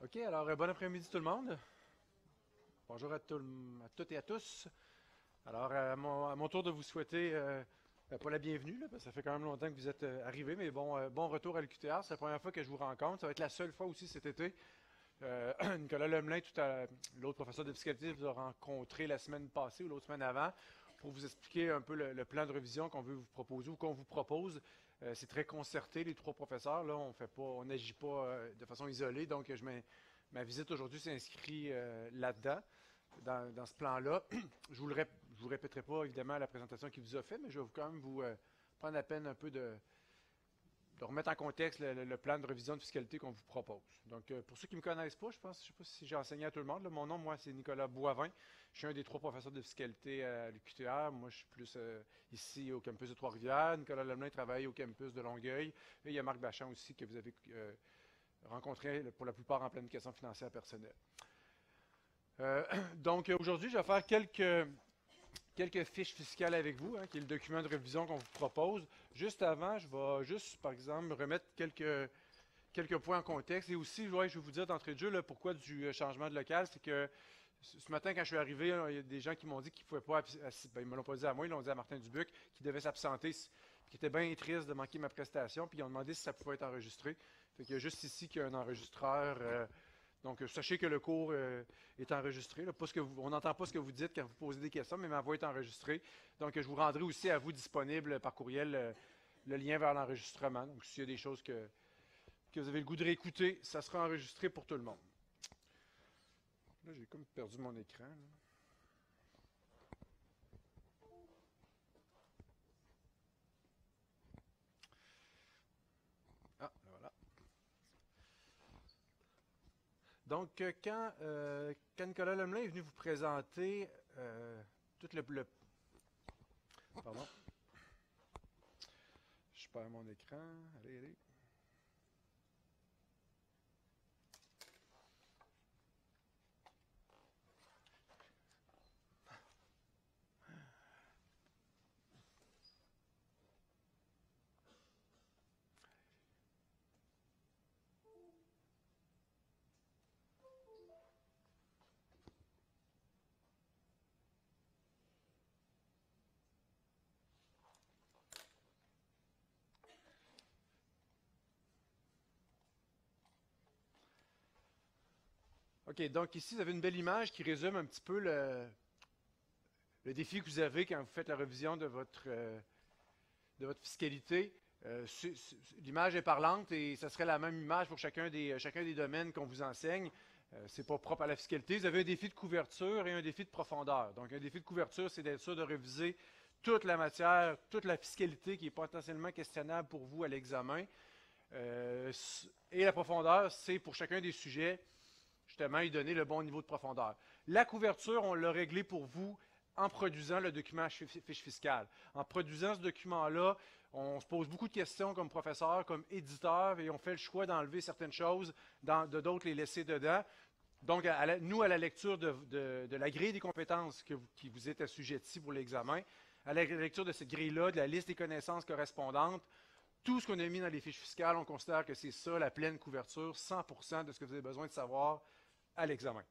OK, alors euh, bon après-midi tout le monde. Bonjour à, tout, à toutes et à tous. Alors, à mon, tour de vous souhaiter, euh, euh, pas la bienvenue, parce que ça fait quand même longtemps que vous êtes arrivés, mais bon, bon retour à l'UQTR. C'est la première fois que je vous rencontre. Ça va être la seule fois aussi cet été. Nicolas Lemelin, l'autre professeur de fiscalité, vous a rencontré la semaine passée ou l'autre semaine avant pour vous expliquer un peu le, plan de révision qu'on veut vous proposer ou qu'on vous propose. Euh, c'est très concerté, les trois professeurs. Là, on fait pas, on n'agit pas euh, de façon isolée. Donc, je ma visite aujourd'hui s'inscrit euh, là-dedans, dans, ce plan-là. je ne vous, vous répéterai pas, évidemment, la présentation qu'il vous a faite, mais je vais quand même vous prendre la peine un peu de, de remettre en contexte le, plan de révision de fiscalité qu'on vous propose. Donc, euh, pour ceux qui ne me connaissent pas, je pense, je ne sais pas si j'ai enseigné à tout le monde. mon nom, moi, c'est Nicolas Boivin. Je suis un des trois professeurs de fiscalité à l'UQTR. Moi, je suis plus euh, ici au campus de Trois-Rivières. Nicolas Lemelin travaille au campus de Longueuil. Et il y a Marc Bachand aussi que vous avez euh, rencontré pour la plupart en planification financière personnelle. donc, aujourd'hui, je vais faire quelques quelques fiches fiscales avec vous, hein, qui est le document de révision qu'on vous propose. Juste avant, je vais juste, par exemple, remettre quelques, quelques points en contexte. Et aussi, je vais vous dire d'entrée de jeu, pourquoi du euh, changement de local, c'est que ce matin, quand je suis arrivé, il y a des gens qui m'ont dit qu'ils ne pouvaient pas, ben, ils me l'ont pas dit à moi, ils l'ont dit à Martin Dubuc, qui devait s'absenter, qui était bien triste de manquer ma prestation, puis ils ont demandé si ça pouvait être enregistré. Fait a juste ici qu'il y a un enregistreur euh, donc, euh, sachez que le cours euh, est enregistré. on n'entend pas ce que vous dites quand vous posez des questions, mais ma voix est enregistrée. Donc, je vous rendrai aussi à vous disponible par courriel euh, le lien vers l'enregistrement. Donc, s'il y a des choses que, vous avez le goût de réécouter, ça sera enregistré pour tout le monde. Là, j'ai comme perdu mon écran. Donc, euh, euh, quand, Nicolas Lemelin est venu vous présenter euh, tout le, le, Pardon. Je perds mon écran. Allez, allez. OK, donc ici, vous avez une belle image qui résume un petit peu le, défi que vous avez quand vous faites la révision de votre, euh, fiscalité. Euh, l'image est parlante et ce serait la même image pour chacun des, chacun des domaines qu'on vous enseigne. Euh, Ce n'est pas propre à la fiscalité. Vous avez un défi de couverture et un défi de profondeur. Donc, un défi de couverture, c'est d'être sûr de réviser toute la matière, toute la fiscalité qui est potentiellement questionnable pour vous à l'examen. et la profondeur, c'est pour chacun des sujets justement y donner le bon niveau de profondeur. La couverture, on l'a réglé pour vous en produisant le document fiche fiscale. En produisant ce document-là, on se pose beaucoup de questions comme professeur, comme éditeur, et on fait le choix d'enlever certaines choses, de d'autres les laisser dedans. Donc, nous, à la lecture de, la grille des compétences qui vous est assujettie pour l'examen, à la lecture de cette grille-là, de la liste des connaissances correspondantes, tout ce qu'on a mis dans les fiches fiscales, on considère que c'est ça, la pleine couverture, 100 de ce que vous avez besoin de savoir à l'examen.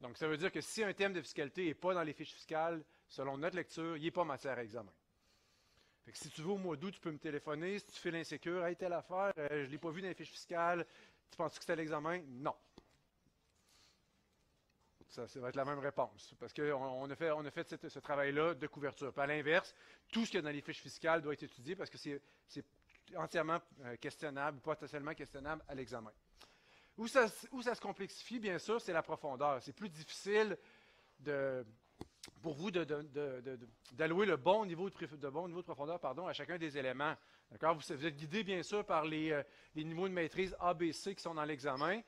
Donc, ça veut dire que si un thème de fiscalité n'est pas dans les fiches fiscales, selon notre lecture, il n'est pas matière à examen. Fait que si tu veux au mois d'août, tu peux me téléphoner. Si tu fais l'insécure, hey, telle affaire, euh, je ne l'ai pas vu dans les fiches fiscales, tu penses que c'était l'examen? Non. Ça, va être la même réponse. Parce qu'on a fait, on a fait ce travail-là de couverture. Puis à l'inverse, tout ce qu'il y a dans les fiches fiscales doit être étudié parce que c'est entièrement euh, questionnable, potentiellement questionnable à l'examen. Où ça, se complexifie, bien sûr, c'est la profondeur. C'est plus difficile pour vous d'allouer le bon niveau de, profondeur à chacun des éléments. Vous, vous, êtes guidé, bien sûr, par les, euh, niveaux de maîtrise ABC qui sont dans l'examen,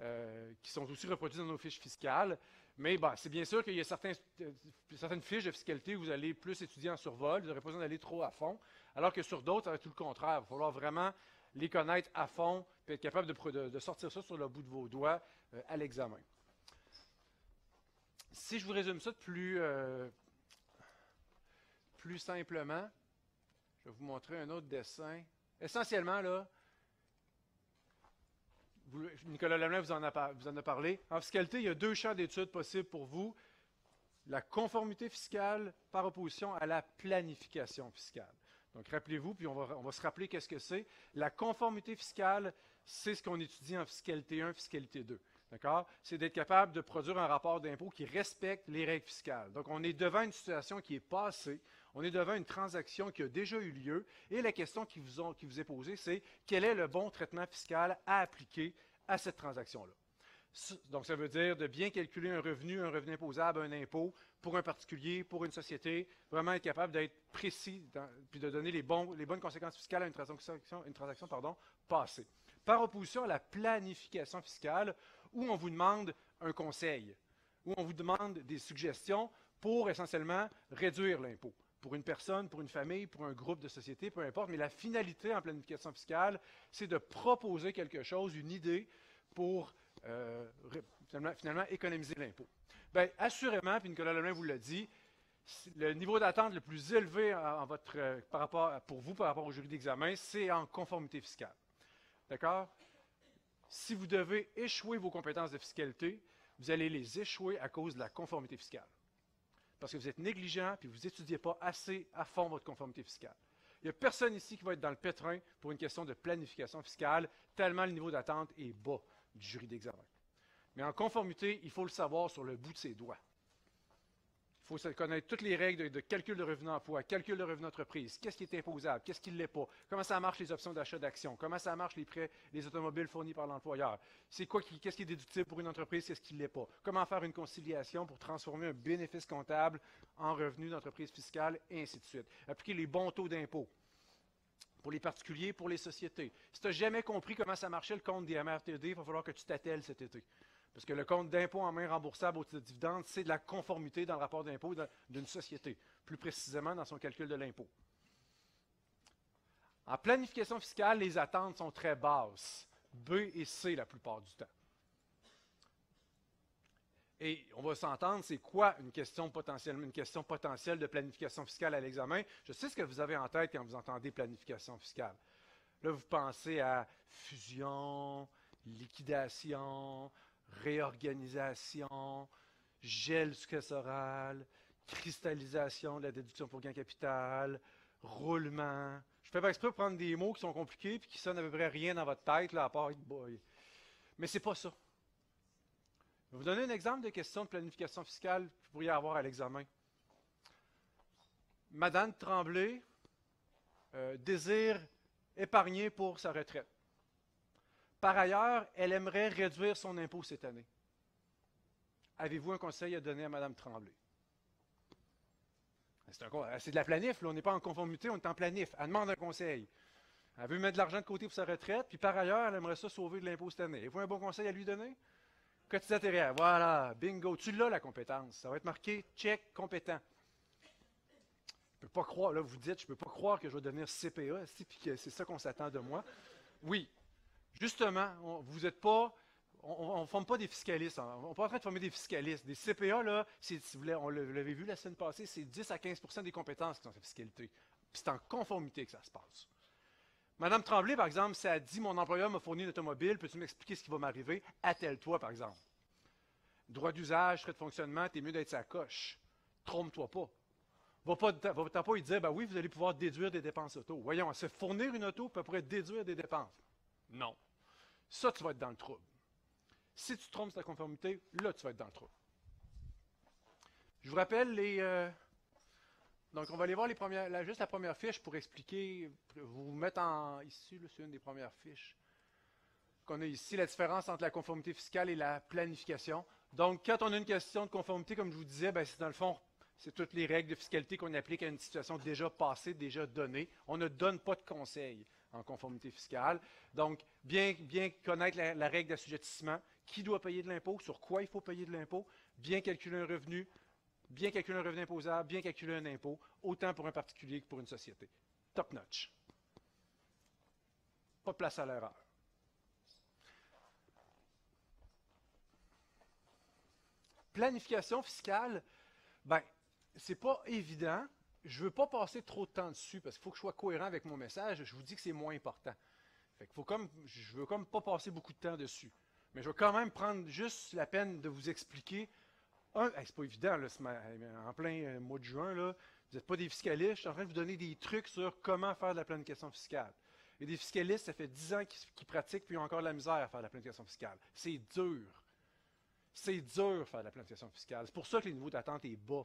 euh, qui sont aussi reproduits dans nos fiches fiscales. Mais c'est bien sûr qu'il y a euh, certaines fiches de fiscalité où vous allez plus étudier en survol, vous n'aurez pas besoin d'aller trop à fond. Alors que sur d'autres, ça va être tout le contraire. Il va falloir vraiment les connaître à fond, et être capable de, sortir ça sur le bout de vos doigts euh, à l'examen. Si je vous résume ça plus, euh, plus simplement, je vais vous montrer un autre dessin. Essentiellement, là, Nicolas Lemelin vous vous en a parlé. En fiscalité, il y a deux champs d'études possibles pour vous. La conformité fiscale par opposition à la planification fiscale. Donc, rappelez-vous, puis on va, se rappeler qu'est-ce que c'est. La conformité fiscale, c'est ce qu'on étudie en fiscalité 1, fiscalité 2. D'accord? C'est d'être capable de produire un rapport d'impôt qui respecte les règles fiscales. Donc, on est devant une situation qui est passée, on est devant une transaction qui a déjà eu lieu, et la question qui vous, qui vous est posée, c'est quel est le bon traitement fiscal à appliquer à cette transaction-là? Donc, ça veut dire de bien calculer un revenu, un revenu imposable, un impôt pour un particulier, pour une société, vraiment être capable d'être précis, puis de donner les, bonnes conséquences fiscales à une transaction, passée. Par opposition à la planification fiscale, où on vous demande un conseil, où on vous demande des suggestions pour essentiellement réduire l'impôt. Pour une personne, pour une famille, pour un groupe de société, peu importe, mais la finalité en planification fiscale, c'est de proposer quelque chose, une idée pour euh, finalement, économiser l'impôt. Bien, assurément, puis Nicolas Lemoyne vous l'a dit, le niveau d'attente le plus élevé euh, par rapport, pour vous par rapport au jury d'examen, c'est en conformité fiscale. D'accord? Si vous devez échouer vos compétences de fiscalité, vous allez les échouer à cause de la conformité fiscale. Parce que vous êtes négligent et vous n'étudiez pas assez à fond votre conformité fiscale. Il n'y a personne ici qui va être dans le pétrin pour une question de planification fiscale, tellement le niveau d'attente est bas du jury d'examen. Mais en conformité, il faut le savoir sur le bout de ses doigts. Il faut connaître toutes les règles de, calcul de revenu d'emploi, calcul de revenu d'entreprise, qu'est-ce qui est imposable, qu'est-ce qui ne l'est pas, comment ça marche les options d'achat d'actions, comment ça marche les prêts, les automobiles fournis par l'employeur, c'est quoi qu'est-ce qui est déductible pour une entreprise, qu'est-ce qui ne l'est pas, comment faire une conciliation pour transformer un bénéfice comptable en revenu d'entreprise fiscale, et ainsi de suite. Appliquer les bons taux d'impôt pour les particuliers, pour les sociétés. Si tu n'as jamais compris comment ça marchait le compte des MRTD, il va falloir que tu t'attelles cet été. Parce que le compte d'impôt en main remboursable au titre de dividende, c'est de la conformité dans le rapport d'impôt d'une société, plus précisément dans son calcul de l'impôt. En planification fiscale, les attentes sont très basses, B et C la plupart du temps. Et on va s'entendre, c'est quoi une question, potentielle, une question potentielle de planification fiscale à l'examen? Je sais ce que vous avez en tête quand vous entendez planification fiscale. Là, vous pensez à fusion, liquidation, réorganisation, gel successoral, cristallisation de la déduction pour gain capital, roulement. Je fais pas exprès de prendre des mots qui sont compliqués et qui sonnent à peu près rien dans votre tête, là, à part boy. Mais c'est pas ça. Je vais vous donner un exemple de question de planification fiscale que vous pourriez avoir à l'examen. Madame Tremblay euh, désire épargner pour sa retraite. Par ailleurs, elle aimerait réduire son impôt cette année. Avez-vous un conseil à donner à Mme Tremblay? C'est de la planif, on n'est pas en conformité, on est en planif. Elle demande un conseil. Elle veut mettre de l'argent de côté pour sa retraite, puis par ailleurs, elle aimerait ça sauver de l'impôt cette année. Avez-vous un bon conseil à lui donner? Intérieur. Voilà, bingo. Tu l'as, la compétence. Ça va être marqué check compétent. Je peux pas croire, là, vous dites, je ne peux pas croire que je vais devenir CPA, puis que c'est ça qu'on s'attend de moi. Oui, justement, vous n'êtes pas. On ne forme pas des fiscalistes. On n'est pas en train de former des fiscalistes. Des CPA, là, si vous on l'avait vu la semaine passée, c'est 10 à 15% des compétences qui sont en fiscalité. c'est en conformité que ça se passe. Madame Tremblay, par exemple, elle dit Mon employeur m'a fourni une automobile, peux-tu m'expliquer ce qui va m'arriver? Attelle-toi, par exemple. Droit d'usage, frais de fonctionnement, t'es mieux d'être sa coche. Trompe-toi pas. Va pas, va pas lui dire ben oui, vous allez pouvoir déduire des dépenses auto. Voyons, se fournir une auto peut pourrait déduire des dépenses. Non. Ça, tu vas être dans le trouble. Si tu trompes ta conformité, là, tu vas être dans le trouble. Je vous rappelle les. Euh, donc, on va aller voir les premières, juste la première fiche pour expliquer, vous mettre en. Ici, c'est une des premières fiches qu'on a ici, la différence entre la conformité fiscale et la planification. Donc, quand on a une question de conformité, comme je vous disais, ben, c'est dans le fond, c'est toutes les règles de fiscalité qu'on applique à une situation déjà passée, déjà donnée. On ne donne pas de conseils en conformité fiscale. Donc, bien, bien connaître la, règle d'assujettissement, qui doit payer de l'impôt, sur quoi il faut payer de l'impôt, bien calculer un revenu, bien calculer un revenu imposable, bien calculer un impôt, autant pour un particulier que pour une société. top-notch. Pas de place à l'erreur. Planification fiscale, ben, c'est pas évident. Je ne veux pas passer trop de temps dessus parce qu'il faut que je sois cohérent avec mon message. Je vous dis que c'est moins important. Fait faut comme, je veux comme pas passer beaucoup de temps dessus. Mais je vais quand même prendre juste la peine de vous expliquer. Un, c'est pas évident, là, en plein euh, mois de juin, vous n'êtes pas des fiscalistes. Je suis en train de vous donner des trucs sur comment faire de la planification fiscale. Et des fiscalistes, ça fait 10 ans qu'ils pratiquent, puis ils ont encore de la misère à faire de la planification fiscale. C'est dur. C'est dur faire de la planification fiscale. C'est pour ça que les niveaux d'attente est bas.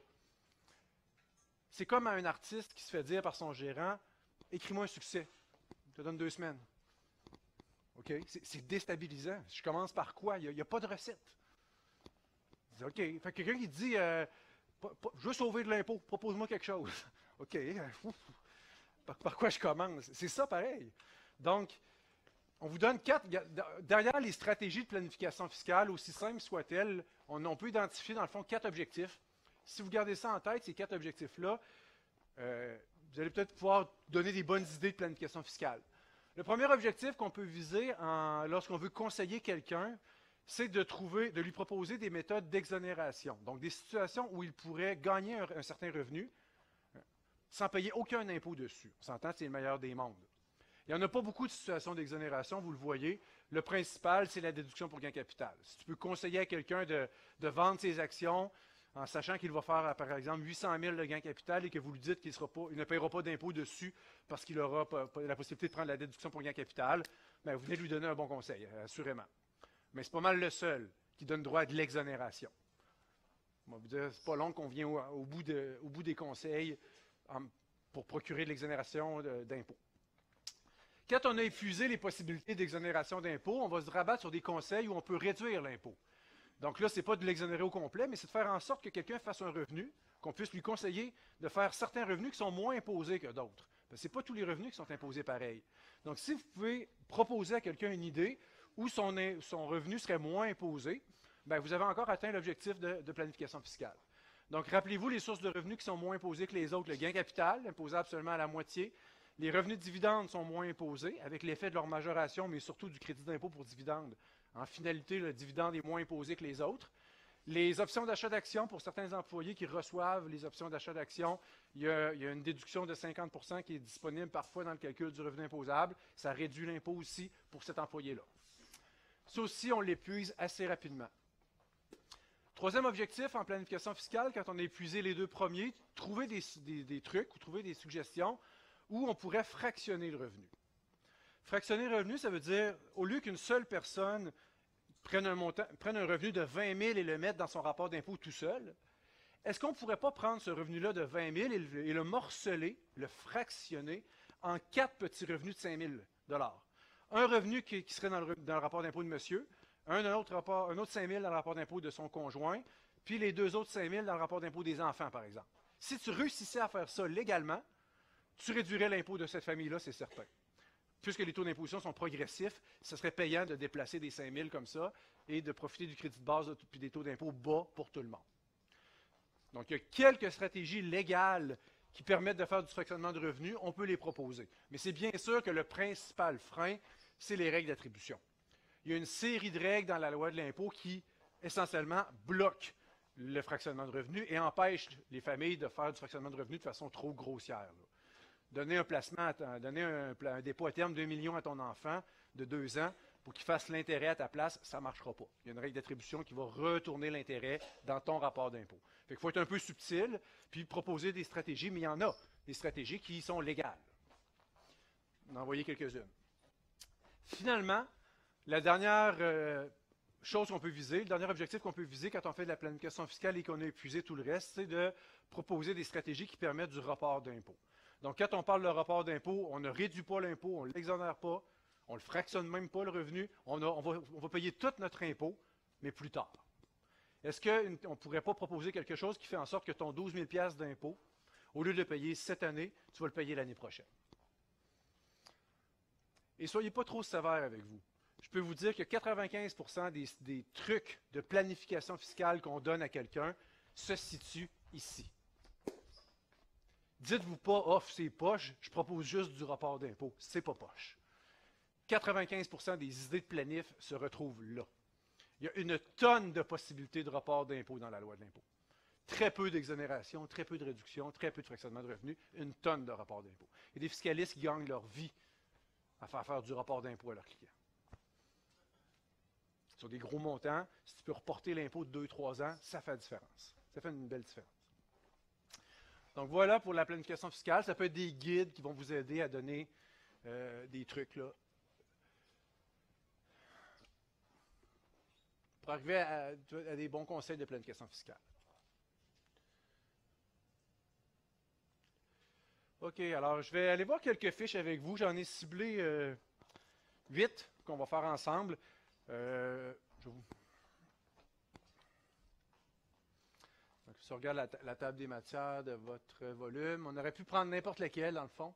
C'est comme un artiste qui se fait dire par son gérant Écris-moi un succès. Je te donne deux semaines. OK? C'est déstabilisant. Je commence par quoi? Il n'y a, pas de recette. OK. Fait quelqu'un qui dit euh, Je veux sauver de l'impôt, propose-moi quelque chose. OK. Par, quoi je commence? C'est ça pareil. Donc, on vous donne quatre. Derrière les stratégies de planification fiscale, aussi simples soient-elles, on, peut identifier dans le fond quatre objectifs. Si vous gardez ça en tête, ces quatre objectifs-là, euh, vous allez peut-être pouvoir donner des bonnes idées de planification fiscale. Le premier objectif qu'on peut viser lorsqu'on veut conseiller quelqu'un, c'est de trouver, de lui proposer des méthodes d'exonération. Donc, des situations où il pourrait gagner un, certain revenu euh, sans payer aucun impôt dessus. On s'entend, c'est le meilleur des mondes. Il n'y en a pas beaucoup de situations d'exonération, vous le voyez. Le principal, c'est la déduction pour gain capital. Si tu peux conseiller à quelqu'un de, vendre ses actions en sachant qu'il va faire, par exemple, 800 000 de gain capital et que vous lui dites qu'il ne paiera pas d'impôt dessus parce qu'il aura la possibilité de prendre la déduction pour gain capital, bien, vous venez lui donner un bon conseil, euh, assurément. Mais c'est pas mal le seul qui donne droit à de l'exonération. On vous dire, c'est pas long qu'on vient au, bout des conseils pour procurer de l'exonération d'impôt. Quand on a épuisé les possibilités d'exonération d'impôt, on va se rabattre sur des conseils où on peut réduire l'impôt. Donc là, ce n'est pas de l'exonérer au complet, mais c'est de faire en sorte que quelqu'un fasse un revenu, qu'on puisse lui conseiller de faire certains revenus qui sont moins imposés que d'autres. Ce n'est pas tous les revenus qui sont imposés pareil. Donc, si vous pouvez proposer à quelqu'un une idée où son, revenu serait moins imposé, bien, vous avez encore atteint l'objectif de, de, planification fiscale. Donc, rappelez-vous les sources de revenus qui sont moins imposées que les autres. Le gain capital, imposable seulement à la moitié. Les revenus de dividendes sont moins imposés avec l'effet de leur majoration, mais surtout du crédit d'impôt pour dividendes. En finalité, le dividende est moins imposé que les autres. Les options d'achat d'actions, pour certains employés qui reçoivent les options d'achat d'actions, il, y a une déduction de 50% qui est disponible parfois dans le calcul du revenu imposable. Ça réduit l'impôt aussi pour cet employé-là. Ça aussi, on l'épuise assez rapidement. Troisième objectif en planification fiscale, quand on a épuisé les deux premiers, trouver des trucs ou trouver des suggestions où on pourrait fractionner le revenu. Fractionner le revenu, ça veut dire, au lieu qu'une seule personne prenne un, revenu de 20 000 et le mette dans son rapport d'impôt tout seul, est-ce qu'on ne pourrait pas prendre ce revenu-là de 20 000 et le, morceler, le fractionner en quatre petits revenus de 5 000 Un revenu qui, serait dans le, rapport d'impôt de monsieur, un autre, un autre 5 000 dans le rapport d'impôt de son conjoint, puis les deux autres 5 000 dans le rapport d'impôt des enfants, par exemple. Si tu réussissais à faire ça légalement, tu réduirais l'impôt de cette famille-là, c'est certain. Puisque les taux d'imposition sont progressifs, ce serait payant de déplacer des 5 000 comme ça et de profiter du crédit de base et des taux d'impôt bas pour tout le monde. Donc, il y a quelques stratégies légales qui permettent de faire du fractionnement de revenus. On peut les proposer. Mais c'est bien sûr que le principal frein, c'est les règles d'attribution. Il y a une série de règles dans la loi de l'impôt qui, essentiellement, bloquent le fractionnement de revenus et empêchent les familles de faire du fractionnement de revenus de façon trop grossière donner un placement, donner un, dépôt à terme de 2 millions à ton enfant de 2 ans pour qu'il fasse l'intérêt à ta place, ça ne marchera pas. Il y a une règle d'attribution qui va retourner l'intérêt dans ton rapport d'impôt. Il faut être un peu subtil, puis proposer des stratégies, mais il y en a, des stratégies qui sont légales. On en voyez quelques-unes. Finalement, la dernière euh, chose qu'on peut viser, le dernier objectif qu'on peut viser quand on fait de la planification fiscale et qu'on a épuisé tout le reste, c'est de proposer des stratégies qui permettent du report d'impôt. Donc, quand on parle de rapport d'impôt, on ne réduit pas l'impôt, on ne l'exonère pas, on ne le fractionne même pas le revenu, on, va, payer tout notre impôt, mais plus tard. Est-ce qu'on ne pourrait pas proposer quelque chose qui fait en sorte que ton 12 000 d'impôt, au lieu de le payer cette année, tu vas le payer l'année prochaine? Et soyez pas trop sévère avec vous. Je peux vous dire que 95 des, des trucs de planification fiscale qu'on donne à quelqu'un se situent ici. Dites-vous pas, oh, c'est poche, je propose juste du rapport d'impôt. C'est pas poche. 95% des idées de planif se retrouvent là. Il y a une tonne de possibilités de rapport d'impôt dans la loi de l'impôt. Très peu d'exonération, très peu de réduction, très peu de fractionnement de revenus, une tonne de rapports d'impôt. Il y a des fiscalistes qui gagnent leur vie à faire faire du rapport d'impôt à leurs clients. Sur des gros montants, si tu peux reporter l'impôt de 2-3 ans, ça fait la différence. Ça fait une belle différence. Donc voilà pour la planification fiscale. Ça peut être des guides qui vont vous aider à donner euh, des trucs là, pour arriver à, des bons conseils de planification fiscale. OK, alors je vais aller voir quelques fiches avec vous. J'en ai ciblé euh, huit qu'on va faire ensemble. Euh, je vous... si on regarde la, la, table des matières de votre volume, on aurait pu prendre n'importe lequel dans le fond.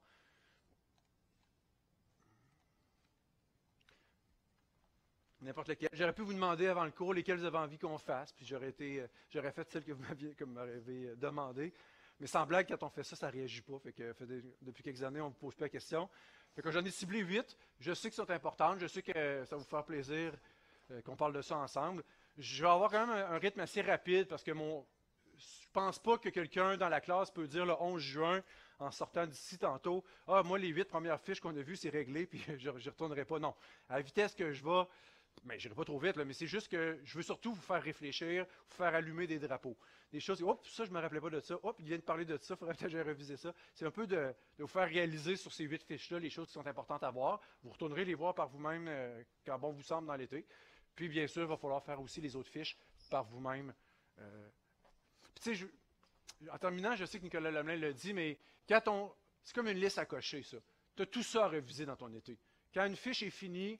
N'importe lequel. J'aurais pu vous demander avant le cours lesquels vous avez envie qu'on fasse, puis j'aurais été, euh, j'aurais fait celle que vous m'aviez, m'avez euh, demandé. Mais sans blague, quand on fait ça, ça ne réagit pas. Depuis quelques années, on ne pose pas la question. J'en ai ciblé huit. Je sais qu'elles sont importantes. Je sais que ça va vous faire plaisir euh, qu'on parle de ça ensemble. Je vais avoir quand même un, rythme assez rapide parce que mon, je pense pas que quelqu'un dans la classe peut dire le 11 juin, en sortant d'ici tantôt, ah, moi, les huit premières fiches qu'on a vues, c'est réglé, puis je ne retournerai pas. Non. À la vitesse que je vais, mais je n'irai pas trop vite, mais c'est juste que je veux surtout vous faire réfléchir, vous faire allumer des drapeaux. Des choses, hop, ça, je ne me rappelais pas de ça. Hop, il vient de parler de ça, il faudrait peut-être que réviser ça. C'est un peu de, vous faire réaliser sur ces huit fiches-là les choses qui sont importantes à voir. Vous retournerez les voir par vous-même euh, quand bon vous semble dans l'été. Puis, bien sûr, il va falloir faire aussi les autres fiches par vous-même. Euh. tu sais, en terminant, je sais que Nicolas Lemelin l'a dit, mais quand on. C'est comme une liste à cocher, ça. Tu as tout ça à réviser dans ton été. Quand une fiche est finie,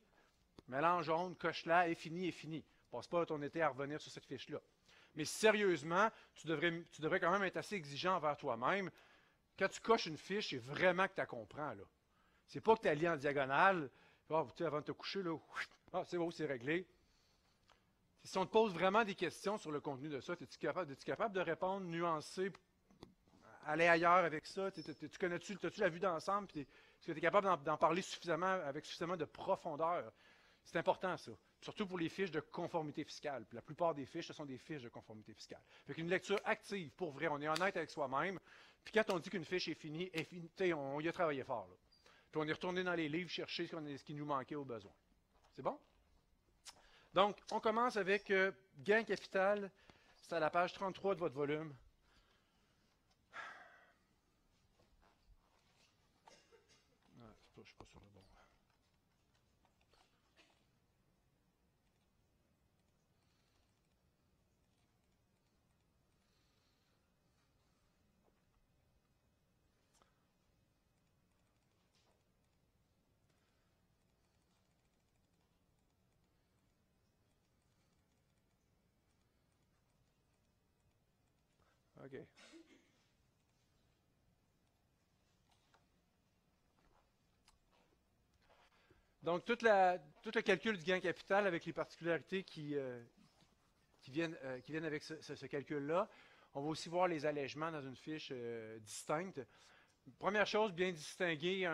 Mélange jaune, coche-la, est fini, est fini. Passe pas ton été à revenir sur cette fiche-là. Mais sérieusement, tu devrais, tu devrais quand même être assez exigeant envers toi-même. Quand tu coches une fiche, c'est vraiment que tu la comprends. Là. C'est pas que tu es allé en diagonale, oh, avant de te coucher, là, ah, c'est bon, c'est réglé. Si on te pose vraiment des questions sur le contenu de ça, es-tu capable, es capable, de répondre nuancé, aller ailleurs avec ça? Tu connais-tu, as-tu la vue d'ensemble? Est-ce que tu es capable d'en parler suffisamment, avec suffisamment de profondeur? C'est important, ça. Surtout pour les fiches de conformité fiscale. la plupart des fiches, ce sont des fiches de conformité fiscale. Fait qu'une lecture active, pour vrai, on est honnête avec soi-même. Puis quand on dit qu'une fiche est finie, on y a travaillé fort. Puis on est retourné dans les livres chercher ce, qui nous manquait au besoin. C'est bon? Donc, on commence avec euh, gain capital. C'est à la page 33 de votre volume. OK. Donc, tout le calcul du gain capital avec les particularités qui, euh, viennent, euh, qui, viennent, avec ce, calcul-là. On va aussi voir les allègements dans une fiche euh, distincte. Première chose, bien distinguer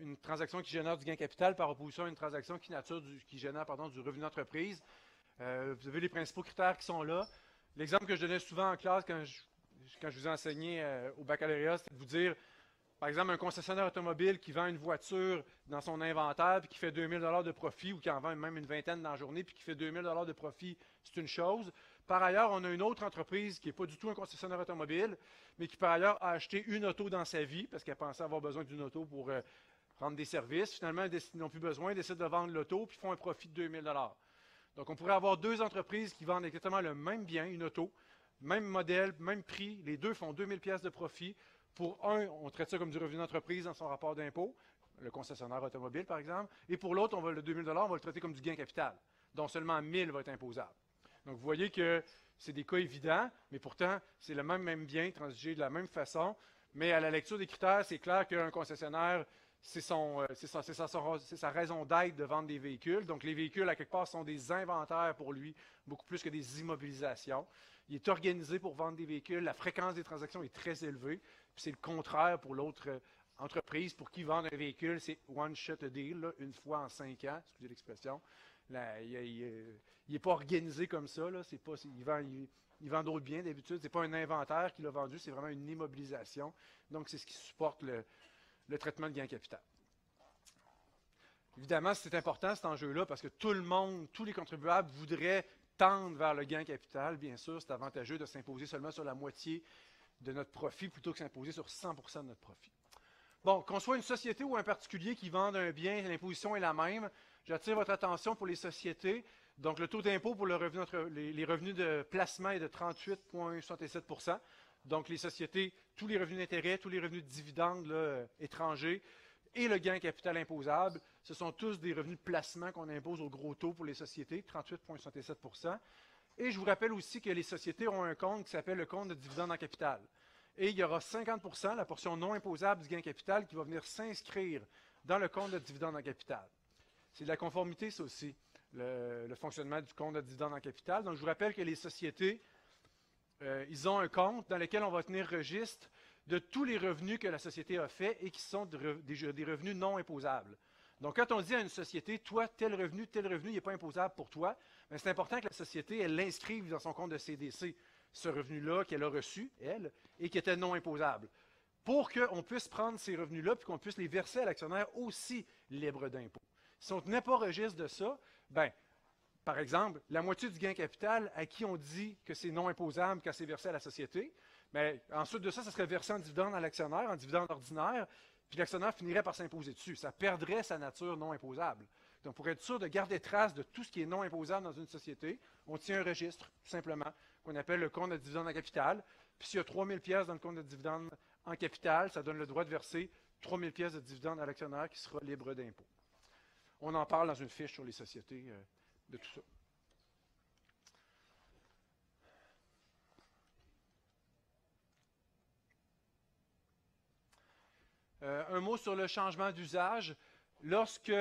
une transaction qui génère du gain capital par opposition à une transaction qui, nature qui génère pardon, du revenu d'entreprise. vous avez les principaux critères qui sont là. L'exemple que je donnais souvent en classe quand je quand je vous ai enseigné euh, au baccalauréat, c'était de vous dire, par exemple, un concessionnaire automobile qui vend une voiture dans son inventaire puis qui fait 2000 dollars de profit ou qui en vend même une vingtaine dans la journée puis qui fait 2000 dollars de profit, c'est une chose. Par ailleurs, on a une autre entreprise qui n'est pas du tout un concessionnaire automobile, mais qui par ailleurs a acheté une auto dans sa vie parce qu'elle pensait avoir besoin d'une auto pour euh, rendre des services. Finalement, ils n'ont plus besoin, décident de vendre l'auto puis font un profit de 2000 dollars. Donc, on pourrait avoir deux entreprises qui vendent exactement le même bien, une auto, même modèle, même prix, les deux font 2000 pièces de profit. Pour un, on traite ça comme du revenu d'entreprise dans son rapport d'impôt, le concessionnaire automobile par exemple, et pour l'autre, on va le 2000 on va le traiter comme du gain capital, dont seulement 1000 va être imposable. Donc vous voyez que c'est des cas évidents, mais pourtant c'est le même, même bien transigé de la même façon, mais à la lecture des critères, c'est clair qu'un concessionnaire, c'est sa, raison d'être de vendre des véhicules. Donc, les véhicules, à quelque part, sont des inventaires pour lui, beaucoup plus que des immobilisations. Il est organisé pour vendre des véhicules. La fréquence des transactions est très élevée. c'est le contraire pour l'autre euh, entreprise pour qui vendre un véhicule, c'est one shot a deal, une fois en cinq ans, excusez l'expression. il n'est pas organisé comme ça. pas, il vend, il, vend d'autres biens d'habitude. Ce n'est pas un inventaire qu'il a vendu, c'est vraiment une immobilisation. Donc, c'est ce qui supporte le, le traitement de gain capital. Évidemment, c'est important cet enjeu-là parce que tout le monde, tous les contribuables voudraient tendre vers le gain capital. Bien sûr, c'est avantageux de s'imposer seulement sur la moitié de notre profit plutôt que s'imposer sur 100% de notre profit. Bon, qu'on soit une société ou un particulier qui vende un bien, l'imposition est la même. J'attire votre attention pour les sociétés. Donc, le taux d'impôt pour les, revenus de placement est de 38,67 donc, les sociétés, tous les revenus d'intérêt, tous les revenus de dividendes étrangers et le gain capital imposable, ce sont tous des revenus de placement qu'on impose au gros taux pour les sociétés, 38,67% Et je vous rappelle aussi que les sociétés ont un compte qui s'appelle le compte de dividendes en capital. Et il y aura 50% la portion non imposable du gain capital, qui va venir s'inscrire dans le compte de dividendes en capital. C'est de la conformité, ça aussi, le, le, fonctionnement du compte de dividendes en capital. Donc, je vous rappelle que les sociétés euh, ils ont un compte dans lequel on va tenir registre de tous les revenus que la société a fait et qui sont des, revenus non imposables. Donc, quand on dit à une société, toi, tel revenu, tel revenu n'est pas imposable pour toi, ben, c'est important que la société, elle l'inscrive dans son compte de CDC, ce revenu-là qu'elle a reçu, elle, et qui était non imposable, pour qu'on puisse prendre ces revenus-là et qu'on puisse les verser à l'actionnaire aussi libre d'impôt. Si on ne tenait pas registre de ça, ben, par exemple, la moitié du gain capital à qui on dit que c'est non imposable quand c'est versé à la société, mais ensuite de ça, ça serait versé en dividende à l'actionnaire, en dividende ordinaire, puis l'actionnaire finirait par s'imposer dessus. Ça perdrait sa nature non imposable. Donc, pour être sûr de garder trace de tout ce qui est non imposable dans une société, on tient un registre, simplement, qu'on appelle le compte de dividende en capital. Puis s'il y a 3 000 pièces dans le compte de dividende en capital, ça donne le droit de verser 3 000 pièces de dividende à l'actionnaire qui sera libre d'impôt. On en parle dans une fiche sur les sociétés. Euh, Euh, un mot sur le changement d'usage. Lorsque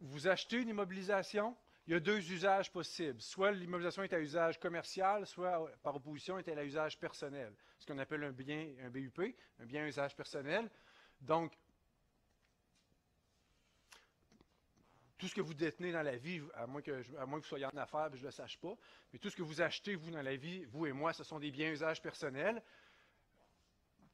vous achetez une immobilisation, il y a deux usages possibles. Soit l'immobilisation est à usage commercial, soit par opposition est à usage personnel. Ce qu'on appelle un bien, un BUP, un bien à usage personnel. Donc, tout ce que vous détenez dans la vie, à moins que, vous soyez en affaires et je ne le sache pas, mais tout ce que vous achetez, vous, dans la vie, vous et moi, ce sont des biens usages personnels.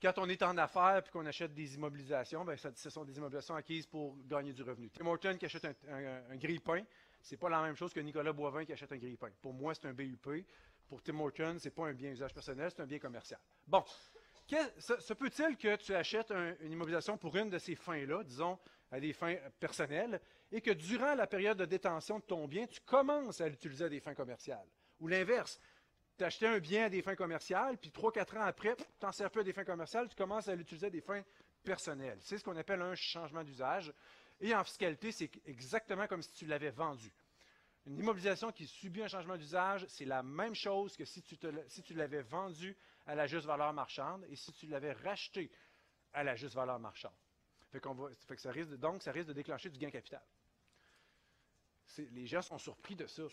Quand on est en affaires et qu'on achète des immobilisations, ben, ce sont des immobilisations acquises pour gagner du revenu. Tim Horton qui achète un, grille-pain, ce n'est pas la même chose que Nicolas Boivin qui achète un grille-pain. Pour moi, c'est un BUP. Pour Tim Horton, ce n'est pas un bien usage personnel, c'est un bien commercial. Bon, se, peut-il que tu achètes une immobilisation pour une de ces fins-là, disons à des fins personnelles, et que durant la période de détention de ton bien, tu commences à l'utiliser à des fins commerciales. Ou l'inverse, tu acheté un bien à des fins commerciales, puis 3-4 ans après, tu n'en sers plus à des fins commerciales, tu commences à l'utiliser à des fins personnelles. C'est ce qu'on appelle un changement d'usage. Et en fiscalité, c'est exactement comme si tu l'avais vendu. Une immobilisation qui subit un changement d'usage, c'est la même chose que si tu, si tu l'avais vendu à la juste valeur marchande et si tu l'avais racheté à la juste valeur marchande. Fait que ça risque donc, ça risque de déclencher du gain capital. Les gens sont surpris de ça.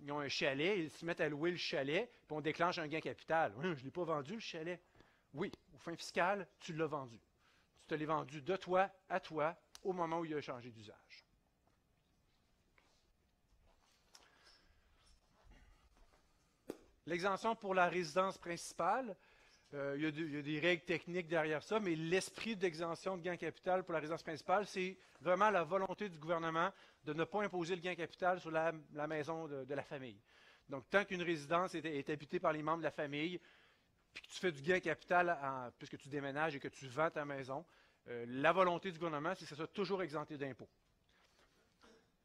Ils ont un chalet, ils se mettent à louer le chalet, puis on déclenche un gain capital. je ne l'ai pas vendu, le chalet. Oui, au fin fiscal, tu l'as vendu. Tu te l'as vendu de toi à toi au moment où il a changé d'usage. L'exemption pour la résidence principale, euh, il, y a des règles techniques derrière ça, mais l'esprit d'exemption de gain capital pour la résidence principale, c'est vraiment la volonté du gouvernement de ne pas imposer le gain capital sur la, maison de, la famille. Donc, tant qu'une résidence est, habitée par les membres de la famille, puis que tu fais du gain capital puisque tu déménages et que tu vends ta maison, euh, la volonté du gouvernement, c'est que ça soit toujours exempté d'impôt.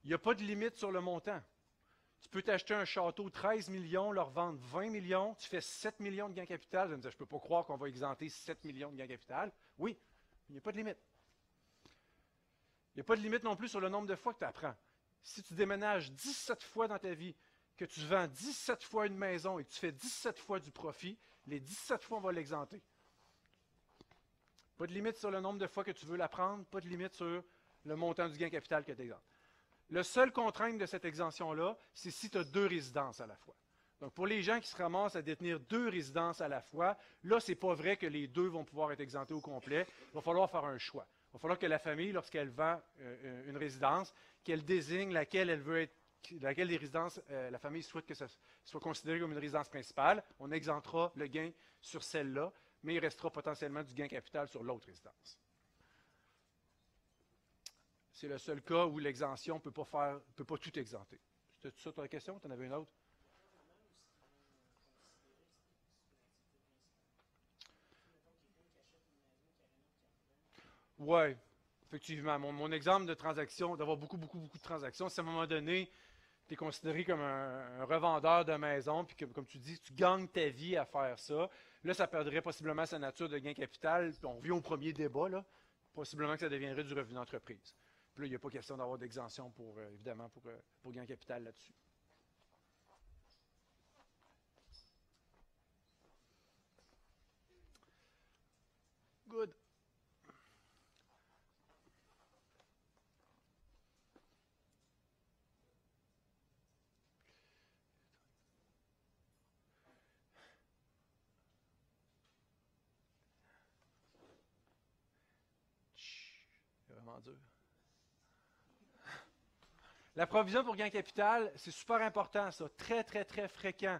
Il n'y a pas de limite sur le montant. Tu peux t'acheter un château 13 millions, leur vendre 20 millions, tu fais 7 millions de gains capital. Je ne peux pas croire qu'on va exempter 7 millions de gains capital. Oui, il n'y a pas de limite. Il n'y a pas de limite non plus sur le nombre de fois que tu apprends. Si tu déménages 17 fois dans ta vie, que tu vends 17 fois une maison et que tu fais 17 fois du profit, les 17 fois, on va l'exempter. Pas de limite sur le nombre de fois que tu veux la prendre, pas de limite sur le montant du gain capital que tu exemptes. Le seul contrainte de cette exemption-là, c'est si tu as deux résidences à la fois. Donc, pour les gens qui se ramassent à détenir deux résidences à la fois, là, ce n'est pas vrai que les deux vont pouvoir être exemptés au complet. Il va falloir faire un choix. Il va falloir que la famille, lorsqu'elle vend euh, une résidence, qu'elle désigne laquelle elle veut laquelle des résidences euh, la famille souhaite que ça soit considéré comme une résidence principale. On exemptera le gain sur celle-là, mais il restera potentiellement du gain capital sur l'autre résidence. C'est le seul cas où l'exemption ne peut pas tout exempter. C'était ça ta question? Tu en avais une autre? Oui, effectivement. Mon, exemple de transaction, d'avoir beaucoup, beaucoup, beaucoup de transactions, si à un moment donné, tu es considéré comme un, revendeur de maison, puis que, comme tu dis, tu gagnes ta vie à faire ça, là, ça perdrait possiblement sa nature de gain capital. On revient au premier débat, là, possiblement que ça deviendrait du revenu d'entreprise. Il n'y a pas question d'avoir d'exemption, pour, euh, évidemment, pour, euh, pour gain capital là-dessus. Good. La provision pour gain capital, c'est super important, ça. Très, très, très fréquent.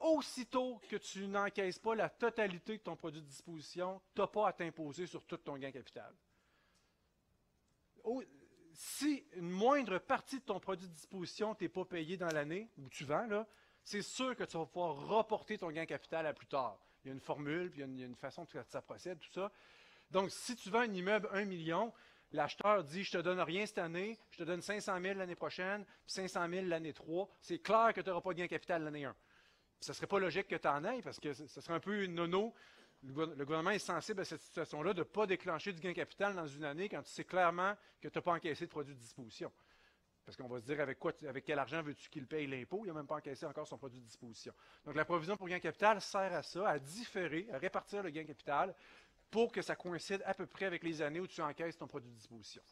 Aussitôt que tu n'encaisses pas la totalité de ton produit de disposition, tu n'as pas à t'imposer sur tout ton gain capital. si une moindre partie de ton produit de disposition n'est pas payé dans l'année où tu vends, c'est sûr que tu vas pouvoir reporter ton gain capital à plus tard. Il y a une formule, puis il y a une, façon que ça procède, tout ça. Donc, si tu vends un immeuble 1 million, L'acheteur dit, je te donne rien cette année, je te donne 500 000 l'année prochaine, puis 500 000 l'année 3. C'est clair que tu n'auras pas de gain capital l'année 1. Ce ne serait pas logique que tu en aies, parce que ce serait un peu une nono. Le gouvernement est sensible à cette situation-là de ne pas déclencher du gain capital dans une année quand tu sais clairement que tu n'as pas encaissé de produit de disposition. Parce qu'on va se dire avec, quoi, avec quel argent veux-tu qu'il paye l'impôt? Il n'a même pas encaissé encore son produit de disposition. Donc la provision pour gain capital sert à ça, à différer, à répartir le gain capital pour que ça coïncide à peu près avec les années où tu encaisses ton produit de disposition.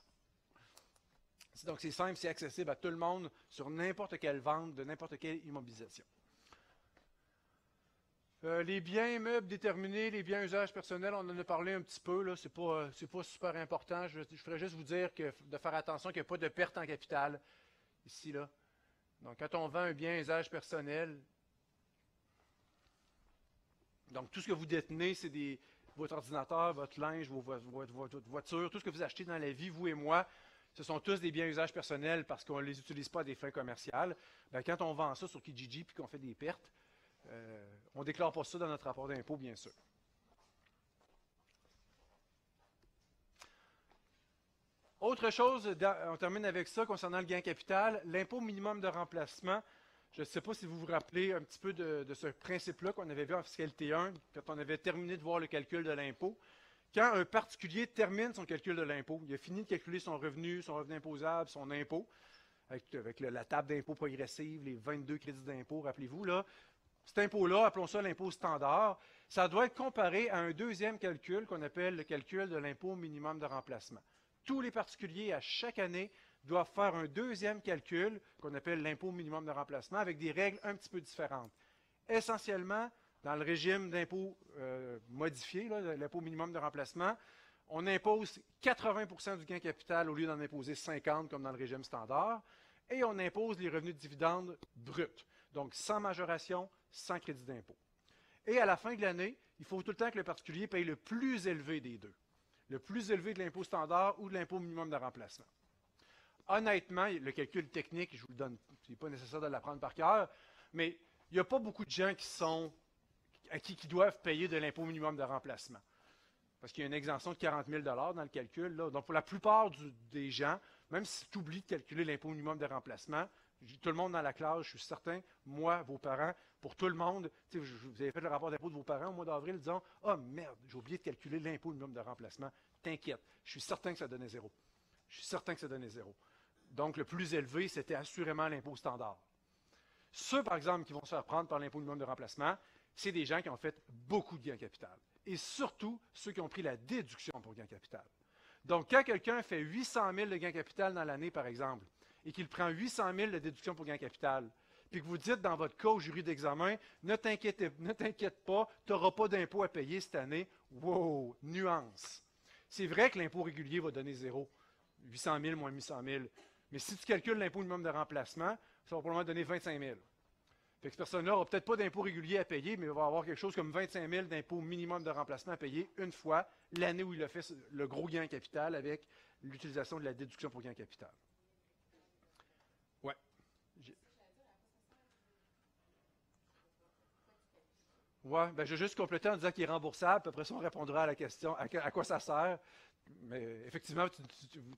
Donc, c'est simple, c'est accessible à tout le monde sur n'importe quelle vente de n'importe quelle immobilisation. Euh, les biens meubles déterminés, les biens usage personnel, on en a parlé un petit peu, ce n'est pas, euh, pas, super important. Je, je ferais juste vous dire de faire attention qu'il n'y a pas de perte en capital ici. Là. Donc, quand on vend un bien usage personnel, donc tout ce que vous détenez, c'est des, votre ordinateur, votre linge, votre, voiture, tout ce que vous achetez dans la vie, vous et moi, ce sont tous des biens usage personnels parce qu'on ne les utilise pas à des fins commerciales. Ben, quand on vend ça sur Kijiji puis qu'on fait des pertes, euh, on ne déclare pas ça dans notre rapport d'impôt, bien sûr. Autre chose, on termine avec ça concernant le gain capital, l'impôt minimum de remplacement. Je ne sais pas si vous vous rappelez un petit peu de, ce principe-là qu'on avait vu en fiscalité 1, quand on avait terminé de voir le calcul de l'impôt. Quand un particulier termine son calcul de l'impôt, il a fini de calculer son revenu, son revenu imposable, son impôt, avec, la table d'impôt progressive, les 22 crédits d'impôt, rappelez-vous, là, cet impôt-là, appelons ça l'impôt standard, ça doit être comparé à un deuxième calcul qu'on appelle le calcul de l'impôt minimum de remplacement. Tous les particuliers, à chaque année, doivent faire un deuxième calcul qu'on appelle l'impôt minimum de remplacement avec des règles un petit peu différentes. Essentiellement, dans le régime d'impôt euh, modifié, l'impôt minimum de remplacement, on impose 80% du gain capital au lieu d'en imposer 50 comme dans le régime standard, et on impose les revenus de dividendes bruts, donc sans majoration, sans crédit d'impôt. Et à la fin de l'année, il faut tout le temps que le particulier paye le plus élevé des deux, le plus élevé de l'impôt standard ou de l'impôt minimum de remplacement honnêtement, le calcul technique, je vous le donne, ce n'est pas nécessaire de l'apprendre par cœur, mais il n'y a pas beaucoup de gens qui sont à qui, doivent payer de l'impôt minimum de remplacement. Parce qu'il y a une exemption de 40 000 dans le calcul. Donc, pour la plupart des gens, même si tu oublies de calculer l'impôt minimum de remplacement, tout le monde dans la classe, je suis certain, moi, vos parents, pour tout le monde, vous avez fait le rapport d'impôt de vos parents au mois d'avril disant Ah oh, merde, j'ai oublié de calculer l'impôt minimum de remplacement. T'inquiète, je suis certain que ça donnait zéro. Je suis certain que ça donnait zéro. Donc, le plus élevé, c'était assurément l'impôt standard. Ceux, par exemple, qui vont se faire prendre par l'impôt minimum de remplacement, c'est des gens qui ont fait beaucoup de gains capital. et surtout ceux qui ont pris la déduction pour gain capital. Donc, quand quelqu'un fait 800 000 de gain capital dans l'année, par exemple, et qu'il prend 800 000 de déduction pour gain capital, puis que vous dites dans votre cas au jury d'examen, ne t'inquiète pas, tu n'auras pas d'impôt à payer cette année. Wow, nuance. C'est vrai que l'impôt régulier va donner zéro. 800 000 moins 800 000. Mais si tu calcules l'impôt minimum de remplacement, ça va probablement donner 25 000. Fait que cette personne-là n'aura peut-être pas d'impôt régulier à payer, mais va avoir quelque chose comme 25 000 d'impôt minimum de remplacement à payer une fois l'année où il a fait le gros gain capital avec l'utilisation de la déduction pour gain capital. Ouais. Ouais, ben je vais juste compléter en disant qu'il est remboursable, puis après ça, on répondra à la question à, quoi ça sert. Mais effectivement, tu,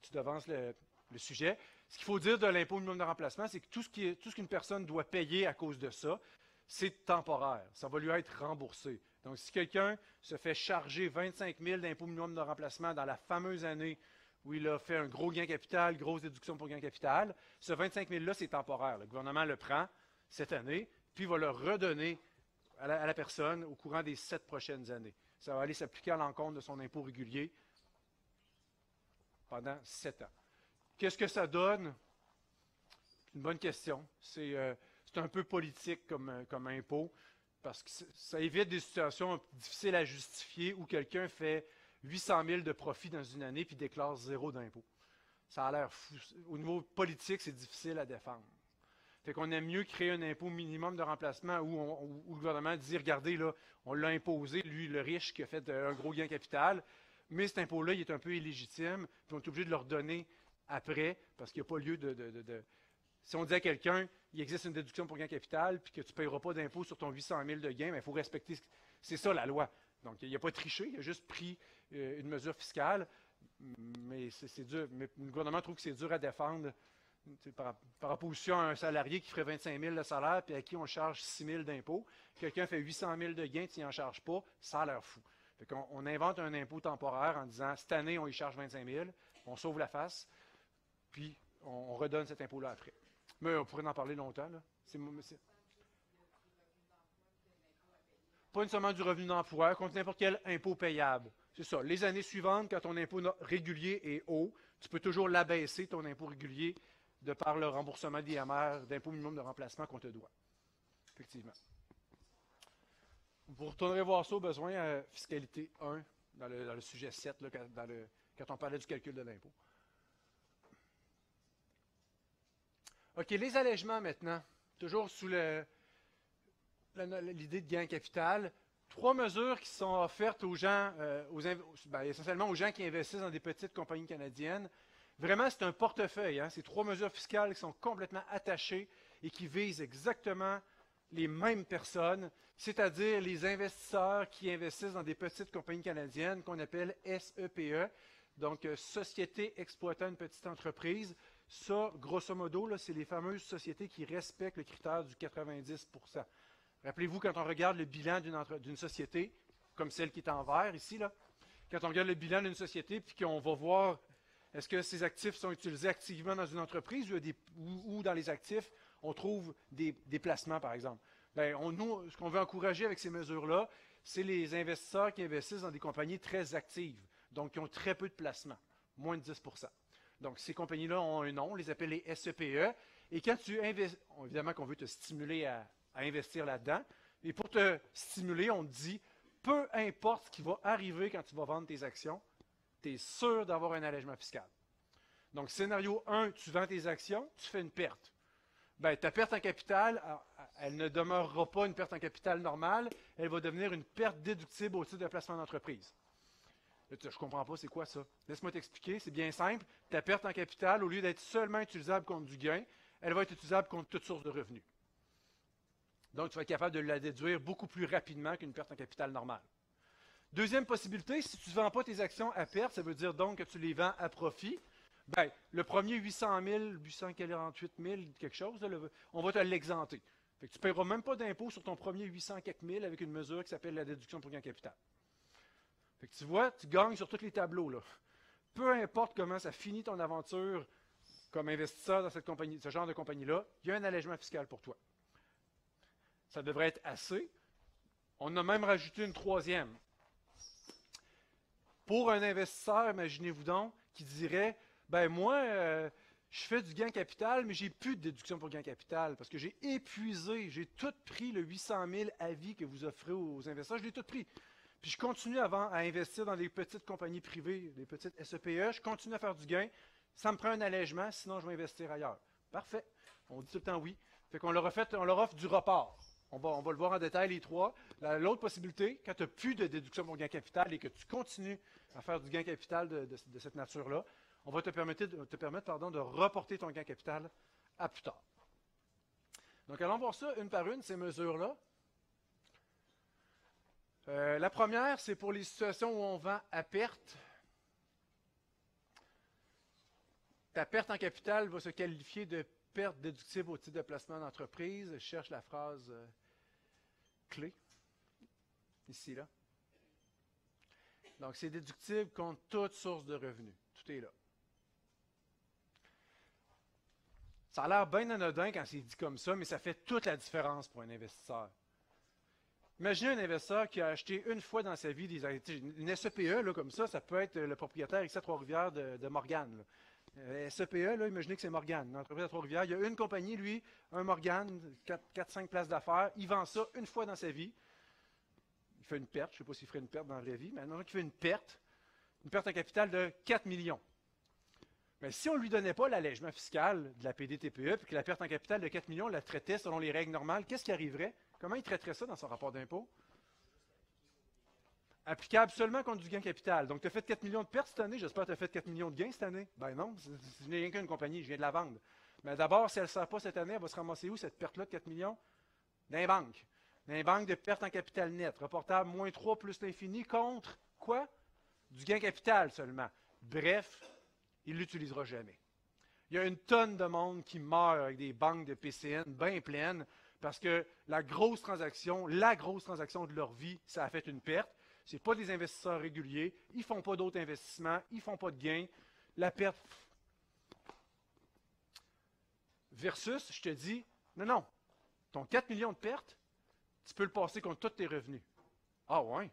tu devances le, le sujet. Ce qu'il faut dire de l'impôt minimum de remplacement, c'est que tout ce qu'une personne doit payer à cause de ça, c'est temporaire. Ça va lui être remboursé. Donc, si quelqu'un se fait charger 25 000 d'impôt minimum de remplacement dans la fameuse année où il a fait un gros gain capital, grosse déduction pour gain capital, ce 25 000-là, c'est temporaire. Le gouvernement le prend cette année, puis va le redonner à la, à la personne au courant des sept prochaines années. Ça va aller s'appliquer à l'encontre de son impôt régulier pendant sept ans. Qu'est-ce que ça donne? Une bonne question. C'est euh, un peu politique comme, euh, comme impôt, parce que ça évite des situations difficiles à justifier où quelqu'un fait 800 000 de profit dans une année puis déclare zéro d'impôt. Ça a l'air fou. Au niveau politique, c'est difficile à défendre. Fait qu'on aime mieux créer un impôt minimum de remplacement où, où le gouvernement dit, regardez, là, on l'a imposé, lui, le riche qui a fait un gros gain capital, mais cet impôt-là, il est un peu illégitime, puis on est obligé de leur donner après, parce qu'il n'y a pas lieu de, Si on dit à quelqu'un, il existe une déduction pour gain capital, puis que tu ne payeras pas d'impôt sur ton 800 000 de gain, il faut respecter. C'est ça la loi. Donc, il n'a pas triché, il a juste pris euh, une mesure fiscale, mais c'est dur. Mais le gouvernement trouve que c'est dur à défendre par, opposition à un salarié qui ferait 25 000 de salaire, puis à qui on charge 6 000 d'impôt. Quelqu'un fait 800 000 de gain, tu n'en charges pas, ça a l'air fou. on, invente un impôt temporaire en disant, cette année, on y charge 25 000, on sauve la face puis on, redonne cet impôt-là après. Mais on pourrait en parler longtemps. Là. C'est, pas seulement du revenu d'emploi, contre n'importe quel impôt payable. C'est ça. Les années suivantes, quand ton impôt régulier est haut, tu peux toujours l'abaisser, ton impôt régulier, de par le remboursement d'IMR, d'impôt minimum de remplacement qu'on te doit. Effectivement. Vous retournerez voir ça au besoin à fiscalité 1, dans le, sujet 7, quand on parlait du calcul de l'impôt. OK, les allègements maintenant, toujours sous l'idée de gain capital. Trois mesures qui sont offertes aux gens, euh, ben, essentiellement aux gens qui investissent dans des petites compagnies canadiennes. Vraiment, c'est un portefeuille. Hein. C'est trois mesures fiscales qui sont complètement attachées et qui visent exactement les mêmes personnes, c'est-à-dire les investisseurs qui investissent dans des petites compagnies canadiennes qu'on appelle SEPE, e, donc euh, Société exploitant une petite entreprise. Ça, grosso modo, c'est les fameuses sociétés qui respectent le critère du 90% Rappelez-vous, quand on regarde le bilan d'une société, comme celle qui est en vert ici, là, quand on regarde le bilan d'une société, puis qu'on va voir est-ce que ces actifs sont utilisés activement dans une entreprise ou, dans les actifs, on trouve des, placements, par exemple. Bien, nous, ce qu'on veut encourager avec ces mesures-là, c'est les investisseurs qui investissent dans des compagnies très actives, donc qui ont très peu de placements, moins de 10 donc, ces compagnies-là ont un nom, on les appelle les SEPE. E. Et quand tu investis, évidemment qu'on veut te stimuler à, investir là-dedans. Et pour te stimuler, on te dit, peu importe ce qui va arriver quand tu vas vendre tes actions, tu es sûr d'avoir un allègement fiscal. Donc, scénario 1, tu vends tes actions, tu fais une perte. Bien, ta perte en capital, elle ne demeurera pas une perte en capital normale, elle va devenir une perte déductible au titre de placement d'entreprise. Je ne comprends pas, c'est quoi ça? Laisse-moi t'expliquer, c'est bien simple. Ta perte en capital, au lieu d'être seulement utilisable contre du gain, elle va être utilisable contre toute source de revenus. Donc, tu vas être capable de la déduire beaucoup plus rapidement qu'une perte en capital normale. Deuxième possibilité, si tu ne vends pas tes actions à perte, ça veut dire donc que tu les vends à profit. Ben, le premier 800 000, 848 000, quelque chose, on va te l'exenter. tu ne paieras même pas d'impôt sur ton premier 800 000 avec une mesure qui s'appelle la déduction pour gain capital tu vois, tu gagnes sur tous les tableaux. Là. Peu importe comment ça finit ton aventure comme investisseur dans ce genre de compagnie-là, il y a un allègement fiscal pour toi. Ça devrait être assez. On a même rajouté une troisième. Pour un investisseur, imaginez-vous donc, qui dirait, ben moi, euh, je fais du gain capital, mais j'ai plus de déduction pour gain capital parce que j'ai épuisé, j'ai tout pris le 800 000 avis que vous offrez aux investisseurs, je l'ai tout pris. Puis je continue avant à investir dans des petites compagnies privées, des petites SEPE, je continue à faire du gain. Ça me prend un allègement, sinon je vais investir ailleurs. Parfait. On dit tout le temps oui. Fait qu'on leur, on leur offre du report. On va, on va le voir en détail, les trois. L'autre possibilité, quand tu n'as plus de déduction pour gain capital et que tu continues à faire du gain capital de, cette nature-là, on va te permettre, te permettre pardon, de reporter ton gain capital à plus tard. Donc, allons voir ça une par une, ces mesures-là. Euh, la première, c'est pour les situations où on vend à perte. Ta perte en capital va se qualifier de perte déductible au titre de placement d'entreprise. Je cherche la phrase euh, clé, ici, là. Donc, c'est déductible contre toute source de revenus. Tout est là. Ça a l'air bien anodin quand c'est dit comme ça, mais ça fait toute la différence pour un investisseur. Imaginez un investisseur qui a acheté une fois dans sa vie des une SEPE, là, comme ça, ça peut être le propriétaire ici à Trois-Rivières de, Morgane. Euh, SEPE, là, imaginez que c'est Morgane, l'entreprise à Trois-Rivières. Il y a une compagnie, lui, un Morgane, 4-5 places d'affaires. Il vend ça une fois dans sa vie. Il fait une perte. Je ne sais pas s'il ferait une perte dans la vraie vie, mais maintenant il fait une perte. Une perte en capital de 4 millions. Mais si on ne lui donnait pas l'allègement fiscal de la PDTPE, puis que la perte en capital de 4 millions la traitait selon les règles normales, qu'est-ce qui arriverait? Comment il traiterait ça dans son rapport d'impôt? Applicable seulement contre du gain capital. Donc, tu as fait 4 millions de pertes cette année. J'espère que tu as fait 4 millions de gains cette année. Ben non, je n'ai rien qu'une compagnie, je viens de la vendre. Mais d'abord, si elle ne sert pas cette année, elle va se ramasser où cette perte-là de 4 millions? Dans les banques. Dans les banques de perte en capital net. Reportable moins 3 plus l'infini contre quoi? Du gain capital seulement. Bref, il ne l'utilisera jamais. Il y a une tonne de monde qui meurt avec des banques de PCN bien pleines parce que la grosse transaction, la grosse transaction de leur vie, ça a fait une perte. Ce pas des investisseurs réguliers. Ils ne font pas d'autres investissements. Ils ne font pas de gains. La perte. Versus, je te dis, non, non, ton 4 millions de pertes, tu peux le passer contre tous tes revenus. Ah ouais.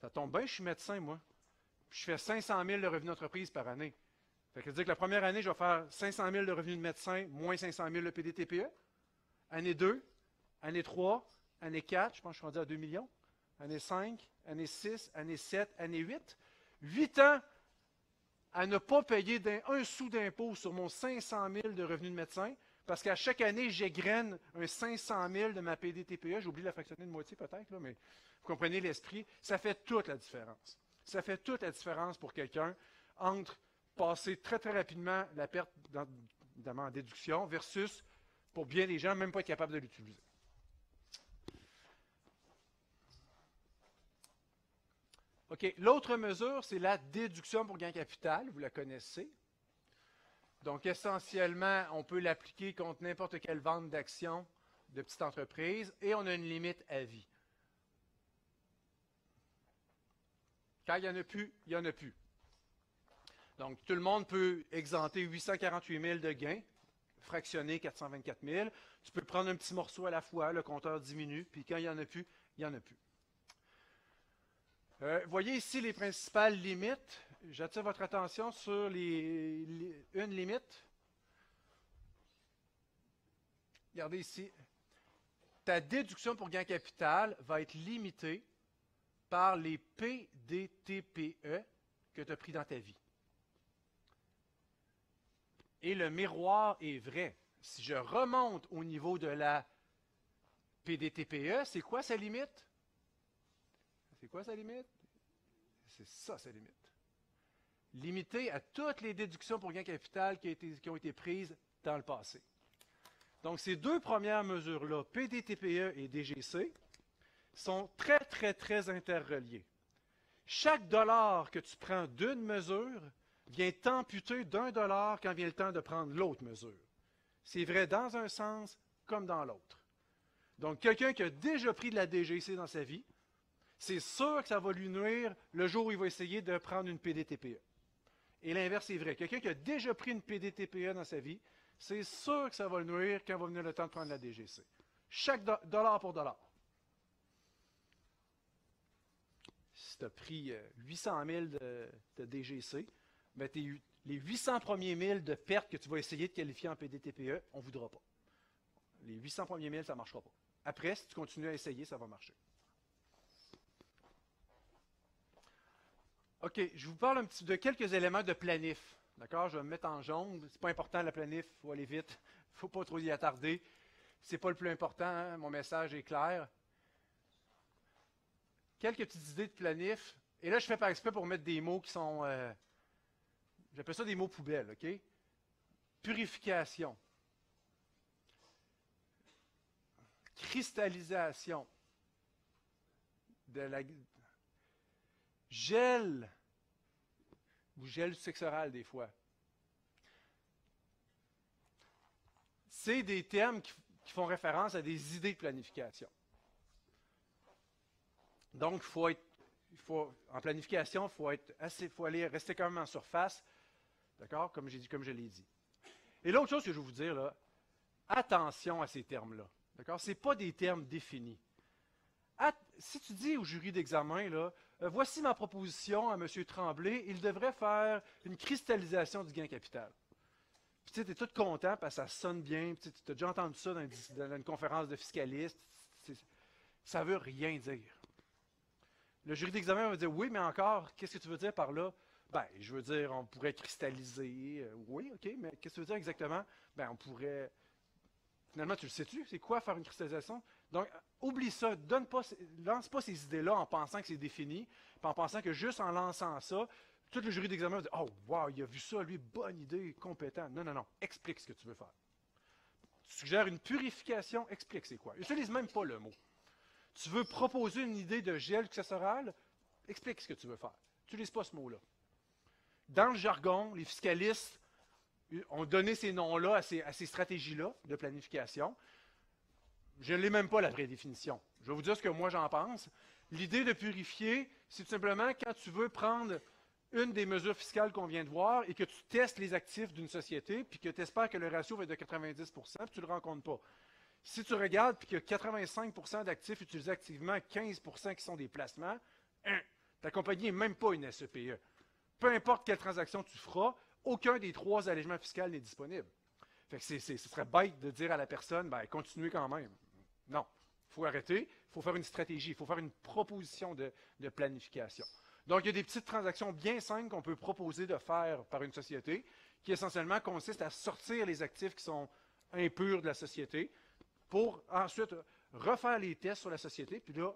Ça tombe bien, je suis médecin, moi. Je fais 500 000 de revenus d'entreprise par année. Ça veut dire que la première année, je vais faire 500 000 de revenus de médecin, moins 500 000 de PDTPE. Année 2, année 3, année 4, je pense que je suis rendu à 2 millions. Année 5, année 6, année 7, année 8. 8 ans à ne pas payer un sou d'impôt sur mon 500 000 de revenus de médecin, parce qu'à chaque année, j'égrène un 500 000 de ma PDTPE. J'ai oublié de la fractionner de moitié peut-être, mais vous comprenez l'esprit. Ça fait toute la différence. Ça fait toute la différence pour quelqu'un entre passer très très rapidement la perte en déduction versus pour bien les gens, même pas être capable de l'utiliser. OK. L'autre mesure, c'est la déduction pour gain capital. Vous la connaissez. Donc, essentiellement, on peut l'appliquer contre n'importe quelle vente d'actions de petite entreprise et on a une limite à vie. Quand il n'y en a plus, il n'y en a plus. Donc, tout le monde peut exempter 848 000 de gains fractionner 424 000. Tu peux prendre un petit morceau à la fois, le compteur diminue, puis quand il n'y en a plus, il n'y en a plus. Euh, voyez ici les principales limites. J'attire votre attention sur les, une limite. Regardez ici. Ta déduction pour gain capital va être limitée par les PDTPE que tu as pris dans ta vie. Et le miroir est vrai. Si je remonte au niveau de la PDTPE, c'est quoi sa limite? C'est quoi sa limite? C'est ça sa limite. Limitée à toutes les déductions pour gain capital qui, qui ont été prises dans le passé. Donc, ces deux premières mesures-là, PDTPE et DGC, sont très, très, très interreliées. Chaque dollar que tu prends d'une mesure vient t'amputer d'un dollar quand vient le temps de prendre l'autre mesure. C'est vrai dans un sens comme dans l'autre. Donc, quelqu'un qui a déjà pris de la DGC dans sa vie, c'est sûr que ça va lui nuire le jour où il va essayer de prendre une PDTPE. Et l'inverse est vrai. Quelqu'un qui a déjà pris une PDTPE dans sa vie, c'est sûr que ça va le nuire quand va venir le temps de prendre la DGC. Chaque dollar pour dollar. si tu as pris 800 000 de, DGC, ben les 800 premiers 1000 de pertes que tu vas essayer de qualifier en PDTPE, on ne voudra pas. Les 800 premiers 1000, ça ne marchera pas. Après, si tu continues à essayer, ça va marcher. OK, je vous parle un petit de quelques éléments de planif. D'accord? Je vais me mettre en jaune. C'est pas important la planif, il faut aller vite. Il ne faut pas trop y attarder. Ce n'est pas le plus important, hein? mon message est clair. Quelques petites idées de planif. Et là, je fais par exprès pour mettre des mots qui sont. Euh, j'appelle ça des mots poubelles, OK? Purification. Cristallisation. De la, gel ou gel sexoral des fois. C'est des termes qui, font référence à des idées de planification. Donc, faut être, faut, en planification, il faut être assez, faut aller rester quand même en surface, d'accord, comme dit, comme je l'ai dit. Et l'autre chose que je veux vous dire là, attention à ces termes-là, d'accord? C'est pas des termes définis. si tu dis au jury d'examen là, euh, voici ma proposition à M. Tremblay. Il devrait faire une cristallisation du gain capital. tu es tout content parce que ça sonne bien. Tu as déjà entendu ça dans une, conférence de fiscalistes. Ça ne veut rien dire. Le jury d'examen va dire Oui, mais encore, qu'est-ce que tu veux dire par là? Ben, je veux dire, on pourrait cristalliser. Euh, oui, OK, mais qu'est-ce que tu veux dire exactement? Ben, on pourrait. Finalement, tu le sais-tu C'est quoi faire une cristallisation? Donc, oublie ça. Donne pas, lance pas ces idées-là en pensant que c'est défini, en pensant que juste en lançant ça, tout le jury d'examen va dire Oh, wow, il a vu ça, lui, bonne idée, compétent. Non, non, non. Explique ce que tu veux faire. Tu suggères une purification, explique c'est quoi. Utilise même pas le mot. Tu veux proposer une idée de gel successoral, explique ce que tu veux faire. Utilise pas ce mot-là. Dans le jargon, les fiscalistes ont donné ces noms-là à ces stratégies-là de planification. Je ne l'ai même pas la vraie définition. Je vais vous dire ce que moi j'en pense. L'idée de purifier, c'est tout simplement quand tu veux prendre une des mesures fiscales qu'on vient de voir et que tu testes les actifs d'une société, puis que tu espères que le ratio va être de 90% puis tu ne le rencontres pas. Si tu regardes, puis que 85% d'actifs utilisés activement, 15% qui sont des placements, ta compagnie n'est même pas une SEPE. Peu importe quelle transaction tu feras, aucun des trois allègements fiscaux n'est disponible. Fait que ce serait bête de dire à la personne, ben, continuez quand même. Non, il faut arrêter, il faut faire une stratégie, il faut faire une proposition de, planification. Donc, il y a des petites transactions bien simples qu'on peut proposer de faire par une société, qui essentiellement consistent à sortir les actifs qui sont impurs de la société pour ensuite refaire les tests sur la société, puis là,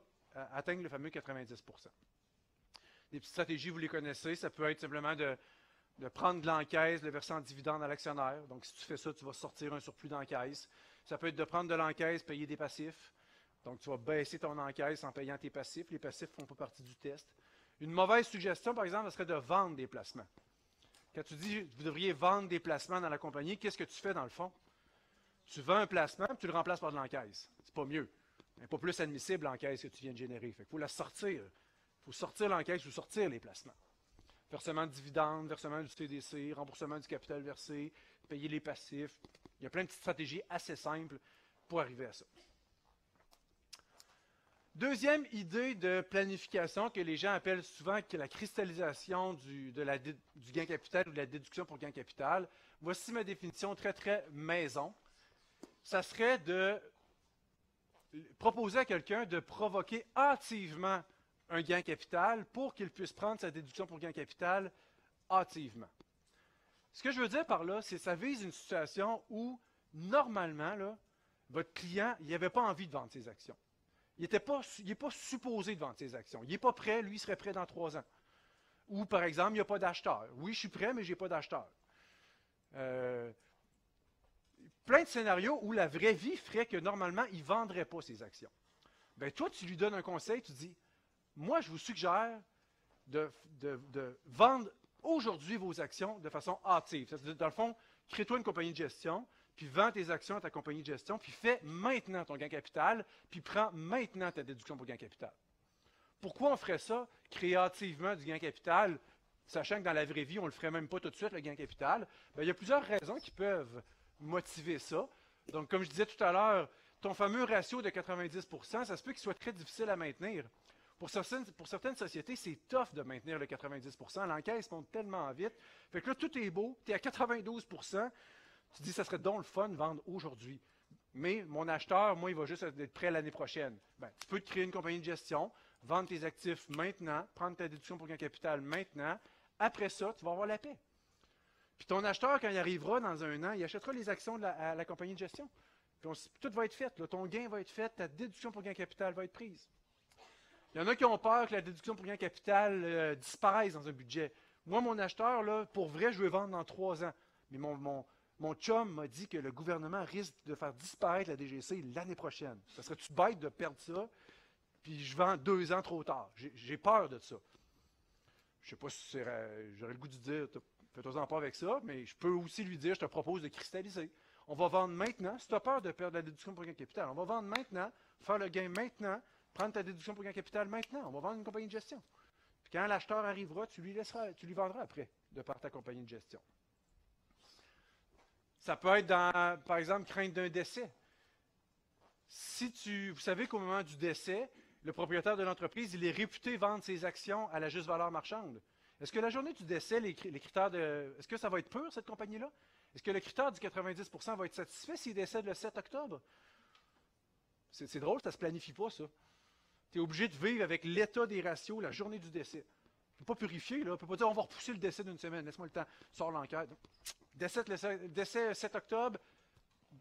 atteindre le fameux 90 Des petites stratégies, vous les connaissez, ça peut être simplement de, prendre de l'encaisse, le verser en dividende à l'actionnaire. Donc, si tu fais ça, tu vas sortir un surplus d'encaisse. Ça peut être de prendre de l'encaisse, payer des passifs. Donc, tu vas baisser ton encaisse en payant tes passifs. Les passifs ne font pas partie du test. Une mauvaise suggestion, par exemple, ce serait de vendre des placements. Quand tu dis vous devriez vendre des placements dans la compagnie, qu'est-ce que tu fais dans le fond? Tu vends un placement, puis tu le remplaces par de l'encaisse. C'est pas mieux. n'est pas plus admissible l'encaisse que tu viens de générer. Il faut la sortir. Il faut sortir l'encaisse ou sortir les placements. Versement de dividendes, versement du CDC, remboursement du capital versé, payer les passifs, il y a plein de petites stratégies assez simples pour arriver à ça. Deuxième idée de planification que les gens appellent souvent la cristallisation du, du gain capital ou de la déduction pour gain capital. Voici ma définition très, très maison. Ça serait de proposer à quelqu'un de provoquer hâtivement un gain capital pour qu'il puisse prendre sa déduction pour gain capital hâtivement. Ce que je veux dire par là, c'est que ça vise une situation où, normalement, votre client, n'avait pas envie de vendre ses actions. Il n'est pas, pas supposé de vendre ses actions. Il n'est pas prêt, lui, il serait prêt dans trois ans. Ou, par exemple, il n'y a pas d'acheteur. Oui, je suis prêt, mais je n'ai pas d'acheteur. Euh, plein de scénarios où la vraie vie ferait que, normalement, il ne vendrait pas ses actions. Ben, toi, tu lui donnes un conseil, tu dis, moi, je vous suggère de, vendre aujourd'hui vos actions de façon hâtive. Dans le fond, crée-toi une compagnie de gestion, puis vends tes actions à ta compagnie de gestion, puis fais maintenant ton gain capital, puis prends maintenant ta déduction pour gain capital. Pourquoi on ferait ça, créativement du gain capital, sachant que dans la vraie vie, on ne le ferait même pas tout de suite, le gain capital? Bien, il y a plusieurs raisons qui peuvent motiver ça. Donc, comme je disais tout à l'heure, ton fameux ratio de 90% ça se peut qu'il soit très difficile à maintenir. Pour certaines, sociétés, c'est tough de maintenir le 90% L'encaisse monte tellement vite. Fait que là, tout est beau, tu es à 92% Tu dis, ça serait donc le fun de vendre aujourd'hui. Mais mon acheteur, moi, il va juste être prêt l'année prochaine. Ben, tu peux te créer une compagnie de gestion, vendre tes actifs maintenant, prendre ta déduction pour gain capital maintenant. Après ça, tu vas avoir la paix. Puis ton acheteur, quand il arrivera dans un an, il achètera les actions de la, compagnie de gestion. Tout va être fait. Ton gain va être fait, ta déduction pour gain capital va être prise. Il y en a qui ont peur que la déduction pour gain capital euh, disparaisse dans un budget. Moi, mon acheteur, là, pour vrai, je vais vendre dans trois ans. Mais mon, mon, mon chum m'a dit que le gouvernement risque de faire disparaître la DGC l'année prochaine. Ça serait-tu bête de perdre ça? Puis je vends deux ans trop tard. J'ai peur de ça. Je ne sais pas si j'aurais le goût de dire, fais-toi-en pas avec ça, mais je peux aussi lui dire, je te propose de cristalliser. On va vendre maintenant. Si tu as peur de perdre la déduction pour gain capital, on va vendre maintenant, faire le gain maintenant, prendre ta déduction pour gain capital maintenant. On va vendre une compagnie de gestion. Puis quand l'acheteur arrivera, tu lui, laisseras, tu lui vendras après de par ta compagnie de gestion. Ça peut être dans, par exemple, crainte d'un décès. Si tu, vous savez qu'au moment du décès, le propriétaire de l'entreprise, il est réputé vendre ses actions à la juste valeur marchande. Est-ce que la journée du décès, les, critères de. Est-ce que ça va être pur, cette compagnie-là? Est-ce que le critère du 90% va être satisfait s'il décède le 7 octobre? C'est drôle, ça se planifie pas, ça. Tu es obligé de vivre avec l'état des ratios la journée du décès. Tu ne peux pas purifier, là. Tu ne peux pas dire on va repousser le décès d'une semaine. Laisse-moi le temps. Sors l'enquête. Décès, le décès 7 octobre,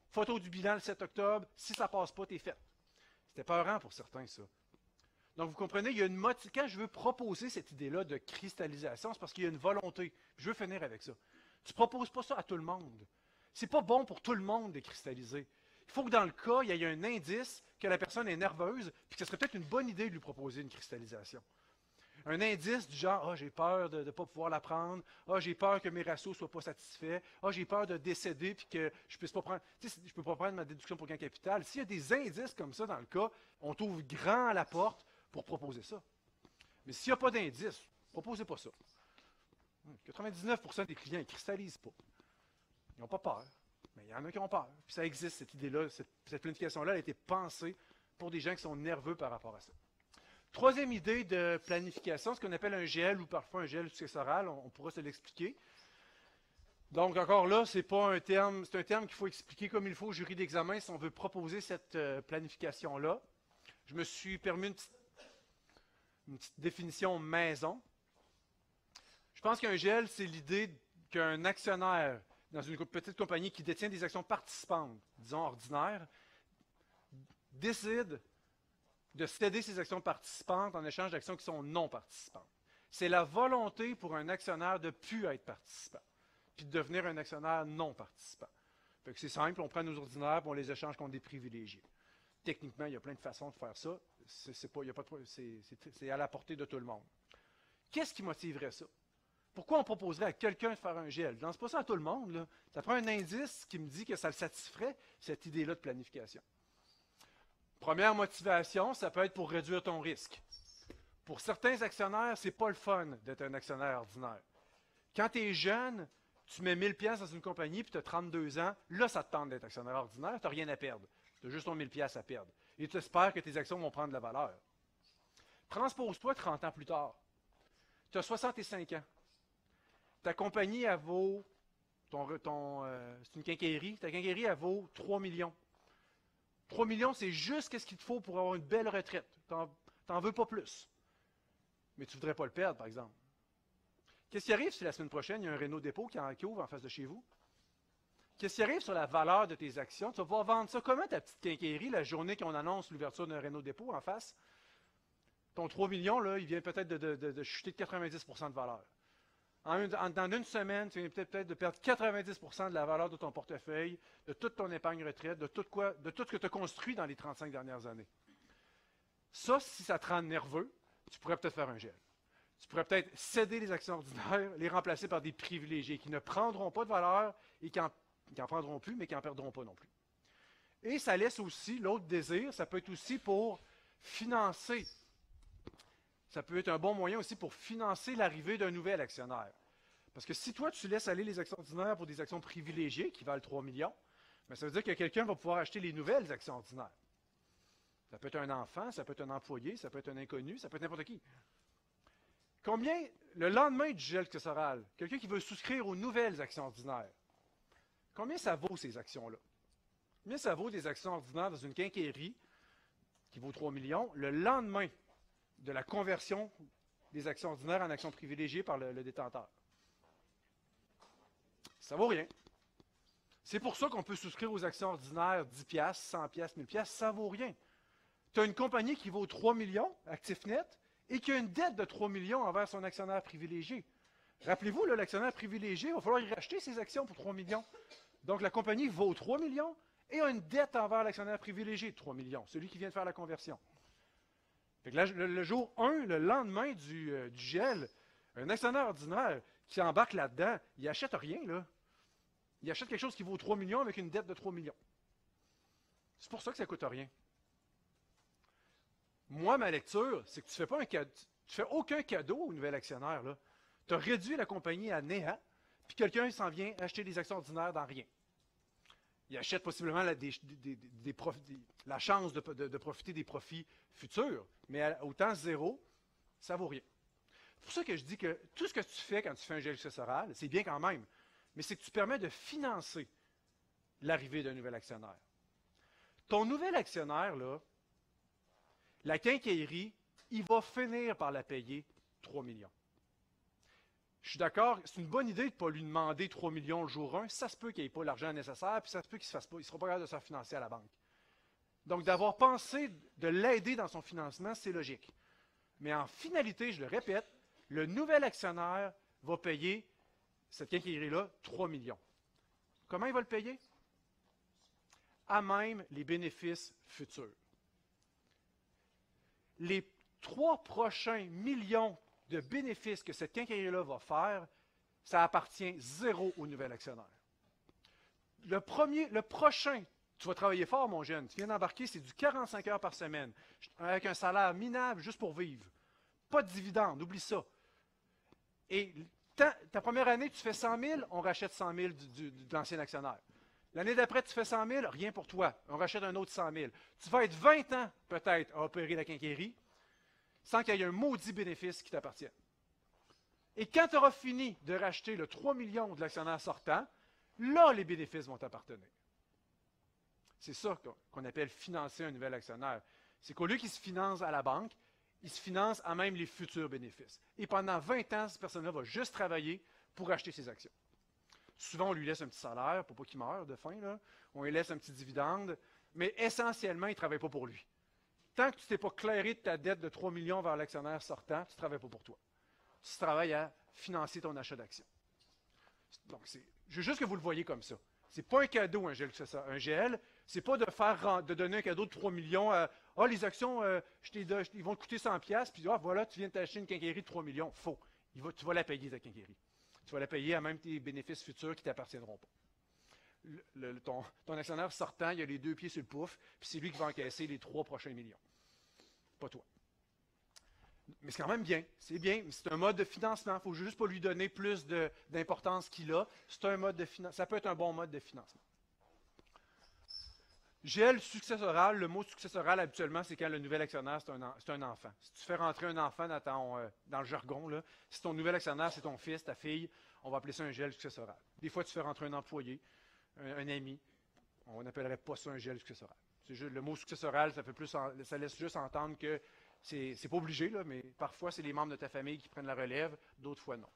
photo du bilan le 7 octobre. Si ça passe pas, tu es fait. C'était peurant pour certains, ça. Donc, vous comprenez, il y a une quand je veux proposer cette idée-là de cristallisation, c'est parce qu'il y a une volonté. Je veux finir avec ça. Tu ne proposes pas ça à tout le monde. Ce n'est pas bon pour tout le monde de cristalliser. Il faut que dans le cas, il y ait un indice que la personne est nerveuse, puis que ce serait peut-être une bonne idée de lui proposer une cristallisation. Un indice du genre, ah, j'ai peur de ne pas pouvoir la prendre, ah, j'ai peur que mes ratios ne soient pas satisfaits, ah, j'ai peur de décéder puis que je puisse pas prendre, tu sais, je peux pas prendre ma déduction pour gain capital. S'il y a des indices comme ça dans le cas, on t'ouvre grand à la porte pour proposer ça. Mais s'il n'y a pas d'indice, proposez pas ça. 99% des clients ne cristallisent pas. Ils n'ont pas peur. Mais il y en a qui ont peur. Puis ça existe, cette idée-là, cette, planification-là, elle a été pensée pour des gens qui sont nerveux par rapport à ça. Troisième idée de planification, ce qu'on appelle un gel ou parfois un gel successoral, on, pourra se l'expliquer. Donc, encore là, c'est pas un terme, c'est un terme qu'il faut expliquer comme il faut au jury d'examen si on veut proposer cette euh, planification-là. Je me suis permis une petite une petite définition maison. Je pense qu'un gel, c'est l'idée qu'un actionnaire dans une petite compagnie qui détient des actions participantes, disons ordinaires, décide de céder ses actions participantes en échange d'actions qui sont non participantes. C'est la volonté pour un actionnaire de ne plus être participant, puis de devenir un actionnaire non participant. c'est simple, on prend nos ordinaires et on les échange contre des privilégiés. Techniquement, il y a plein de façons de faire ça c'est à la portée de tout le monde. Qu'est-ce qui motiverait ça? Pourquoi on proposerait à quelqu'un de faire un gel? Je lance pas ça à tout le monde. Ça prend un indice qui me dit que ça le satisferait, cette idée-là de planification. Première motivation, ça peut être pour réduire ton risque. Pour certains actionnaires, ce n'est pas le fun d'être un actionnaire ordinaire. Quand tu es jeune, tu mets 1000 pièces dans une compagnie, puis tu as 32 ans, là, ça te tente d'être actionnaire ordinaire, tu n'as rien à perdre. Tu as juste ton 1000 pièces à perdre et tu espères que tes actions vont prendre de la valeur. Transpose-toi 30 ans plus tard. Tu as 65 ans. Ta compagnie, elle vaut, ton, euh, c'est une quincaillerie, ta quincaillerie, elle vaut 3 millions. 3 millions, c'est juste ce qu'il te faut pour avoir une belle retraite. Tu n'en veux pas plus. Mais tu voudrais pas le perdre, par exemple. Qu'est-ce qui arrive si la semaine prochaine, il y a un Renault dépôt qui ouvre en face de chez vous? Qu'est-ce qui arrive sur la valeur de tes actions? Tu vas pouvoir vendre ça comment ta petite quincaillerie la journée qu'on annonce l'ouverture d'un Renault dépôt en face? Ton 3 millions, là, il vient peut-être de, chuter de 90% de valeur. En, dans une semaine, tu viens peut-être de perdre 90% de la valeur de ton portefeuille, de toute ton épargne retraite, de tout, quoi, de tout ce que tu as construit dans les 35 dernières années. Ça, si ça te rend nerveux, tu pourrais peut-être faire un gel. Tu pourrais peut-être céder les actions ordinaires, les remplacer par des privilégiés qui ne prendront pas de valeur et qui n'en prendront plus, mais qui n'en perdront pas non plus. Et ça laisse aussi l'autre désir, ça peut être aussi pour financer. Ça peut être un bon moyen aussi pour financer l'arrivée d'un nouvel actionnaire. Parce que si toi, tu laisses aller les actions ordinaires pour des actions privilégiées qui valent 3 millions, mais ben, ça veut dire que quelqu'un va pouvoir acheter les nouvelles actions ordinaires. Ça peut être un enfant, ça peut être un employé, ça peut être un inconnu, ça peut être n'importe qui. Combien, le lendemain du gel successoral, quelqu'un qui veut souscrire aux nouvelles actions ordinaires, combien ça vaut ces actions-là? Combien ça vaut des actions ordinaires dans une quincaillerie qui vaut 3 millions le lendemain? De la conversion des actions ordinaires en actions privilégiées par le, détenteur? Ça vaut rien. C'est pour ça qu'on peut souscrire aux actions ordinaires 10 pièces, 100 pièces, 1000 pièces, ça vaut rien. Tu as une compagnie qui vaut 3 millions, actif net, et qui a une dette de 3 millions envers son actionnaire privilégié. Rappelez-vous, l'actionnaire privilégié, il va falloir y racheter ses actions pour 3 millions. Donc la compagnie vaut 3 millions et a une dette envers l'actionnaire privilégié de 3 millions, celui qui vient de faire la conversion. Le, jour 1, le lendemain du, euh, du, gel, un actionnaire ordinaire qui embarque là-dedans, il n'achète rien. Là. Il achète quelque chose qui vaut 3 millions avec une dette de 3 millions. C'est pour ça que ça ne coûte rien. Moi, ma lecture, c'est que tu ne fais fais aucun cadeau au nouvel actionnaire. Tu as réduit la compagnie à néant, puis quelqu'un s'en vient acheter des actions ordinaires dans rien. Il achète possiblement la, chance de, profiter des profits futurs, mais au temps zéro, ça vaut rien. C'est pour ça que je dis que tout ce que tu fais quand tu fais un gel successoral, c'est bien quand même, mais c'est que tu permets de financer l'arrivée d'un nouvel actionnaire. Ton nouvel actionnaire, là, la quincaillerie, il va finir par la payer 3 millions. Je suis d'accord, c'est une bonne idée de ne pas lui demander 3 millions le jour 1. Ça se peut qu'il n'ait pas l'argent nécessaire, puis ça se peut qu'il ne sera pas capable de se faire financer à la banque. Donc, d'avoir pensé de l'aider dans son financement, c'est logique. Mais en finalité, je le répète, le nouvel actionnaire va payer cette quincaillerie-là 3 millions. Comment il va le payer? À même les bénéfices futurs les trois prochains millions de bénéfices que cette quincaillerie-là va faire, ça appartient zéro au nouvel actionnaire. Le, premier, le prochain, tu vas travailler fort, mon jeune. Tu viens d'embarquer, c'est du 45 heures par semaine, avec un salaire minable juste pour vivre. Pas de dividende, oublie ça. Et ta, première année, tu fais 100 000, on rachète 100 000 de l'ancien actionnaire. L'année d'après, tu fais 100 000, rien pour toi. On rachète un autre 100 000. Tu vas être 20 ans, peut-être, à opérer la quincaillerie, sans qu'il y ait un maudit bénéfice qui t'appartienne. Et quand tu auras fini de racheter le 3 millions de l'actionnaire sortant, là, les bénéfices vont t'appartenir. C'est ça qu'on appelle financer un nouvel actionnaire. C'est qu'au lieu qu'il se finance à la banque, il se finance à même les futurs bénéfices. Et pendant 20 ans, cette personne-là va juste travailler pour acheter ses actions. Souvent, on lui laisse un petit salaire pour pas qu'il meure de faim. Là. On lui laisse un petit dividende. Mais essentiellement, il ne travaille pas pour lui. Tant que tu ne t'es pas clairé de ta dette de 3 millions vers l'actionnaire sortant, tu ne travailles pas pour toi. Tu travailles à financer ton achat d'actions. Donc, je veux juste que vous le voyez comme ça. Ce n'est pas un cadeau, un GL. Ce n'est pas de, faire, de donner un cadeau de 3 millions. À, ah, les actions, euh, ils vont te coûter 100 pièces puis ah, voilà, tu viens t'acheter une quincaillerie de 3 millions. Faux. tu vas la payer, ta quincaillerie. Tu vas la payer à même tes bénéfices futurs qui ne t'appartiendront pas. Ton, actionnaire sortant, il a les deux pieds sur le pouf, puis c'est lui qui va encaisser les trois prochains millions. Pas toi. Mais c'est quand même bien. C'est bien. C'est un mode de financement. Il ne faut juste pas lui donner plus d'importance qu'il a. C'est un mode de financement. Ça peut être un bon mode de financement. GL successoral, le mot successoral, habituellement, c'est quand le nouvel actionnaire, c'est un, enfant. Si tu fais rentrer un enfant dans, euh, le jargon, là, si ton nouvel actionnaire, c'est ton fils, ta fille, on va appeler ça un GL successoral. Des fois, tu fais rentrer un employé, un, ami, on n'appellerait pas ça un GL successoral. le mot successoral, ça, fait plus ça laisse juste entendre que c'est, pas obligé, là, mais parfois, c'est les membres de ta famille qui prennent la relève, d'autres fois non.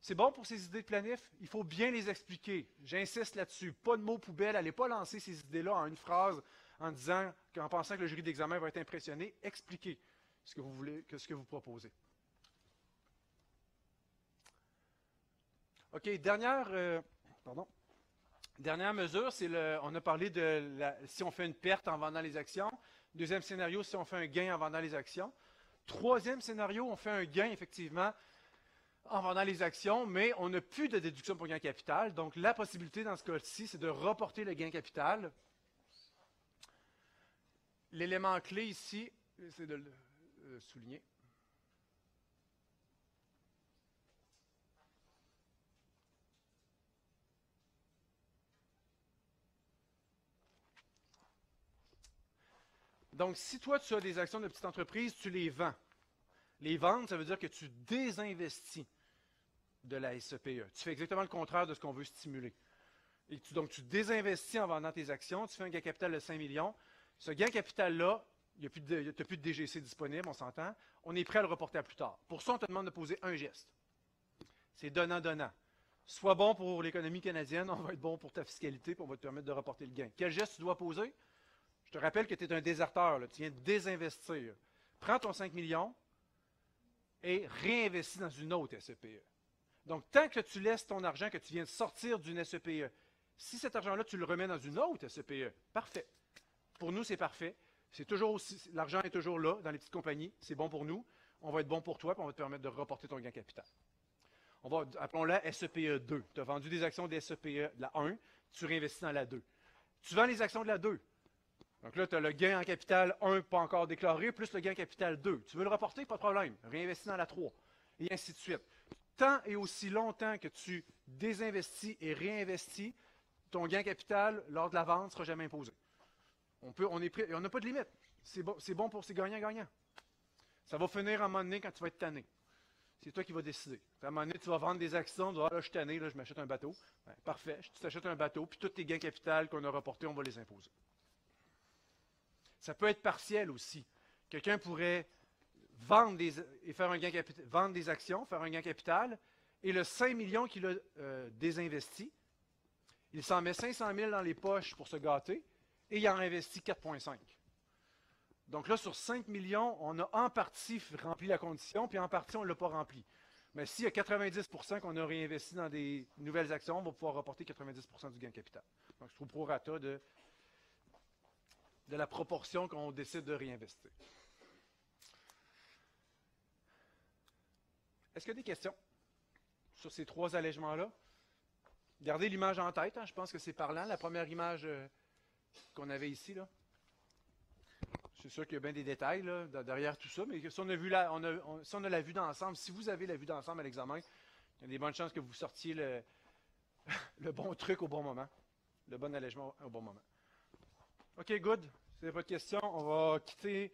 C'est bon pour ces idées de planif, il faut bien les expliquer. J'insiste là-dessus. Pas de mots poubelle, n'allez pas lancer ces idées-là en une phrase en disant, en pensant que le jury d'examen va être impressionné. Expliquez ce que vous voulez, ce que vous proposez. OK, dernière, euh, pardon. Dernière mesure, on a parlé de si on fait une perte en vendant les actions. Deuxième scénario, si on fait un gain en vendant les actions. Troisième scénario, on fait un gain effectivement en vendant les actions, mais on n'a plus de déduction pour gain capital. Donc, la possibilité dans ce cas-ci, c'est de reporter le gain capital. L'élément clé ici, c'est de le euh, souligner. Donc, si toi, tu as des actions de petite entreprise, tu les vends. Les vendre, ça veut dire que tu désinvestis de la SEPE. Tu fais exactement le contraire de ce qu'on veut stimuler. Et donc, tu désinvestis en vendant tes actions, tu fais un gain capital de 5 millions. Ce gain capital-là, plus de, plus de DGC disponible, on s'entend. On est prêt à le reporter à plus tard. Pour ça, on te demande de poser un geste. C'est donnant-donnant. Sois bon pour l'économie canadienne, on va être bon pour ta fiscalité, puis on va te permettre de reporter le gain. Quel geste tu dois poser? Je te rappelle que tu es un déserteur, tu viens de désinvestir. Prends ton 5 millions et réinvestis dans une autre SEPE. Donc, tant que tu laisses ton argent que tu viens de sortir d'une SEPE, si cet argent-là, tu le remets dans une autre SEPE, parfait. Pour nous, c'est parfait. C'est toujours l'argent est toujours là dans les petites compagnies. C'est bon pour nous. On va être bon pour toi, puis on va te permettre de reporter ton gain capital. On va, appelons-la SEPE 2. Tu as vendu des actions de SEPE de la 1, tu réinvestis dans la 2. Tu vends les actions de la 2. Donc là, tu as le gain en capital 1 pas encore déclaré, plus le gain en capital 2. Tu veux le reporter, pas de problème. Réinvestis dans la 3. Et ainsi de suite. Tant et aussi longtemps que tu désinvestis et réinvestis, ton gain capital lors de la vente ne sera jamais imposé. On n'a pas de limite. C'est bon, pour ces gagnants-gagnants. Ça va finir à un moment donné quand tu vas être tanné. C'est toi qui vas décider. À un moment donné, tu vas vendre des actions, tu vas ah, là, je suis tanné, là, je m'achète un bateau. Ben, parfait, tu t'achètes un bateau, puis tous tes gains capital qu'on a reportés, on va les imposer. Ça peut être partiel aussi. Quelqu'un pourrait vendre des, et faire un gain vendre des actions, faire un gain capital, et le 5 millions qu'il a euh, désinvesti, il s'en met 500 000 dans les poches pour se gâter, et il en investi 4,5. Donc là, sur 5 millions, on a en partie rempli la condition, puis en partie, on ne l'a pas rempli. Mais s'il y a 90% qu'on a réinvesti dans des nouvelles actions, on va pouvoir reporter 90% du gain capital. Donc, c'est au prorata de, de la proportion qu'on décide de réinvestir. Est-ce qu'il y a des questions sur ces trois allègements-là? Gardez l'image en tête, hein, je pense que c'est parlant. La première image euh, qu'on avait ici, là. C'est sûr qu'il y a bien des détails derrière tout ça, mais si on a, la, on a, si on la vue d'ensemble, si vous avez la vue d'ensemble à l'examen, il y a des bonnes chances que vous sortiez le, le bon truc au bon moment, le bon allègement au bon moment. OK, good. Pas de questions, on va quitter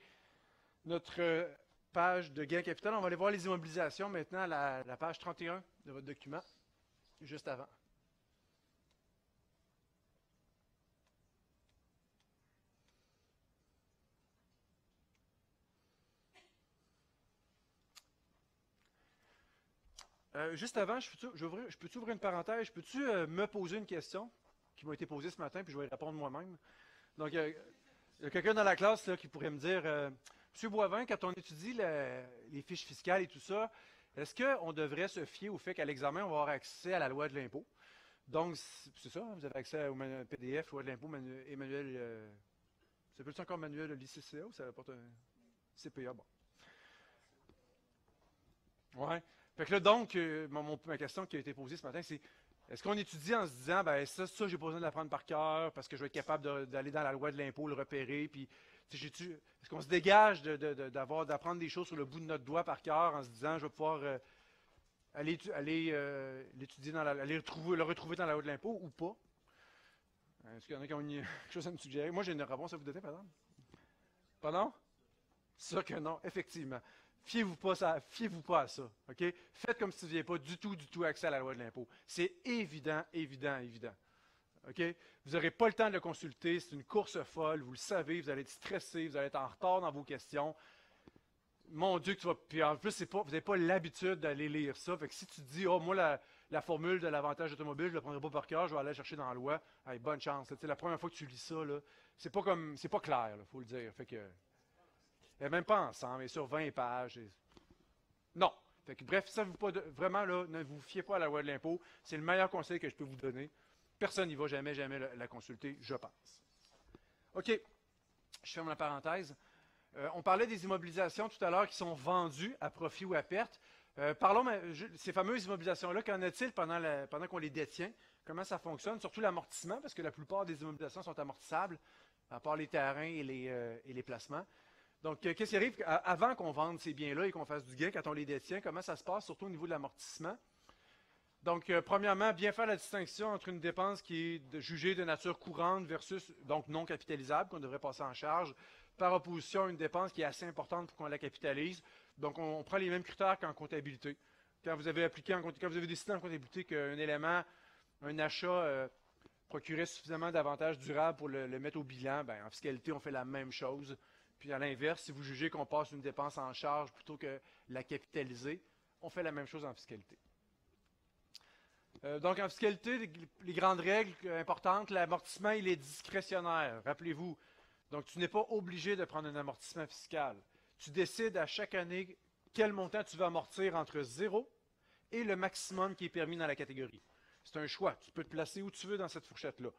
notre page de gain capital. On va aller voir les immobilisations maintenant, la, la page 31 de votre document, juste avant. Euh, juste avant, je peux-tu ouvrir, une parenthèse? Peux-tu euh, me poser une question qui m'a été posée ce matin, puis je vais y répondre moi-même? Donc, il y a quelqu'un dans la classe qui pourrait me dire euh, Monsieur Boivin, quand on étudie les fiches fiscales et tout ça, est-ce qu'on devrait se fier au fait qu'à l'examen, on va avoir accès à la loi de l'impôt? Donc, c'est ça, vous avez accès au PDF, loi de l'impôt, Emmanuel. Euh, ça encore manuel l'ICCA ou ça apporte un CPA? Bon. Ouais. Fait que là, donc, euh, ma question qui a été posée ce matin, c'est est-ce qu'on étudie en se disant, ben ça, ça j'ai besoin de l'apprendre par cœur parce que je vais être capable d'aller dans la loi de l'impôt, le repérer, puis est-ce qu'on se dégage d'apprendre des choses sur le bout de notre doigt par cœur en se disant, je vais pouvoir euh, aller, euh, l'étudier dans la, aller le retrouver dans la loi de l'impôt ou pas? Est-ce qu'il y en a qui ont quelque chose à me suggérer? Moi, j'ai une réponse à vous donner, pardon. Pardon? Ça que non, effectivement. Fiez-vous pas, ça, fiez-vous pas à ça. Faites comme si vous n'aviez pas du tout, du tout accès à la loi de l'impôt. C'est évident, évident, évident. Vous n'aurez pas le temps de le consulter. C'est une course folle. Vous le savez. Vous allez être stressé. Vous allez être en retard dans vos questions. Mon Dieu, que tu vas. Puis en plus, pas, vous n'avez pas l'habitude d'aller lire ça. Fait que si tu te dis, oh, moi, la, formule de l'avantage automobile, je ne la prendrai pas par cœur, je vais aller chercher dans la loi. bonne chance. C'est la première fois que tu lis ça, là, c'est pas comme. C'est pas clair, il faut le dire. Fait que. Et même pas ensemble, et sur 20 pages. Non. bref, ça vous pas vraiment, là, ne vous fiez pas à la loi de l'impôt. C'est le meilleur conseil que je peux vous donner. Personne n'y va jamais, jamais la, consulter, je pense. OK. Je ferme la parenthèse. Euh, on parlait des immobilisations tout à l'heure qui sont vendues à profit ou à perte. Euh, parlons de ces fameuses immobilisations-là. Qu'en est-il pendant, pendant qu'on les détient? Comment ça fonctionne? Surtout l'amortissement, parce que la plupart des immobilisations sont amortissables, à part les terrains et les, euh, et les placements. Donc, euh, qu'est-ce qui arrive? Avant qu'on vende ces biens-là et qu'on fasse du gain quand on les détient? Comment ça se passe, surtout au niveau de l'amortissement? Donc, euh, premièrement, bien faire la distinction entre une dépense qui est jugée de nature courante versus donc non capitalisable, qu'on devrait passer en charge, par opposition à une dépense qui est assez importante pour qu'on la capitalise. Donc, on, prend les mêmes critères qu'en comptabilité. Quand vous avez décidé en comptabilité qu'un élément, un achat euh, procurait suffisamment d'avantages durables pour le, mettre au bilan, ben, en fiscalité, on fait la même chose. Puis à l'inverse, si vous jugez qu'on passe une dépense en charge plutôt que la capitaliser, on fait la même chose en fiscalité. Euh, donc, en fiscalité, les, grandes règles importantes, l'amortissement, il est discrétionnaire. Rappelez-vous. Donc, tu n'es pas obligé de prendre un amortissement fiscal. Tu décides à chaque année quel montant tu veux amortir entre zéro et le maximum qui est permis dans la catégorie. C'est un choix. Tu peux te placer où tu veux dans cette fourchette-là.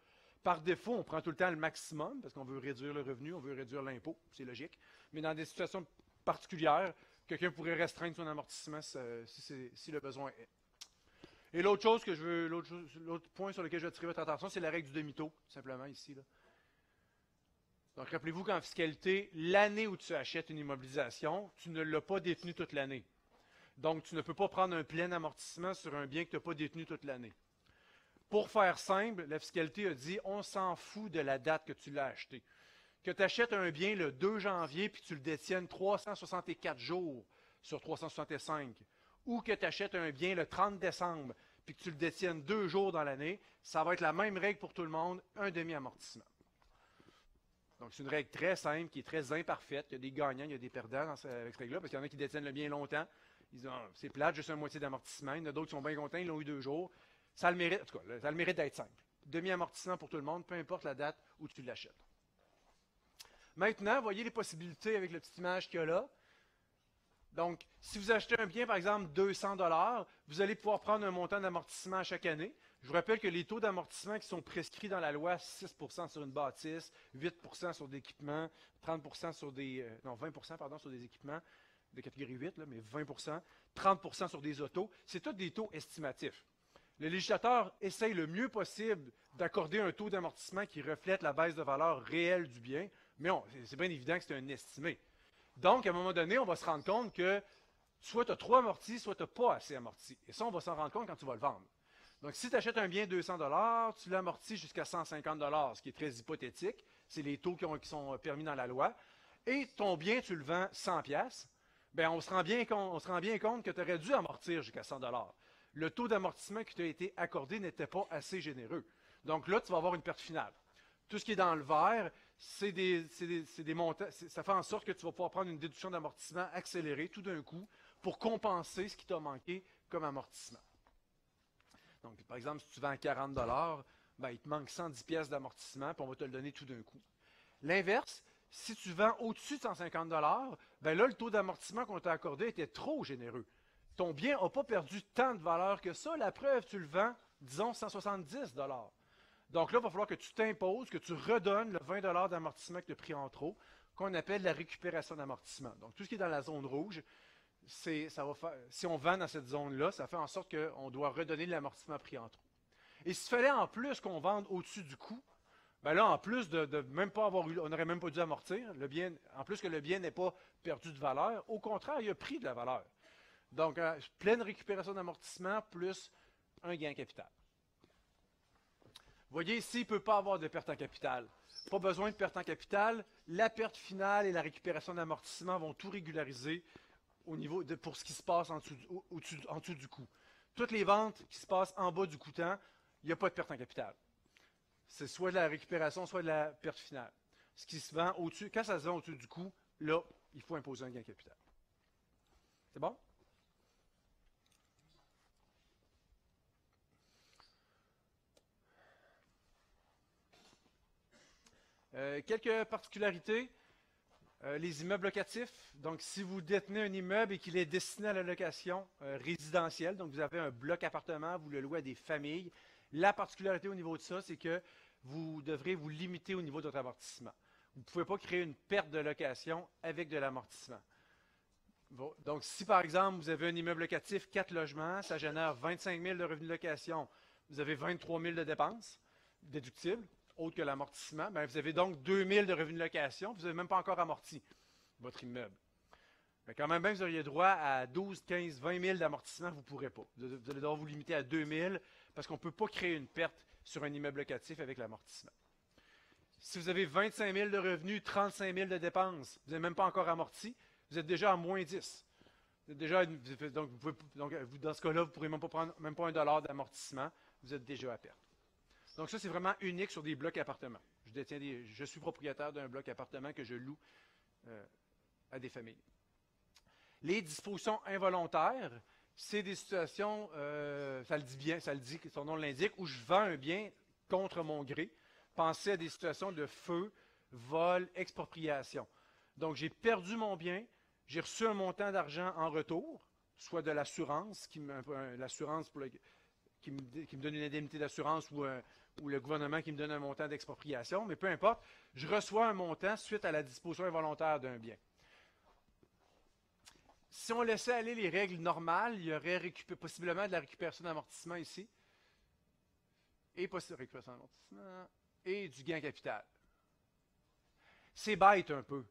Par défaut, on prend tout le temps le maximum parce qu'on veut réduire le revenu, on veut réduire l'impôt, c'est logique. Mais dans des situations particulières, quelqu'un pourrait restreindre son amortissement si, le besoin est. Et l'autre chose que je veux, l'autre point sur lequel je veux attirer votre attention, c'est la règle du demi-taux, simplement ici. Donc, rappelez-vous qu'en fiscalité, l'année où tu achètes une immobilisation, tu ne l'as pas détenue toute l'année. Donc, tu ne peux pas prendre un plein amortissement sur un bien que tu n'as pas détenu toute l'année. Pour faire simple, la fiscalité a dit on s'en fout de la date que tu l'as acheté. Que tu achètes un bien le 2 janvier puis tu le détiennes 364 jours sur 365 ou que tu achètes un bien le 30 décembre puis que tu le détiennes deux jours dans l'année, ça va être la même règle pour tout le monde, un demi-amortissement. Donc, c'est une règle très simple, qui est très imparfaite. Il y a des gagnants, il y a des perdants avec cette règle-là, parce qu'il y en a qui détiennent le bien longtemps. Ils disent, c'est plate, juste un moitié d'amortissement. Il y en a d'autres qui sont bien contents, ils l'ont eu deux jours. Ça le mérite, en tout cas, ça le mérite d'être simple. Demi-amortissement pour tout le monde, peu importe la date où tu l'achètes. Maintenant, voyez les possibilités avec la petite image qu'il y a là. Donc, si vous achetez un bien, par exemple, 200 dollars, vous allez pouvoir prendre un montant d'amortissement chaque année. Je vous rappelle que les taux d'amortissement qui sont prescrits dans la loi, 6% sur une bâtisse, 8% sur des équipements, 30% sur des, euh, non, 20% pardon, sur des équipements de catégorie 8, là, mais 20% 30% sur des autos, c'est tous des taux estimatifs. Le législateur essaye le mieux possible d'accorder un taux d'amortissement qui reflète la baisse de valeur réelle du bien, mais c'est bien évident que c'est un estimé. Donc, à un moment donné, on va se rendre compte que soit tu as trop amorti, soit tu n'as pas assez amorti. Et ça, on va s'en rendre compte quand tu vas le vendre. Donc, si tu achètes un bien 200 tu l'amortis jusqu'à 150 ce qui est très hypothétique. C'est les taux qui, sont permis dans la loi. Et ton bien, tu le vends 100 bien, on se rend bien, on se rend bien compte que tu aurais dû amortir jusqu'à 100 Le taux d'amortissement qui t'a été accordé n'était pas assez généreux. Donc là, tu vas avoir une perte finale. Tout ce qui est dans le vert. Ça fait en sorte que tu vas pouvoir prendre une déduction d'amortissement accélérée tout d'un coup pour compenser ce qui t'a manqué comme amortissement. Donc, par exemple, si tu vends 40 ben, il te manque 110 pièces d'amortissement, puis on va te le donner tout d'un coup. L'inverse, si tu vends au-dessus de 150 ben là, le taux d'amortissement qu'on t'a accordé était trop généreux. Ton bien n'a pas perdu tant de valeur que ça. La preuve, tu le vends, disons, 170 donc là, il va falloir que tu t'imposes, que tu redonnes le 20 d'amortissement que tu as pris en trop, qu'on appelle la récupération d'amortissement. Donc tout ce qui est dans la zone rouge, ça va faire, si on vend dans cette zone-là, ça fait en sorte qu'on doit redonner l'amortissement pris en trop. Et s'il fallait en plus qu'on vende au-dessus du coût, ben là, en plus de, même pas avoir eu, on n'aurait même pas dû amortir, le bien, en plus que le bien n'ait pas perdu de valeur, au contraire, il a pris de la valeur. Donc, euh, pleine récupération d'amortissement plus un gain capital. Vous voyez ici, il ne peut pas avoir de perte en capital. Pas besoin de perte en capital. La perte finale et la récupération d'amortissement vont tout régulariser au niveau de, pour ce qui se passe en dessous, du coût. Toutes les ventes qui se passent en bas du coûtant, il n'y a pas de perte en capital. C'est soit de la récupération, soit de la perte finale. Ce qui se vend au-dessus, quand ça se vend au-dessus du coût, là, il faut imposer un gain capital. C'est bon? Euh, quelques particularités. Euh, les immeubles locatifs. Donc, si vous détenez un immeuble et qu'il est destiné à la location euh, résidentielle, donc vous avez un bloc appartement, vous le louez à des familles, la particularité au niveau de ça, c'est que vous devrez vous limiter au niveau de votre amortissement. Vous ne pouvez pas créer une perte de location avec de l'amortissement. donc, si par exemple, vous avez un immeuble locatif, 4 logements, ça génère 25 000 de revenus de location, vous avez 23 000 de dépenses déductibles autre que l'amortissement, ben, vous avez donc 2000 de revenus de location, vous n'avez même pas encore amorti votre immeuble. Quand même, bien vous auriez droit à 12, 15, 20 000 d'amortissement, vous ne pourrez pas. Vous allez devoir vous limiter à 2 000 parce qu'on ne peut pas créer une perte sur un immeuble locatif avec l'amortissement. Si vous avez 25 000 de revenus, 35 000 de dépenses, vous n'avez même pas encore amorti, vous êtes déjà à moins 10. Vous êtes déjà, donc, dans ce cas-là, vous ne pourrez même pas prendre même pas un dollar d'amortissement, vous êtes déjà à perte. Donc ça, c'est vraiment unique sur des blocs appartements. Je, suis propriétaire d'un bloc appartement que je loue euh, à des familles. Les dispositions involontaires, c'est des situations, euh, ça le dit bien, ça le dit, son nom l'indique, où je vends un bien contre mon gré. Pensez à des situations de feu, vol, expropriation. Donc, j'ai perdu mon bien, j'ai reçu un montant d'argent en retour, soit de l'assurance, qui me, donne une indemnité d'assurance ou, ou, le gouvernement qui me donne un montant d'expropriation, mais peu importe, je reçois un montant suite à la disposition involontaire d'un bien. Si on laissait aller les règles normales, il y aurait possiblement de la récupération d'amortissement ici. Et récupération d'amortissement. Et du gain capital. C'est bête un peu.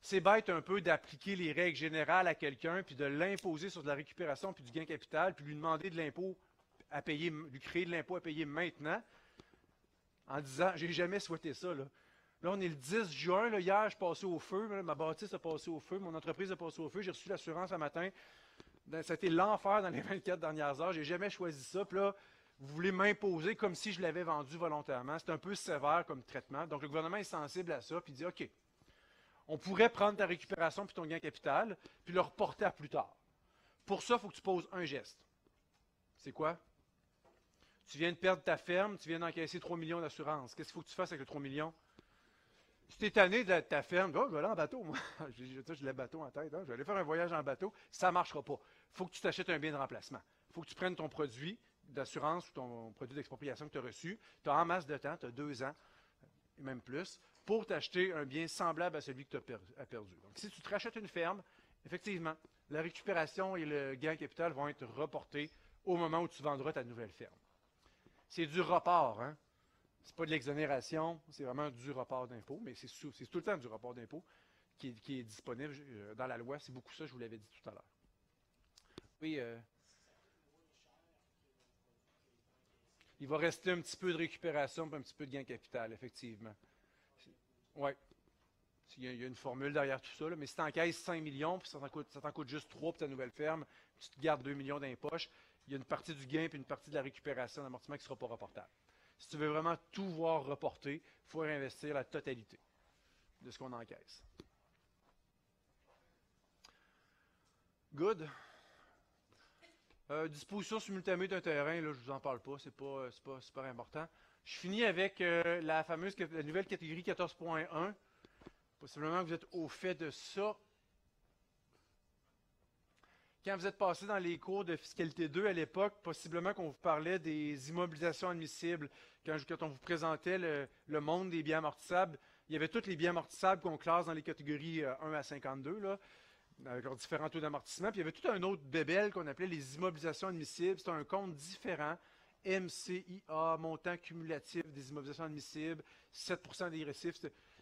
C'est bête un peu d'appliquer les règles générales à quelqu'un, puis de l'imposer sur de la récupération, puis du gain capital, puis lui demander de l'impôt à payer, lui créer de l'impôt à payer maintenant, en disant J'ai jamais souhaité ça. Là. Là, on est le 10 juin. Hier, je passais au feu. ma bâtisse a passé au feu. Mon entreprise a passé au feu. J'ai reçu l'assurance un matin. Ben, a été l'enfer dans les 24 dernières heures. J'ai jamais choisi ça. Puis là, vous voulez m'imposer comme si je l'avais vendu volontairement. C'est un peu sévère comme traitement. Donc, le gouvernement est sensible à ça. Puis il dit OK, on pourrait prendre ta récupération puis ton gain capital, puis le reporter à plus tard. Pour ça, il faut que tu poses un geste. C'est quoi? Tu viens de perdre ta ferme, tu viens d'encaisser 3 millions d'assurance. Qu'est-ce qu'il faut que tu fasses avec les 3 millions? Si tu es tanné de ta ferme, oh, je vais aller en bateau, moi. j'ai le bateau en tête. Hein. Je vais aller faire un voyage en bateau. Ça ne marchera pas. Il faut que tu t'achètes un bien de remplacement. Il faut que tu prennes ton produit d'assurance ou ton produit d'expropriation que tu as reçu. Tu as en masse de temps, tu as deux ans, et même plus, pour t'acheter un bien semblable à celui que tu as perdu. Donc, si tu te rachètes une ferme, effectivement, la récupération et le gain capital vont être reportés au moment où tu vendras ta nouvelle ferme. C'est du report, hein? n'est pas de l'exonération, c'est vraiment du report d'impôt, mais c'est tout le temps du report d'impôt qui, est disponible euh, dans la loi. C'est beaucoup ça, je vous l'avais dit tout à l'heure. Oui. Euh, il va rester un petit peu de récupération et un petit peu de gain capital, effectivement. Oui. Il y, a, une formule derrière tout ça, mais si tu encaisses 5 millions, puis ça t'en coûte, coûte, juste 3 pour ta nouvelle ferme, tu te gardes 2 millions d'impoches, il y a une partie du gain et une partie de la récupération d'amortissement qui ne sera pas reportable. Si tu veux vraiment tout voir reporter, il faut réinvestir la totalité de ce qu'on encaisse. Good. Euh, disposition simultanée d'un terrain, là, je ne vous en parle pas, ce n'est pas, pas super important. Je finis avec euh, la fameuse la nouvelle catégorie 14.1. Possiblement que vous êtes au fait de ça. Quand vous êtes passé dans les cours de fiscalité 2 à l'époque, possiblement qu'on vous parlait des immobilisations admissibles. Quand, on vous présentait le, monde des biens amortissables, il y avait tous les biens amortissables qu'on classe dans les catégories 1 euh, à 52, là, avec leurs différents taux d'amortissement. Puis il y avait tout un autre bébel qu'on appelait les immobilisations admissibles. C'était un compte différent. MCIA, montant cumulatif des immobilisations admissibles, 7% dégressif.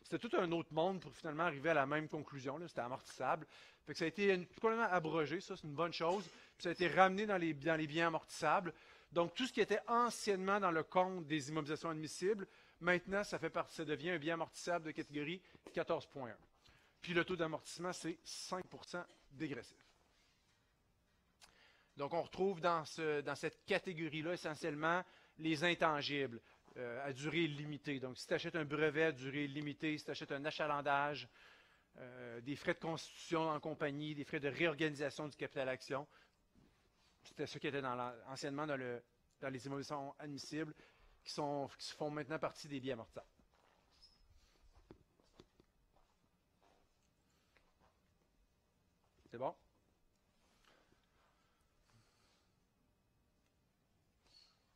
C'était tout un autre monde pour finalement arriver à la même conclusion. C'était amortissable. Ça a été abrogé, ça, c'est une bonne chose. Ça a été ramené dans les, biens amortissables. Donc, tout ce qui était anciennement dans le compte des immobilisations admissibles, maintenant, ça fait partie, ça devient un bien amortissable de catégorie 14.1. Puis le taux d'amortissement, c'est 5% dégressif. Donc, on retrouve dans cette catégorie-là essentiellement les intangibles. Euh, à durée limitée. Donc, si tu achètes un brevet à durée limitée, si tu achètes un achalandage, euh, des frais de constitution en compagnie, des frais de réorganisation du capital action, c'était ce qui était anciennement dans, les immobilisations admissibles, qui, sont, qui font maintenant partie des biens amortissables. C'est bon?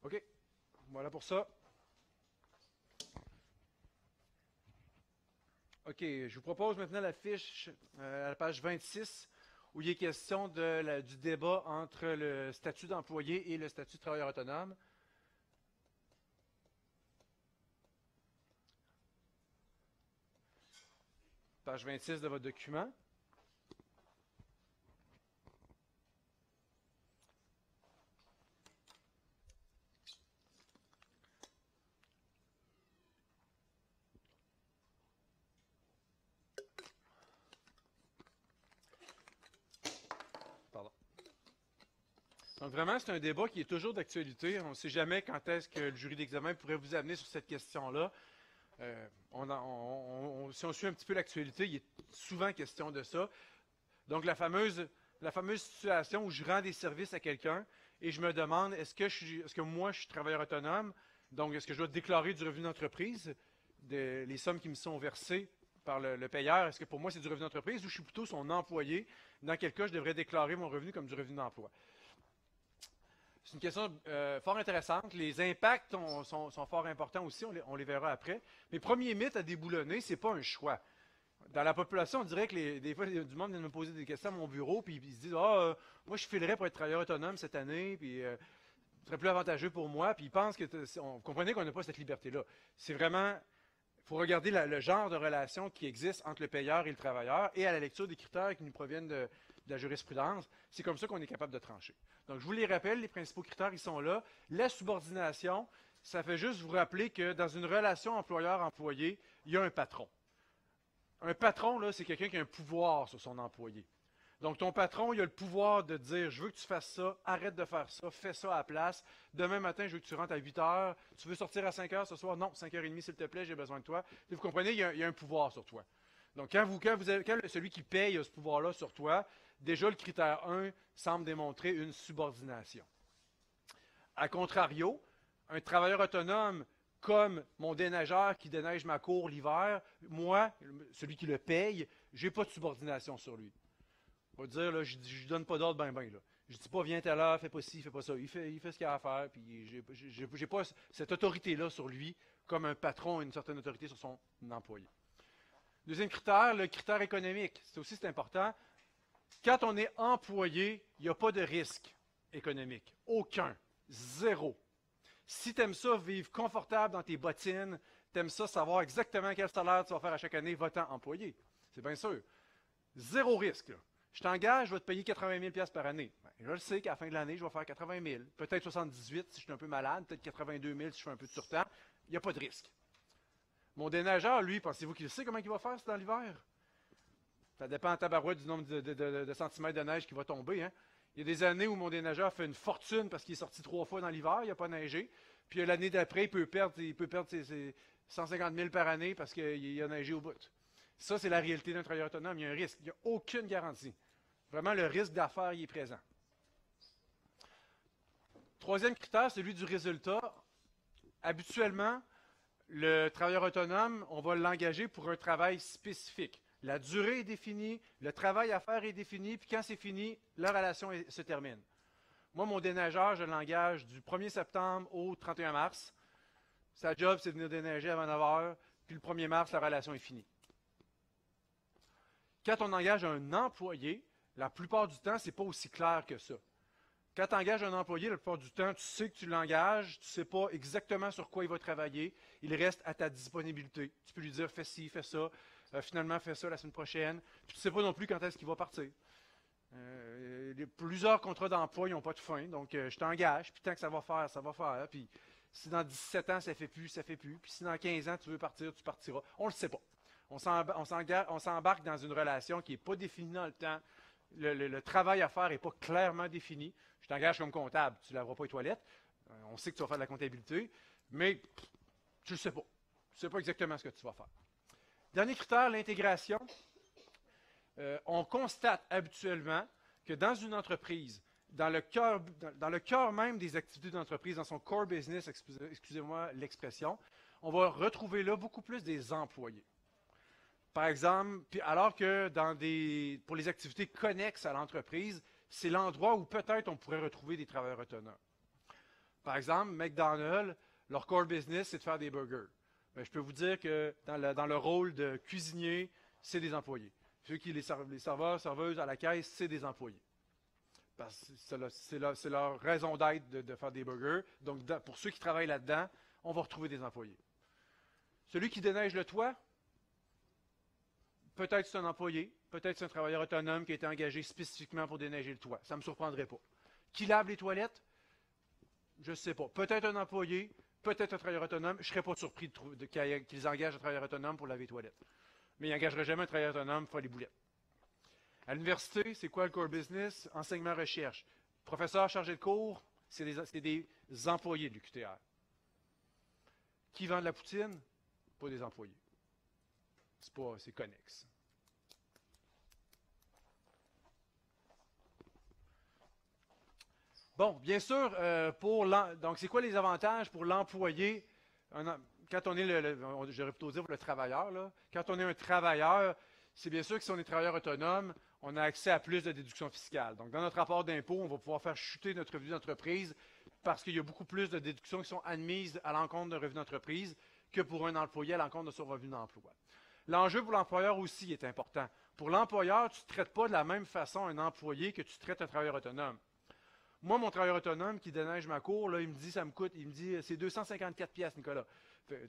OK. Voilà pour ça. OK, je vous propose maintenant la fiche euh, à la page 26 où il est question du débat entre le statut d'employé et le statut de travailleur autonome. Page 26 de votre document. Donc vraiment, c'est un débat qui est toujours d'actualité. On ne sait jamais quand est-ce que le jury d'examen pourrait vous amener sur cette question-là. Euh, si on suit un petit peu l'actualité, il est souvent question de ça. Donc la fameuse, situation où je rends des services à quelqu'un et je me demande, est-ce que, est que moi, je suis travailleur autonome? Donc, est-ce que je dois déclarer du revenu d'entreprise, les sommes qui me sont versées par le, le payeur? Est-ce que pour moi, c'est du revenu d'entreprise ou je suis plutôt son employé? Dans quel cas, je devrais déclarer mon revenu comme du revenu d'emploi? C'est une question euh, fort intéressante. Les impacts sont, fort importants aussi, on les, verra après. Mais premier mythe à déboulonner, ce n'est pas un choix. Dans la population, on dirait que des fois, du monde vient me poser des questions à mon bureau, puis ils se disent Ah, euh, moi, je filerais pour être travailleur autonome cette année, puis euh, ce serait plus avantageux pour moi. Puis ils pensent que. On, comprenez qu'on n'a pas cette liberté-là. C'est vraiment. Il faut regarder le genre de relation qui existe entre le payeur et le travailleur et à la lecture des critères qui nous proviennent de, de la jurisprudence. C'est comme ça qu'on est capable de trancher. Donc, je vous les rappelle, les principaux critères, ils sont là. La subordination, ça fait juste vous rappeler que dans une relation employeur-employé, il y a un patron. Un patron, là, c'est quelqu'un qui a un pouvoir sur son employé. Donc, ton patron, il a le pouvoir de dire Je veux que tu fasses ça, arrête de faire ça, fais ça à la place. Demain matin, je veux que tu rentres à 8 heures. Tu veux sortir à 5 heures ce soir? Non, 5 h 30, s'il te plaît, j'ai besoin de toi. vous comprenez, il y, a, un pouvoir sur toi. Donc, quand, vous, quand, vous quand celui qui paye a ce pouvoir-là sur toi, déjà le critère 1 semble démontrer une subordination. A contrario, un travailleur autonome comme mon déneigeur qui déneige ma cour l'hiver, moi, celui qui le paye, je n'ai pas de subordination sur lui. On va dire, là, je ne donne pas d'ordre ben ben. Là. Je ne dis pas, viens à l'heure, fais pas ci, fais pas ça. Il fait, ce qu'il a à faire, puis je n'ai pas cette autorité-là sur lui, comme un patron a une certaine autorité sur son employé. Deuxième critère, le critère économique. C'est aussi important. Quand on est employé, il n'y a pas de risque économique. Aucun. Zéro. Si tu aimes ça, vivre confortable dans tes bottines, tu aimes ça, savoir exactement quel salaire tu vas faire à chaque année, va-t'en employé. C'est bien sûr. Zéro risque. Je t'engage, je vais te payer 80 000 par année. Ben, je le sais qu'à la fin de l'année, je vais faire 80 000. Peut-être 78 si je suis un peu malade, peut-être 82 000 si je fais un peu de surtemps. Il n'y a pas de risque. Mon déneigeur, lui, pensez-vous qu'il sait comment il va faire dans l'hiver? Ça dépend en tabarouette du nombre de, centimètres de neige qui va tomber. Hein. Il y a des années où mon déneigeur fait une fortune parce qu'il est sorti trois fois dans l'hiver, il n'a pas neigé. Puis l'année d'après, il peut perdre, il peut perdre ses, 150 000 par année parce qu'il a neigé au bout. Ça, c'est la réalité d'un travailleur autonome. Il y a un risque. Il n'y a aucune garantie. Vraiment, le risque d'affaires y est présent. Troisième critère, celui du résultat. Habituellement, le travailleur autonome, on va l'engager pour un travail spécifique. La durée est définie, le travail à faire est défini, puis quand c'est fini, la relation se termine. Moi, mon déneigeur, je l'engage du 1er septembre au 31 mars. Sa job, c'est de venir déneiger avant 9 heures, puis le 1er mars, la relation est finie. Quand on engage un employé, la plupart du temps, ce n'est pas aussi clair que ça. Quand tu engages un employé, la plupart du temps, tu sais que tu l'engages, tu ne sais pas exactement sur quoi il va travailler, il reste à ta disponibilité. Tu peux lui dire fais ci, fais ça, euh, finalement fais ça la semaine prochaine, puis tu ne sais pas non plus quand est-ce qu'il va partir. Euh, plusieurs contrats d'emploi n'ont pas de fin, donc euh, je t'engage, puis tant que ça va faire, ça va faire. Puis si dans 17 ans, ça fait plus, ça fait plus. Puis si dans 15 ans, tu veux partir, tu partiras. On ne le sait pas. On s'embarque dans une relation qui n'est pas définie dans le temps. Le, travail à faire n'est pas clairement défini. Je t'engage comme comptable, tu ne laveras pas les toilettes. on sait que tu vas faire de la comptabilité, mais tu ne sais pas. Tu ne sais pas exactement ce que tu vas faire. Dernier critère, l'intégration. Euh, on constate habituellement que dans une entreprise, dans le cœur, même des activités d'entreprise, dans son core business, excusez-moi l'expression, on va retrouver là beaucoup plus des employés. Par exemple, alors que pour les activités connexes à l'entreprise, c'est l'endroit où peut-être on pourrait retrouver des travailleurs autonomes. Par exemple, McDonald's, leur core business, c'est de faire des burgers. Ben, je peux vous dire que dans le, rôle de cuisinier, c'est des employés. Ceux qui les, les serveurs, serveuses à la caisse, c'est des employés. C'est leur, raison d'être de, faire des burgers. Donc, pour ceux qui travaillent là-dedans, on va retrouver des employés. Celui qui déneige le toit, peut-être c'est un employé, peut-être c'est un travailleur autonome qui a été engagé spécifiquement pour déneiger le toit. Ça ne me surprendrait pas. Qui lave les toilettes? Je ne sais pas. Peut-être un employé, peut-être un travailleur autonome. Je ne serais pas surpris qu'ils engagent un travailleur autonome pour laver les toilettes. Mais ils n'engageraient jamais un travailleur autonome pour les boulettes. À l'université, c'est quoi le core business? Enseignement-recherche. Professeurs chargés de cours, c'est des, des, employés de l'UQTR. Qui vend de la poutine? Pas des employés. C'est pas, c'est connexe. Bon, bien sûr, euh, donc c'est quoi les avantages pour l'employé? Quand on est le, j'aurais plutôt dire le travailleur, là, quand on est un travailleur, c'est bien sûr que si on est travailleur autonome, on a accès à plus de déductions fiscales. Donc, dans notre rapport d'impôt, on va pouvoir faire chuter notre revenu d'entreprise parce qu'il y a beaucoup plus de déductions qui sont admises à l'encontre d'un revenu d'entreprise que pour un employé à l'encontre de son revenu d'emploi. L'enjeu pour l'employeur aussi est important. Pour l'employeur, tu ne traites pas de la même façon un employé que tu traites un travailleur autonome. Moi, mon travailleur autonome qui déneige ma cour, là, il me dit, ça me coûte, il me dit, c'est 254 pièces, Nicolas,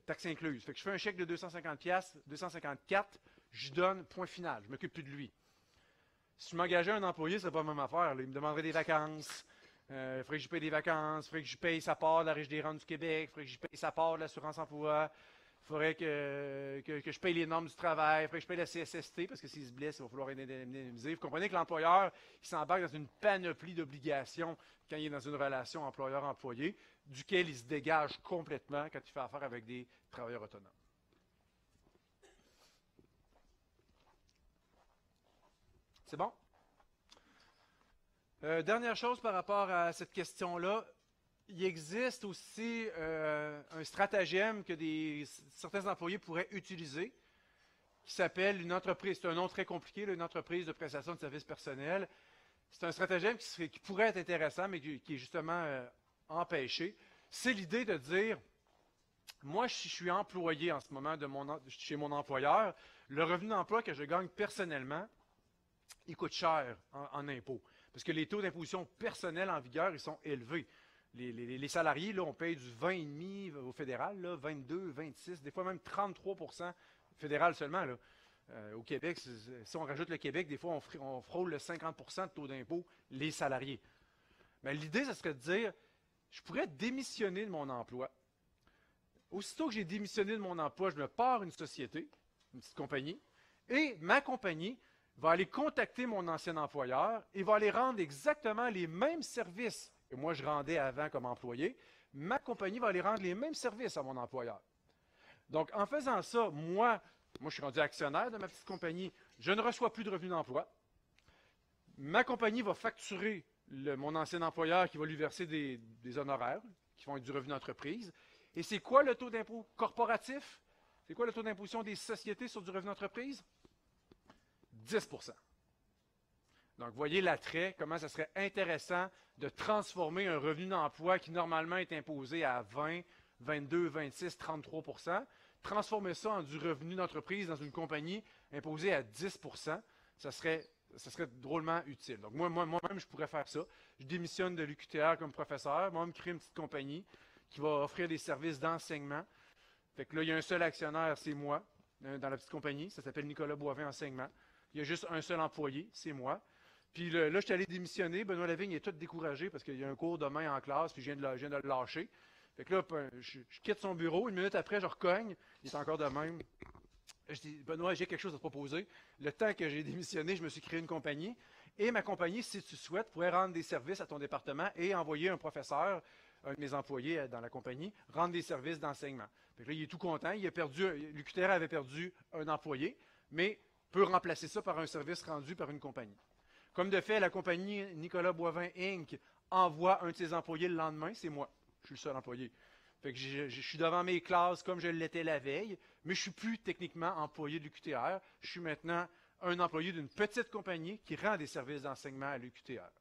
taxe incluse. Fait que je fais un chèque de 250 pièces, 254, je donne, point final, je m'occupe plus de lui. Si je m'engageais un employé, ce n'est pas la même affaire. Il me demanderait des vacances. Euh, il faudrait que je paye des vacances. Il faudrait que je paye sa part de la Régie des rentes du Québec. Il faudrait que je paye sa part de l'assurance emploi. Faudrait que, que, je paye les normes du travail. Il faudrait que je paye la CSST parce que s'il se blesse, il va falloir indemniser. Vous comprenez que l'employeur, il s'embarque dans une panoplie d'obligations quand il est dans une relation employeur-employé, duquel il se dégage complètement quand il fait affaire avec des travailleurs autonomes. C'est bon? Euh, dernière chose par rapport à cette question-là, il existe aussi euh, un stratagème que certains employés pourraient utiliser qui s'appelle une entreprise. C'est un nom très compliqué, une entreprise de prestation de services personnels. C'est un stratagème qui, pourrait être intéressant, mais qui, est justement euh, empêché. C'est l'idée de dire, moi, je suis employé en ce moment chez mon employeur. Le revenu d'emploi que je gagne personnellement, il coûte cher en, impôts. Parce que les taux d'imposition personnels en vigueur, ils sont élevés. Les, salariés, là, on paye du 20,5 au fédéral, là, 22, 26, des fois même 33% fédéral seulement. Euh, au Québec, si on rajoute le Québec, des fois, on, frôle le 50% de taux d'impôt, les salariés. Mais l'idée, ce serait de dire, je pourrais démissionner de mon emploi. Aussitôt que j'ai démissionné de mon emploi, je me pars une société, une petite compagnie, et ma compagnie va aller contacter mon ancien employeur et va aller rendre exactement les mêmes services que moi je rendais avant comme employé. Ma compagnie va aller rendre les mêmes services à mon employeur. Donc, en faisant ça, moi, moi, je suis rendu actionnaire de ma petite compagnie, je ne reçois plus de revenus d'emploi. Ma compagnie va facturer mon ancien employeur qui va lui verser des, des honoraires, qui vont être du revenu d'entreprise. Et c'est quoi le taux d'impôt corporatif? C'est quoi le taux d'imposition des sociétés sur du revenu d'entreprise? 10 Donc, voyez l'attrait, comment ce serait intéressant de transformer un revenu d'emploi qui normalement est imposé à 20, 22, 26, 33% transformer ça en du revenu d'entreprise dans une compagnie imposé à 10 ça serait, ça serait drôlement utile. Donc, moi, moi-même, je pourrais faire ça. Je démissionne de l'UQTR comme professeur, moi-même créer une petite compagnie qui va offrir des services d'enseignement. Fait que là, il y a un seul actionnaire, c'est moi, euh, dans la petite compagnie. Ça s'appelle Nicolas Boivin Enseignement. Il y a juste un seul employé, c'est moi. Puis là, je suis allé démissionner. Benoît Lavigne est tout découragé parce qu'il y a un cours demain en classe, puis je viens de, le, lâcher. Fait que là, je, quitte son bureau. Une minute après, je recogne. Il est encore de même. Je dis, Benoît, j'ai quelque chose à te proposer. Le temps que j'ai démissionné, je me suis créé une compagnie. Et ma compagnie, si tu souhaites, pourrait rendre des services à ton département et envoyer un professeur, un de mes employés euh, dans la compagnie, rendre des services d'enseignement. Là, il est tout content. Il a perdu, l'UQTR avait perdu un employé, mais peut remplacer ça par un service rendu par une compagnie. Comme de fait, la compagnie Nicolas Boivin Inc. envoie un de ses employés le lendemain, c'est moi. Je suis le seul employé. Je, suis devant mes classes comme je l'étais la veille, mais je suis plus techniquement employé de l'UQTR. Je suis maintenant un employé d'une petite compagnie qui rend des services d'enseignement à l'UQTR.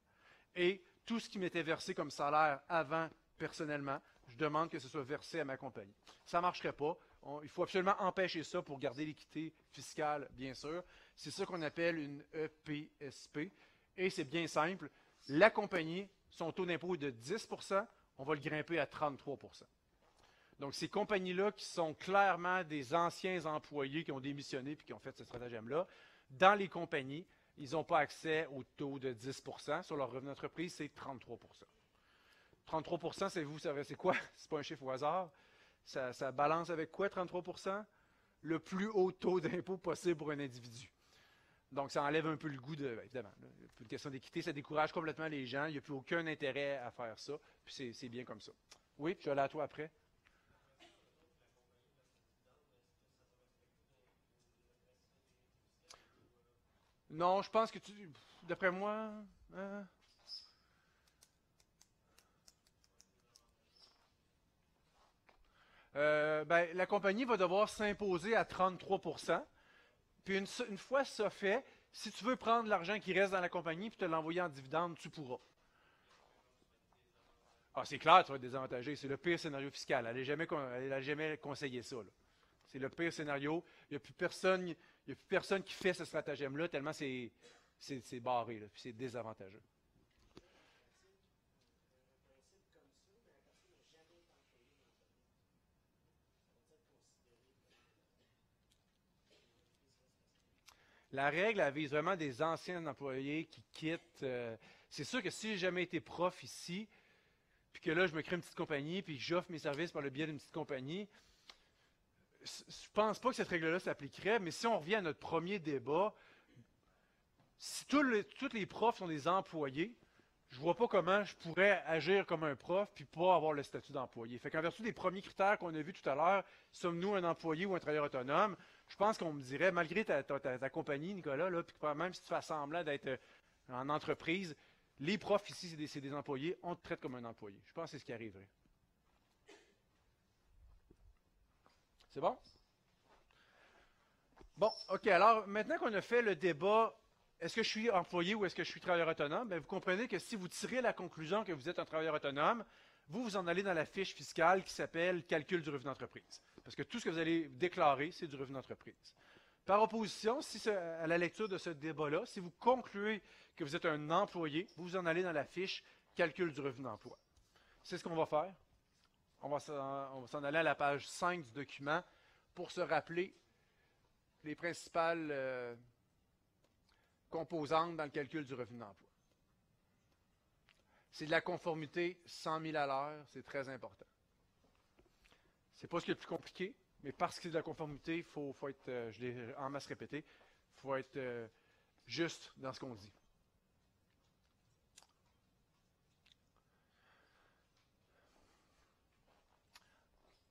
Et tout ce qui m'était versé comme salaire avant, personnellement, je demande que ce soit versé à ma compagnie. Ça ne marcherait pas il faut absolument empêcher ça pour garder l'équité fiscale, bien sûr. C'est ça qu'on appelle une EPSP. Et c'est bien simple. La compagnie, son taux d'impôt est de 10% on va le grimper à 33% Donc, ces compagnies-là, qui sont clairement des anciens employés qui ont démissionné et qui ont fait ce stratagème-là, dans les compagnies, ils n'ont pas accès au taux de 10% Sur leur revenu d'entreprise, c'est 33% 33% c'est vous savez, c'est quoi? Ce n'est pas un chiffre au hasard ça, balance avec quoi, 33% Le plus haut taux d'impôt possible pour un individu. Donc, ça enlève un peu le goût de. ben, Évidemment, là, une question d'équité, ça décourage complètement les gens. Il n'y a plus aucun intérêt à faire ça. Puis c'est- bien comme ça. Oui, je vais aller à toi après. Non, je pense que tu. D'après moi. hein? Euh, ben, la compagnie va devoir s'imposer à 33 Puis une, fois ça fait, si tu veux prendre l'argent qui reste dans la compagnie puis te l'envoyer en dividende, tu pourras. Ah, c'est clair, tu vas être désavantagé. C'est le pire scénario fiscal. Elle n'a jamais, conseillé ça. C'est le pire scénario. Il n'y a plus personne, il a plus personne qui fait ce stratagème-là tellement c'est, barré, puis c'est désavantageux. La règle, elle vise vraiment des anciens employés qui quittent. euh, c'est sûr que si j'ai jamais été prof ici, puis que là, je me crée une petite compagnie, puis j'offre mes services par le biais d'une petite compagnie, je pense pas que cette règle-là s'appliquerait, mais si on revient à notre premier débat, si tous les, profs sont des employés, je vois pas comment je pourrais agir comme un prof puis pas avoir le statut d'employé. Fait qu'en vertu des premiers critères qu'on a vus tout à l'heure, sommes-nous un employé ou un travailleur autonome, je pense qu'on me dirait, malgré ta, compagnie, Nicolas, là, puis même si tu fais semblant d'être euh, en entreprise, les profs ici, c'est des, des employés, on te traite comme un employé. Je pense que c'est ce qui arriverait. C'est bon? Bon, OK. Alors, maintenant qu'on a fait le débat, est-ce que je suis employé ou est-ce que je suis travailleur autonome? Ben, vous comprenez que si vous tirez la conclusion que vous êtes un travailleur autonome, vous, vous en allez dans la fiche fiscale qui s'appelle calcul du revenu d'entreprise. Parce que tout ce que vous allez déclarer, c'est du revenu d'entreprise. Par opposition, si à la lecture de ce débat-là, si vous concluez que vous êtes un employé, vous vous en allez dans la fiche calcul du revenu d'emploi. C'est ce qu'on va faire. On va s'en on va s'en aller à la page 5 du document pour se rappeler les principales euh, composantes dans le calcul du revenu d'emploi. C'est de la conformité 100 000 à l'heure, c'est très important. C'est pas ce qui est le plus compliqué, mais parce que c'est de la conformité, il faut, être, euh, je l'ai en masse répété, il faut être euh, juste dans ce qu'on dit.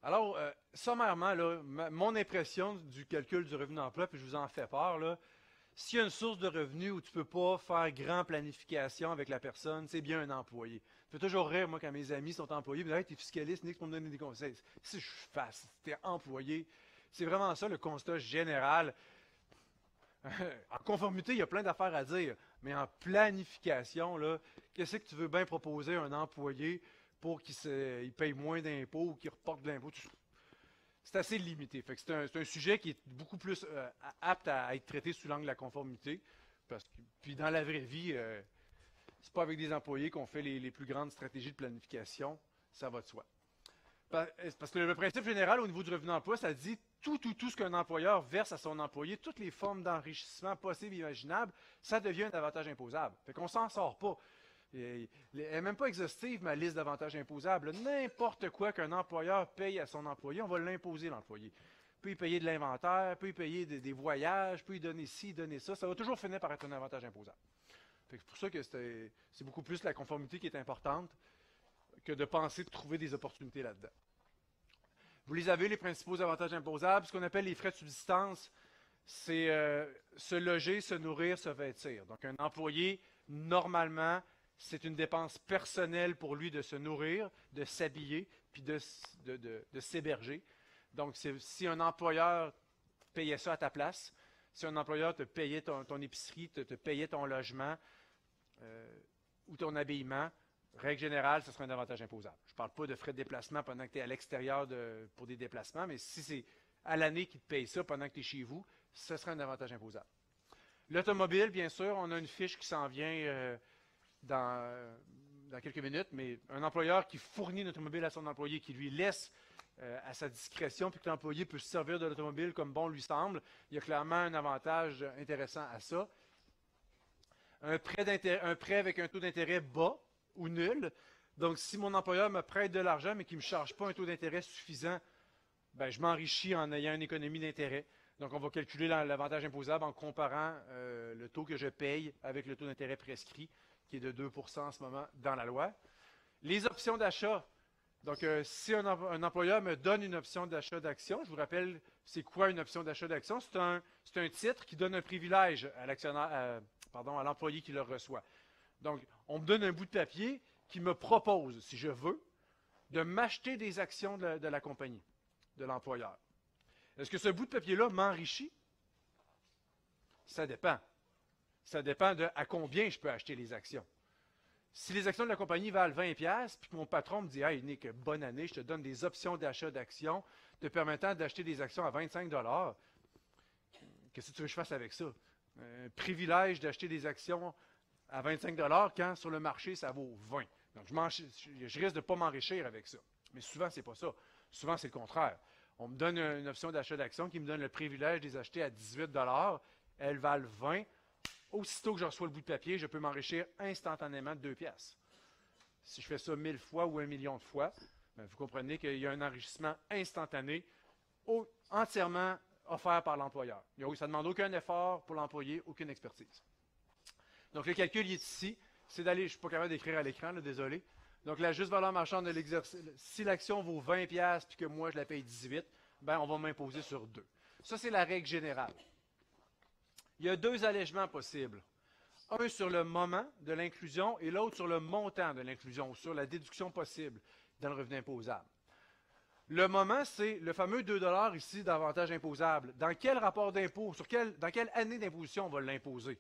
Alors, euh, sommairement, mon impression du calcul du revenu d'emploi, puis je vous en fais part, là, s'il y a une source de revenus où tu ne peux pas faire grand planification avec la personne, c'est bien un employé. Ça fait toujours rire, moi, quand mes amis sont employés, disent Hey, t'es fiscaliste, Nick, pour me donner des conseils. Si je fasse, t'es employé. C'est vraiment ça le constat général. en conformité, il y a plein d'affaires à dire, mais en planification, qu'est-ce que tu veux bien proposer à un employé pour qu'il paye moins d'impôts ou qu'il reporte de l'impôt? C'est assez limité. Fait c'est, un, sujet qui est beaucoup plus euh, apte à être traité sous l'angle de la conformité. Parce que, puis dans la vraie vie, euh, c'est pas avec des employés qu'on fait les, plus grandes stratégies de planification. Ça va de soi. Pa- Parce que le principe général au niveau du revenu d'emploi, ça dit tout, tout, tout ce qu'un employeur verse à son employé, toutes les formes d'enrichissement possibles et imaginables, ça devient un avantage imposable. Fait qu'on s'en sort pas. Elle n'est même pas exhaustive, ma liste d'avantages imposables. N'importe quoi qu'un employeur paye à son employé, on va l'imposer, l'employé. Peut y payer de l'inventaire, peut y payer des, des voyages, peut y donner ci, donner ça. Ça va toujours finir par être un avantage imposable. C'est pour ça que c'est c'est beaucoup plus la conformité qui est importante que de penser de trouver des opportunités là-dedans. Vous les avez, les principaux avantages imposables. Ce qu'on appelle les frais de subsistance, c'est euh, se loger, se nourrir, se vêtir. Donc, un employé, normalement, c'est une dépense personnelle pour lui de se nourrir, de s'habiller, puis de, de- de- s'héberger. Donc, si un employeur payait ça à ta place, si un employeur te payait ton, épicerie, te, payait ton logement euh, ou ton habillement, règle générale, ce serait un avantage imposable. Je ne parle pas de frais de déplacement pendant que tu es à l'extérieur pour des déplacements, mais si c'est à l'année qu'ils te payent ça pendant que tu es chez vous, ce serait un avantage imposable. L'automobile, bien sûr, on a une fiche qui s'en vient euh, dans, euh, dans quelques minutes, mais un employeur qui fournit une automobile à son employé, qui lui laisse euh, à sa discrétion, puis que l'employé peut se servir de l'automobile comme bon lui semble, il y a clairement un avantage intéressant à ça. Un prêt, d'inté- un prêt avec un taux d'intérêt bas ou nul. Donc, si mon employeur me prête de l'argent, mais qu'il ne me charge pas un taux d'intérêt suffisant, ben, je m'enrichis en ayant une économie d'intérêt. Donc, on va calculer l'avantage imposable en comparant euh, le taux que je paye avec le taux d'intérêt prescrit, qui est de 2% en ce moment dans la loi. Les options d'achat. Donc, euh, si un, employeur me donne une option d'achat d'actions, je vous rappelle, c'est quoi une option d'achat d'actions? C'est un, un, titre qui donne un privilège à l'actionnaire, pardon, à l'employé qui le reçoit. Donc, on me donne un bout de papier qui me propose, si je veux, de m'acheter des actions de la compagnie, de l'employeur. Est-ce que ce bout de papier-là m'enrichit? Ça dépend. Ça dépend de à combien je peux acheter les actions. Si les actions de la compagnie valent 20$, puis mon patron me dit Hey Nick, bonne année, je te donne des options d'achat d'actions te permettant d'acheter des actions à 25$, qu'est-ce que tu veux que je fasse avec ça? Un privilège d'acheter des actions à 25$ quand sur le marché ça vaut 20$. Donc je, je risque de ne pas m'enrichir avec ça. Mais souvent, ce n'est pas ça. Souvent, c'est le contraire. On me donne une option d'achat d'actions qui me donne le privilège de les acheter à 18 Elles valent 20 Aussitôt que je reçois le bout de papier, je peux m'enrichir instantanément de deux pièces. Si je fais ça mille fois ou un million de fois, ben, vous comprenez qu'il y a un enrichissement instantané entièrement offert par l'employeur. Ça ne demande aucun effort pour l'employé, aucune expertise. Donc le calcul est ici. C'est d'aller, je ne suis pas capable d'écrire à l'écran, désolé. Donc, la juste valeur marchande de l'exercice, si l'action vaut 20$ puis que moi je la paye 18, ben on va m'imposer sur deux. Ça, c'est la règle générale. Il y a deux allègements possibles. Un sur le moment de l'inclusion et l'autre sur le montant de l'inclusion, sur la déduction possible dans le revenu imposable. Le moment, c'est le fameux 2 ici d'avantage imposable. Dans quel rapport d'impôt, sur dans quelle année d'imposition on va l'imposer?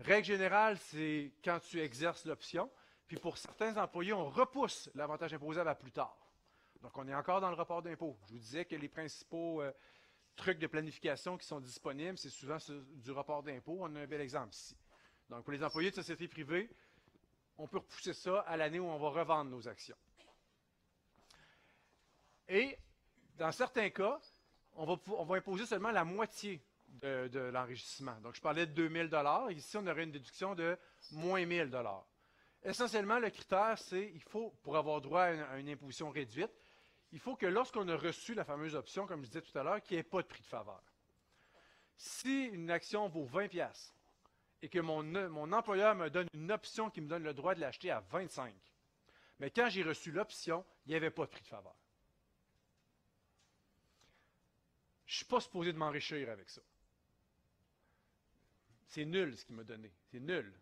Règle générale, c'est quand tu exerces l'option. Puis pour certains employés, on repousse l'avantage imposable à plus tard. Donc on est encore dans le rapport d'impôt. Je vous disais que les principaux euh, trucs de planification qui sont disponibles, c'est souvent du rapport d'impôt. On a un bel exemple ici. Donc pour les employés de société privée, on peut repousser ça à l'année où on va revendre nos actions. Et dans certains cas, on va, imposer seulement la moitié de, l'enrichissement. Donc je parlais de 2000 Ici, on aurait une déduction de moins 1000 Essentiellement, le critère, c'est il faut, pour avoir droit à une, imposition réduite, il faut que lorsqu'on a reçu la fameuse option, comme je disais tout à l'heure, qu'il n'y ait pas de prix de faveur. Si une action vaut 20 pièces et que mon, mon, employeur me donne une option qui me donne le droit de l'acheter à 25, mais quand j'ai reçu l'option, il n'y avait pas de prix de faveur. Je ne suis pas supposé de m'enrichir avec ça. C'est nul ce qu'il m'a donné. C'est nul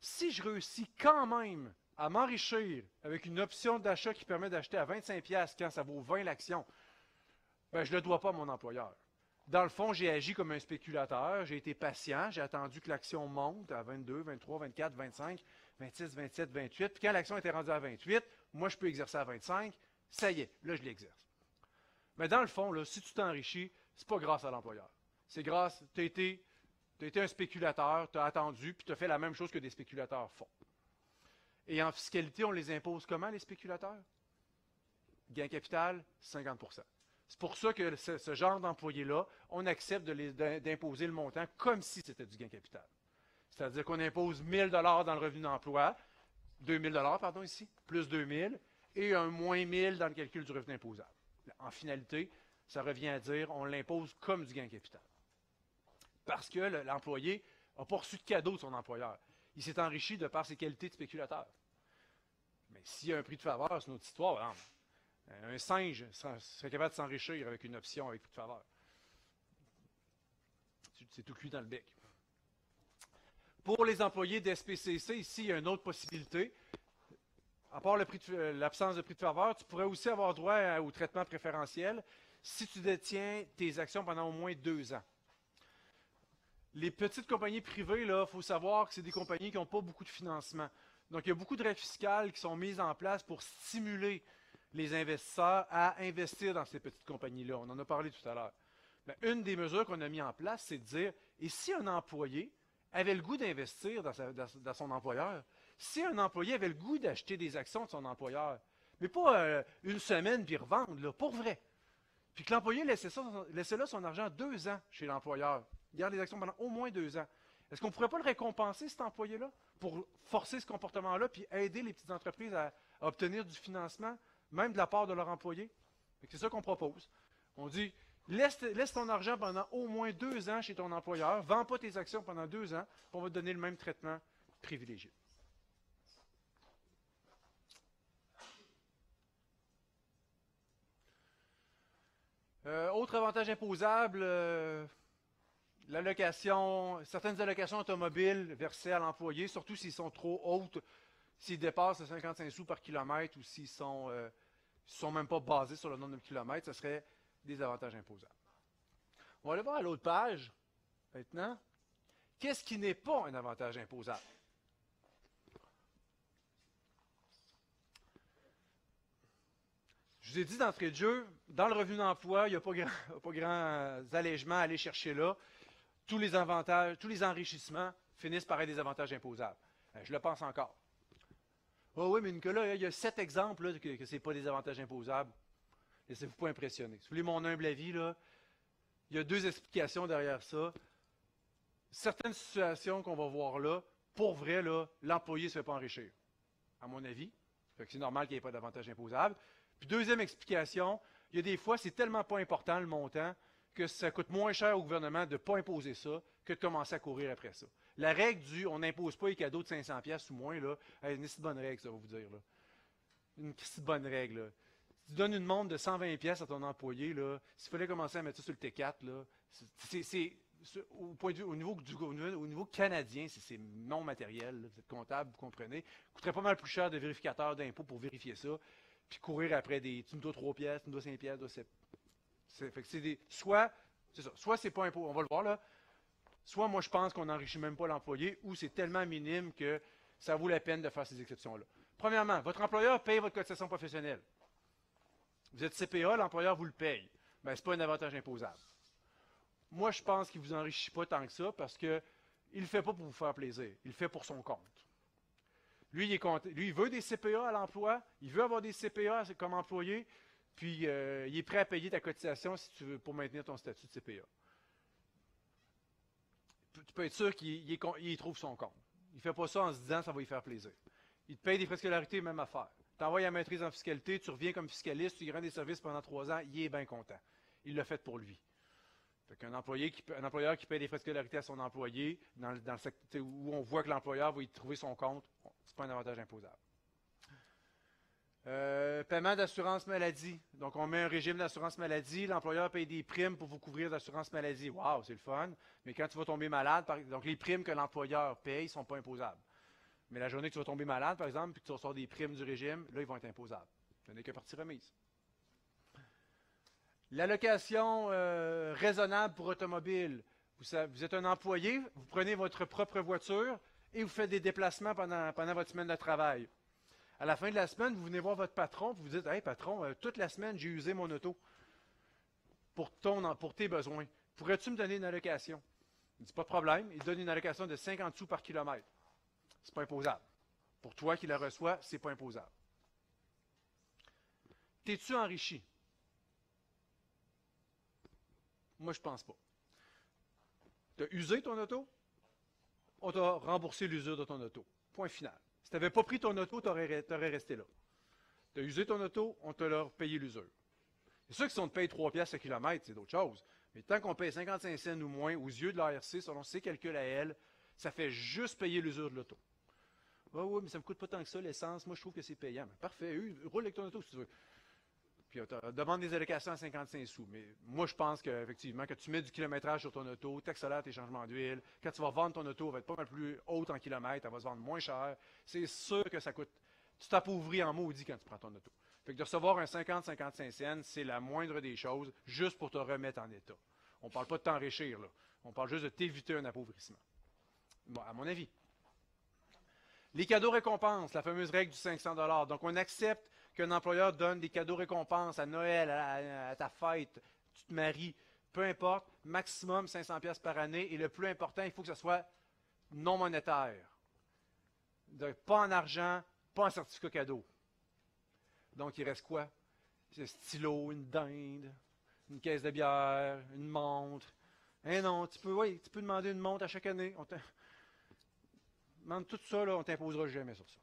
si je réussis quand même à m'enrichir avec une option d'achat qui permet d'acheter à 25$ quand ça vaut 20 l'action, ben, je ne le dois pas à mon employeur. Dans le fond, j'ai agi comme un spéculateur, j'ai été patient, j'ai attendu que l'action monte à 22, 23, 24, 25, 26, 27, 28. Puis quand l'action était rendue à 28, moi, je peux exercer à 25. Ça y est, là, je l'exerce. Mais dans le fond, là, si tu t'enrichis, ce n'est pas grâce à l'employeur. C'est grâce, tu as été un spéculateur, tu as attendu, puis tu as fait la même chose que des spéculateurs font. Et en fiscalité, on les impose comment, les spéculateurs? Gain capital, 50% C'est pour ça que ce, genre d'employés-là, on accepte d'imposer le montant comme si c'était du gain capital. C'est-à-dire qu'on impose 1000 dollars dans le revenu d'emploi, 2000 dollars, pardon, ici, plus 2000, et un moins 1000 dans le calcul du revenu imposable. En finalité, ça revient à dire on l'impose comme du gain capital parce que l'employé n'a pas reçu de cadeau de son employeur. Il s'est enrichi de par ses qualités de spéculateur. Mais s'il y a un prix de faveur, c'est une autre histoire. Un singe serait capable de s'enrichir avec une option avec prix de faveur. C'est tout cuit dans le bec. Pour les employés d'SPCC, ici, il y a une autre possibilité. À part l'absence de prix de faveur, tu pourrais aussi avoir droit au traitement préférentiel si tu détiens tes actions pendant au moins deux ans les petites compagnies privées, il faut savoir que c'est des compagnies qui n'ont pas beaucoup de financement. Donc, il y a beaucoup de règles fiscales qui sont mises en place pour stimuler les investisseurs à investir dans ces petites compagnies-là. On en a parlé tout à l'heure. Ben, une des mesures qu'on a mis en place, c'est de dire, et si un employé avait le goût d'investir dans, son employeur, si un employé avait le goût d'acheter des actions de son employeur, mais pas euh, une semaine puis revendre, là, pour vrai, puis que l'employé laissait, laissait là son argent deux ans chez l'employeur, garde les actions pendant au moins deux ans. Est-ce qu'on ne pourrait pas le récompenser, cet employé-là, pour forcer ce comportement-là, puis aider les petites entreprises à, obtenir du financement, même de la part de leurs employés? C'est ça qu'on propose. On dit, Laisse, ton argent pendant au moins deux ans chez ton employeur. Vends pas tes actions pendant deux ans, pour on va te donner le même traitement privilégié. Euh, autre avantage imposable, euh, l'allocation, certaines allocations automobiles versées à l'employé, surtout s'ils sont trop hautes, s'ils dépassent les 55 sous par kilomètre ou s'ils sont, euh, sont même pas basés sur le nombre de kilomètres, ce serait des avantages imposables. On va aller voir à l'autre page maintenant. Qu'est-ce qui n'est pas un avantage imposable? Je vous ai dit d'entrée de jeu, dans le revenu d'emploi, il n'y a pas grand, pas grand allègements à aller chercher là. Tous les avantages, tous les enrichissements finissent par être des avantages imposables. Euh, je le pense encore. Oh oui, mais Nicolas, il y a sept exemples que, ce n'est pas des avantages imposables. Laissez-vous pas impressionner. Si vous voulez mon humble avis, il y a deux explications derrière ça. Certaines situations qu'on va voir là, pour vrai, l'employé ne se fait pas enrichir, à mon avis. C'est normal qu'il n'y ait pas d'avantage imposable. Puis deuxième explication, il y a des fois, c'est tellement pas important le montant que ça coûte moins cher au gouvernement de ne pas imposer ça que de commencer à courir après ça. La règle du on n'impose pas les cadeaux de 500 pièces ou moins, là, une bonne règle, ça va vous dire. Là. Une bonne règle. Si tu donnes une montre de 120 pièces à ton employé, s'il fallait commencer à mettre ça sur le T4, c'est, au, niveau, au niveau canadien, c'est non matériel, vous êtes comptable, vous comprenez. Il coûterait pas mal plus cher de vérificateur d'impôts pour vérifier ça puis courir après des. Tu me dois 3 pièces, tu me dois 5 pièces, c'est. Fait. Soit, c'est ça. Soit c'est pas impôt, on va le voir là. Soit moi je pense qu'on n'enrichit même pas l'employé, ou c'est tellement minime que ça vaut la peine de faire ces exceptions-là. Premièrement, votre employeur paye votre cotisation professionnelle. Vous êtes CPA, l'employeur vous le paye. Ben, ce n'est pas un avantage imposable. Moi, je pense qu'il ne vous enrichit pas tant que ça parce qu'il ne le fait pas pour vous faire plaisir. Il le fait pour son compte. Lui, il, est lui, il veut des CPA à l'emploi, il veut avoir des CPA comme employé, puis euh, il est prêt à payer ta cotisation si tu veux pour maintenir ton statut de CPA. Tu peux être sûr qu'il y trouve son compte. Il ne fait pas ça en se disant ça va lui faire plaisir. Il te paye des frais de scolarité, même affaire. Tu envoies la maîtrise en fiscalité, tu reviens comme fiscaliste, tu lui rends des services pendant trois ans, il est bien content. Il l'a fait pour lui. un, employé qui, un employeur qui paye des frais de scolarité à son employé, où on voit que l'employeur va y trouver son compte, ce n'est pas un avantage imposable. Euh, paiement d'assurance maladie. Donc, on met un régime d'assurance maladie. L'employeur paye des primes pour vous couvrir d'assurance maladie. Waouh, c'est le fun. Mais quand tu vas tomber malade, donc les primes que l'employeur paye ne sont pas imposables. Mais la journée que tu vas tomber malade, par exemple, puis que tu ressors des primes du régime, là, ils vont être imposables. Ce n'est que partie remise. L'allocation euh, raisonnable pour automobile. Vous, êtes un employé, vous prenez votre propre voiture, et vous faites des déplacements pendant votre semaine de travail. À la fin de la semaine, vous venez voir votre patron, vous vous dites Hey patron, euh, toute la semaine, j'ai usé mon auto pour, ton, pour tes besoins. Pourrais-tu me donner une allocation? Il dit Pas de problème. Il donne une allocation de 50 sous par kilomètre. Ce n'est pas imposable. Pour toi qui la reçois, ce n'est pas imposable. T'es-tu enrichi? Moi, je ne pense pas. Tu as usé ton auto? On t'a remboursé l'usure de ton auto. Point final. Si tu n'avais pas pris ton auto, tu aurais, resté là. Tu as usé ton auto, on t'a payé l'usure. C'est sûr que si on te paye 3 pièces à kilomètre, c'est d'autre chose. Mais tant qu'on paye 55 cents ou moins, aux yeux de l'ARC, selon ses calculs à elle, ça fait juste payer l'usure de l'auto. Ah oui, mais ça ne me coûte pas tant que ça, l'essence. Moi, je trouve que c'est payant. parfait, roule avec ton auto si tu veux. Puis on demande des allocations à 55 sous. Mais moi, je pense qu'effectivement, quand tu mets du kilométrage sur ton auto, tu accélères tes changements d'huile, quand tu vas vendre ton auto, elle va être pas mal plus haute en kilomètres, elle va se vendre moins cher. C'est sûr que ça coûte. Tu t'appauvris en maudit quand tu prends ton auto. Fait que de recevoir un 50-55 cents, c'est la moindre des choses, juste pour te remettre en état. On ne parle pas de t'enrichir, là. On parle juste de t'éviter un appauvrissement. Bon, à mon avis. Les cadeaux récompenses, la fameuse règle du 500 Donc, on accepte qu'un employeur donne des cadeaux récompenses à Noël, à, ta fête, tu te maries, peu importe, maximum 500 pièces par année. Et le plus important, il faut que ce soit non monétaire. pas en argent, pas en certificat cadeau. Donc, il reste quoi? Un stylo, une dinde, une caisse de bière, une montre. Eh non, tu peux, oui, tu peux demander une montre à chaque année. Demande tout ça, là, on ne t'imposera jamais sur ça.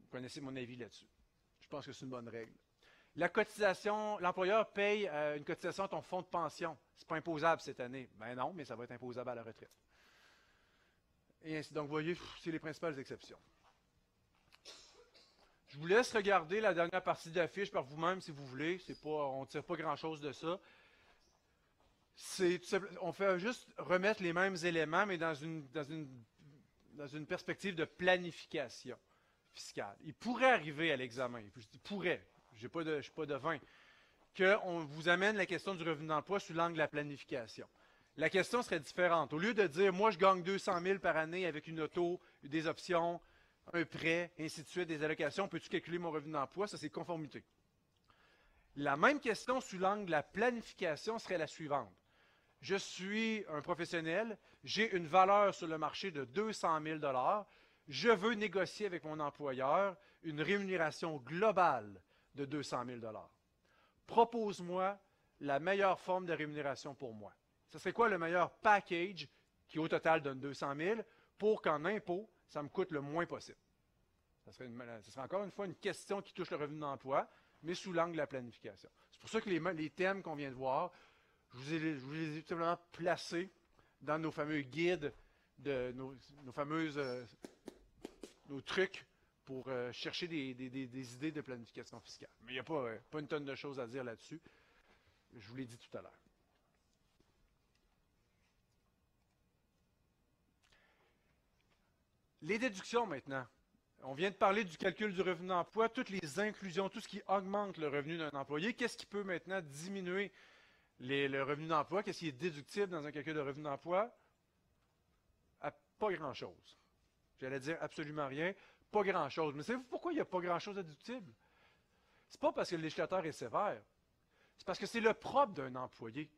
Vous connaissez mon avis là-dessus. Pense que c'est une bonne règle. La cotisation, l'employeur paye euh, une cotisation à ton fonds de pension. Ce n'est pas imposable cette année. Ben non, mais ça va être imposable à la retraite. Et ainsi, donc, vous voyez, c'est les principales exceptions. Je vous laisse regarder la dernière partie de l'affiche par vous-même si vous voulez. C'est pas, on ne tire pas grand-chose de ça. on fait juste remettre les mêmes éléments, mais dans une, dans une, dans une perspective de planification fiscale. Il pourrait arriver à l'examen, je pourrait, je ne suis pas devin, qu'on vous amène la question du revenu d'emploi sous l'angle de la planification. La question serait différente. Au lieu de dire, moi, je gagne 200 000 par année avec une auto, des options, un prêt, ainsi de suite, des allocations, peux-tu calculer mon revenu d'emploi? Ça, c'est conformité. La même question sous l'angle de la planification serait la suivante. Je suis un professionnel, j'ai une valeur sur le marché de 200 000 je veux négocier avec mon employeur une rémunération globale de 200 000 Propose-moi la meilleure forme de rémunération pour moi. Ce serait quoi le meilleur package qui au total donne 200 000 pour qu'en impôt, ça me coûte le moins possible? Ce serait, encore une fois une question qui touche le revenu d'emploi, mais sous l'angle de la planification. C'est pour ça que les, thèmes qu'on vient de voir, je vous, ai, ai simplement placés dans nos fameux guides, de nos, fameuses euh, nos trucs pour euh, chercher des, idées de planification fiscale. Mais il n'y a pas, euh, pas une tonne de choses à dire là-dessus. Je vous l'ai dit tout à l'heure. Les déductions maintenant. On vient de parler du calcul du revenu d'emploi, toutes les inclusions, tout ce qui augmente le revenu d'un employé. Qu'est-ce qui peut maintenant diminuer le revenu d'emploi? Qu'est-ce qui est déductible dans un calcul de revenu d'emploi? Pas grand-chose. J'allais dire absolument rien. Pas grand-chose. Mais savez-vous pourquoi il n'y a pas grand-chose à déductible? C'est pas parce que le législateur est sévère. C'est parce que c'est le propre d'un employé.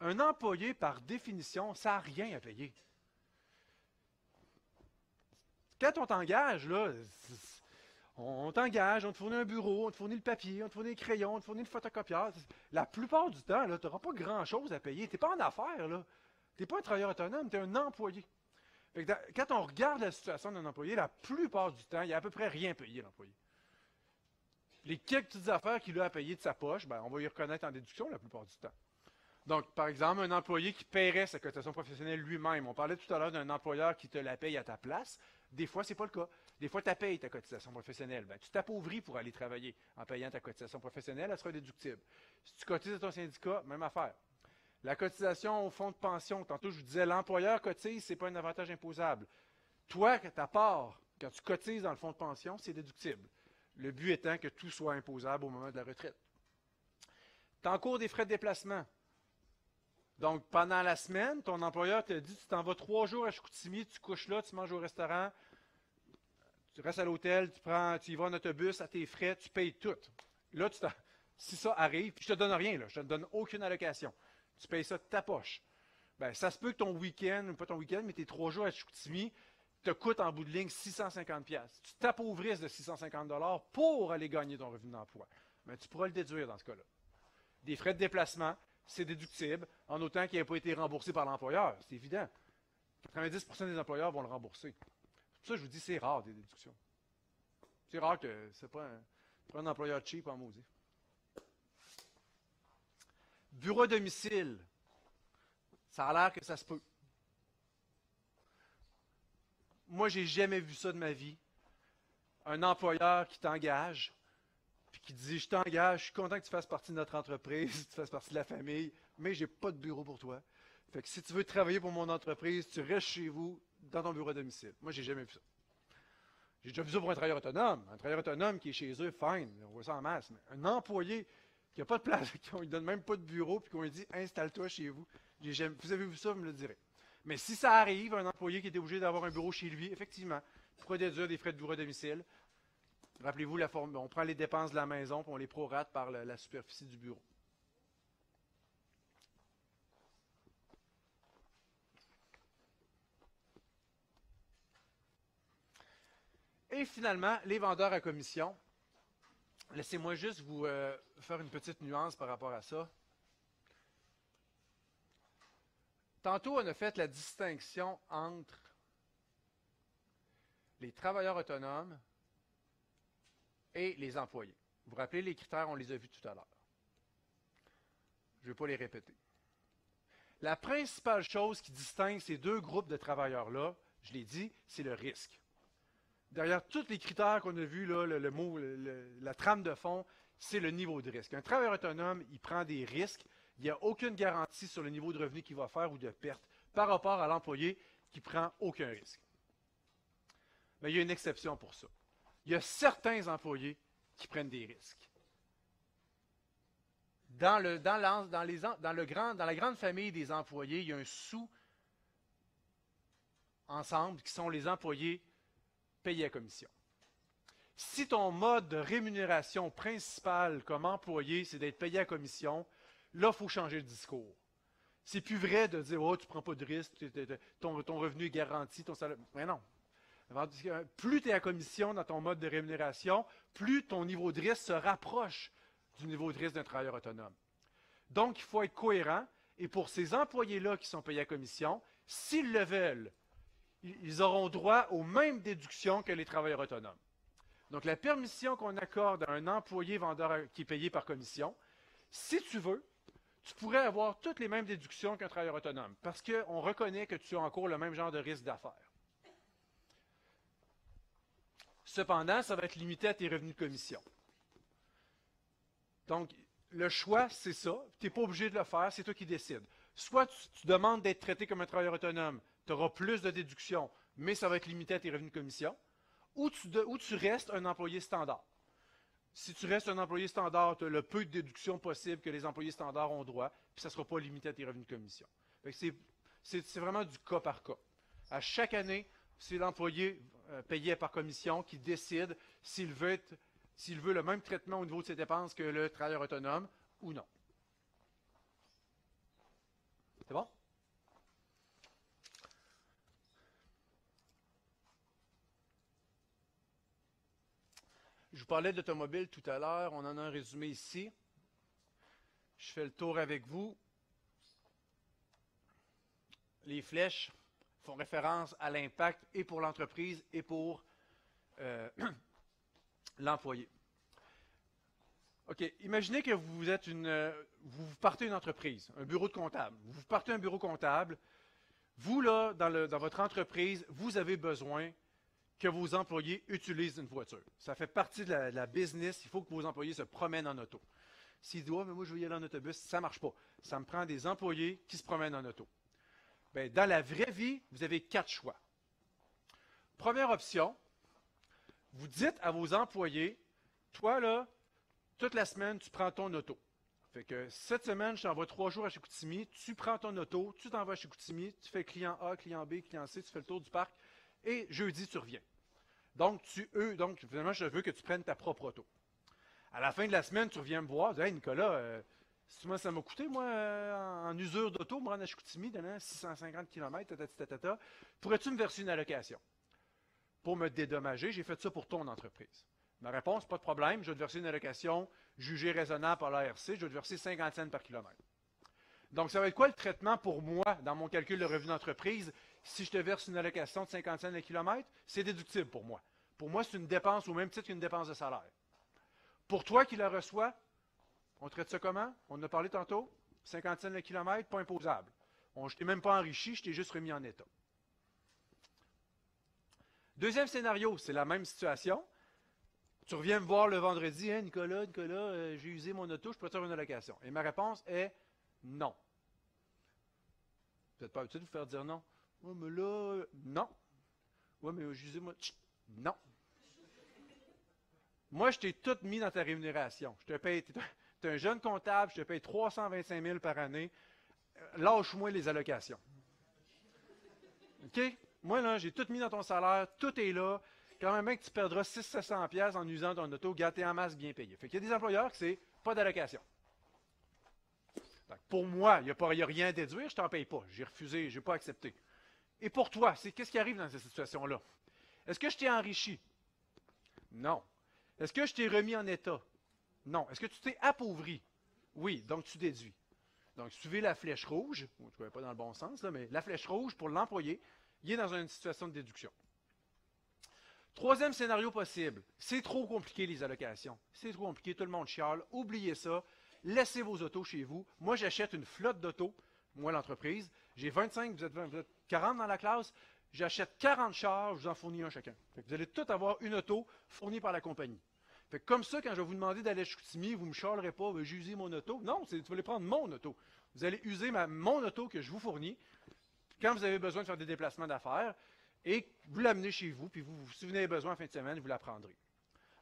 Un employé, par définition, ça n'a rien à payer. Quand on t'engage, là, on t'engage, on te fournit un bureau, on te fournit le papier, on te fournit les crayons, on te fournit le photocopieur. La plupart du temps, tu n'auras pas grand-chose à payer. Tu n'es pas en affaires, là. Tu n'es pas un travailleur autonome, tu es un employé. Quand on regarde la situation d'un employé, la plupart du temps, il n'y a à peu près rien payé, l'employé. Les quelques petites affaires qu'il a à payer de sa poche, ben, on va y reconnaître en déduction la plupart du temps. Donc, par exemple, un employé qui paierait sa cotisation professionnelle lui-même. On parlait tout à l'heure d'un employeur qui te la paye à ta place. Des fois, ce n'est pas le cas. Des fois, tu payes ta cotisation professionnelle. Ben, tu t'appauvris pour aller travailler en payant ta cotisation professionnelle, elle sera déductible. Si tu cotises à ton syndicat, même affaire. La cotisation au fonds de pension, tantôt je vous disais, l'employeur cotise, ce n'est pas un avantage imposable. Toi, ta part, quand tu cotises dans le fonds de pension, c'est déductible. Le but étant que tout soit imposable au moment de la retraite. Tu en cours des frais de déplacement. Donc, pendant la semaine, ton employeur te dit tu t'en vas trois jours à Chicoutimi, tu couches là, tu manges au restaurant, tu restes à l'hôtel, tu, prends, tu y vas en autobus à tes frais, tu payes tout. Là, si ça arrive, je ne te donne rien, je ne te donne aucune allocation. Tu payes ça de ta poche. Ben, ça se peut que ton week-end, pas ton week-end, mais tes trois jours à Chicoutimi, te coûte en bout de ligne 650 pièces. Tu t'appauvrisses de 650 dollars pour aller gagner ton revenu d'emploi. Mais tu pourras le déduire dans ce cas-là. Des frais de déplacement, c'est déductible, en autant qu'il n'ait pas été remboursé par l'employeur. C'est évident. 90% des employeurs vont le rembourser. Pour ça, je vous dis, c'est rare des déductions. C'est rare que n'est pas un, un employeur cheap en maudit. Bureau domicile. Ça a l'air que ça se peut. Moi, j'ai jamais vu ça de ma vie. Un employeur qui t'engage, puis qui dit Je t'engage, je suis content que tu fasses partie de notre entreprise, que tu fasses partie de la famille, mais je n'ai pas de bureau pour toi. Fait que si tu veux travailler pour mon entreprise, tu restes chez vous, dans ton bureau domicile. Moi, j'ai jamais vu ça. J'ai déjà vu ça pour un travailleur autonome. Un travailleur autonome qui est chez eux, fine, on voit ça en masse. Un employé qu'il n'y a pas de place, qu'on ne donne même pas de bureau, puis qu'on lui dit installe-toi chez vous. Vous avez vu ça, vous me le direz. Mais si ça arrive, un employé qui était obligé d'avoir un bureau chez lui, effectivement, pourrait déduire des frais de bureau à domicile. Rappelez-vous, la forme, on prend les dépenses de la maison, puis on les prorate par la superficie du bureau. Et finalement, les vendeurs à commission. Laissez-moi juste vous euh, faire une petite nuance par rapport à ça. Tantôt, on a fait la distinction entre les travailleurs autonomes et les employés. Vous vous rappelez les critères, on les a vus tout à l'heure. Je ne vais pas les répéter. La principale chose qui distingue ces deux groupes de travailleurs-là, je l'ai dit, c'est le risque. Derrière tous les critères qu'on a vus, la trame de fond, c'est le niveau de risque. Un travailleur autonome, il prend des risques. Il n'y a aucune garantie sur le niveau de revenu qu'il va faire ou de perte par rapport à l'employé qui prend aucun risque. Mais il y a une exception pour ça. Il y a certains employés qui prennent des risques. Dans la grande famille des employés, il y a un sous-ensemble qui sont les employés payés à commission. Si ton mode de rémunération principal comme employé, c'est d'être payé à commission, là, il faut changer de discours. C'est plus vrai de dire Oh, tu ne prends pas de risque, ton, ton, revenu est garanti, ton salaire. Mais non. Plus tu es à commission dans ton mode de rémunération, plus ton niveau de risque se rapproche du niveau de risque d'un travailleur autonome. Donc, il faut être cohérent. Et pour ces employés-là qui sont payés à commission, s'ils le veulent, ils auront droit aux mêmes déductions que les travailleurs autonomes. Donc, la permission qu'on accorde à un employé vendeur qui est payé par commission, si tu veux, tu pourrais avoir toutes les mêmes déductions qu'un travailleur autonome, parce qu'on reconnaît que tu as encore le même genre de risque d'affaires. Cependant, ça va être limité à tes revenus de commission. Donc, le choix, c'est ça. Tu n'es pas obligé de le faire, c'est toi qui décides. Soit tu, demandes d'être traité comme un travailleur autonome, tu auras plus de déductions, mais ça va être limité à tes revenus de commission, ou tu, restes un employé standard. Si tu restes un employé standard, tu as le peu de déductions possibles que les employés standards ont droit, puis ça ne sera pas limité à tes revenus de commission. C'est vraiment du cas par cas. À chaque année, c'est l'employé euh, payé par commission qui décide s'il veut être s'il veut le même traitement au niveau de ses dépenses que le travailleur autonome ou non. C'est bon? Je vous parlais d'automobile tout à l'heure, on en a un résumé ici. Je fais le tour avec vous. Les flèches font référence à l'impact et pour l'entreprise et pour euh, l'employé. OK. Imaginez que vous êtes une. Vous partez une entreprise, un bureau de comptable. Vous partez un bureau comptable. Vous, là, dans, dans votre entreprise, vous avez besoin que vos employés utilisent une voiture. Ça fait partie de la, business. Il faut que vos employés se promènent en auto. S'ils disent, mais moi, je veux y aller en autobus, ça ne marche pas. Ça me prend des employés qui se promènent en auto. Bien, dans la vraie vie, vous avez quatre choix. Première option, vous dites à vos employés, toi là, toute la semaine, tu prends ton auto. Fait que cette semaine, je t'envoie trois jours à Chicoutimi, tu prends ton auto, tu t'envoies à Chicoutimi, tu fais client A, client B, client C, tu fais le tour du parc, et jeudi, tu reviens. Donc, tu, eux, donc, finalement, je veux que tu prennes ta propre auto. À la fin de la semaine, tu reviens me voir, tu dis, hey, Nicolas, euh, ça m'a coûté, moi, euh, en, usure d'auto, me rendre à Chicoutimi, 650 km, pourrais-tu me verser une allocation? pour me dédommager. J'ai fait ça pour ton entreprise. Ma réponse, pas de problème, je vais te verser une allocation jugée raisonnable par l'ARC, je vais te verser 50 cents par kilomètre. Donc, ça va être quoi le traitement pour moi dans mon calcul de revenu d'entreprise si je te verse une allocation de 50 cents kilomètre? C'est déductible pour moi. Pour moi, c'est une dépense au même titre qu'une dépense de salaire. Pour toi qui la reçois, on traite ça comment? On en a parlé tantôt. 50 cents le kilomètre, pas imposable. je ne t'ai même pas enrichi, je t'ai juste remis en état. Deuxième scénario, c'est la même situation. Tu reviens me voir le vendredi, hein, Nicolas, Nicolas, euh, j'ai usé mon auto, je peux te faire une allocation. Et ma réponse est non. N'êtes pas habitué de vous faire dire non? Oui, mais là, non. Oui, mais mon. Non. Moi, je t'ai tout mis dans ta rémunération. Je te paye. Tu es un jeune comptable, je te paye 325 000 par année. Lâche-moi les allocations. OK? Moi, là, j'ai tout mis dans ton salaire, tout est là. Quand même que tu perdras 600-700$ en usant ton auto, gâté en masse, bien payé. Fait qu'il y a des employeurs qui c'est pas d'allocation. Pour moi, il n'y a, rien à déduire, je t'en paye pas. J'ai refusé, je n'ai pas accepté. Et pour toi, c'est qu'est-ce qui arrive dans cette situation-là? Est-ce que je t'ai enrichi? Non. Est-ce que je t'ai remis en état? Non. Est-ce que tu t'es appauvri? Oui, donc tu déduis. Donc, suivez la flèche rouge, je ne pas dans le bon sens, là, mais la flèche rouge pour l'employé, il est dans une situation de déduction. Troisième scénario possible, c'est trop compliqué les allocations. C'est trop compliqué, tout le monde chiale. Oubliez ça. Laissez vos autos chez vous. Moi, j'achète une flotte d'autos, moi l'entreprise. J'ai 25, vous êtes, 20, vous êtes 40 dans la classe. J'achète 40 chars, je vous en fournis un chacun. vous allez tous avoir une auto fournie par la compagnie. Comme ça, quand je vais vous demander d'aller à Chicoutimi, vous ne me charlerez pas, j'ai usé mon auto. Non, vous allez prendre mon auto. Vous allez user mon auto que je vous fournis quand vous avez besoin de faire des déplacements d'affaires et vous l'amenez chez vous, puis vous, si vous avez besoin en fin de semaine, vous la prendrez.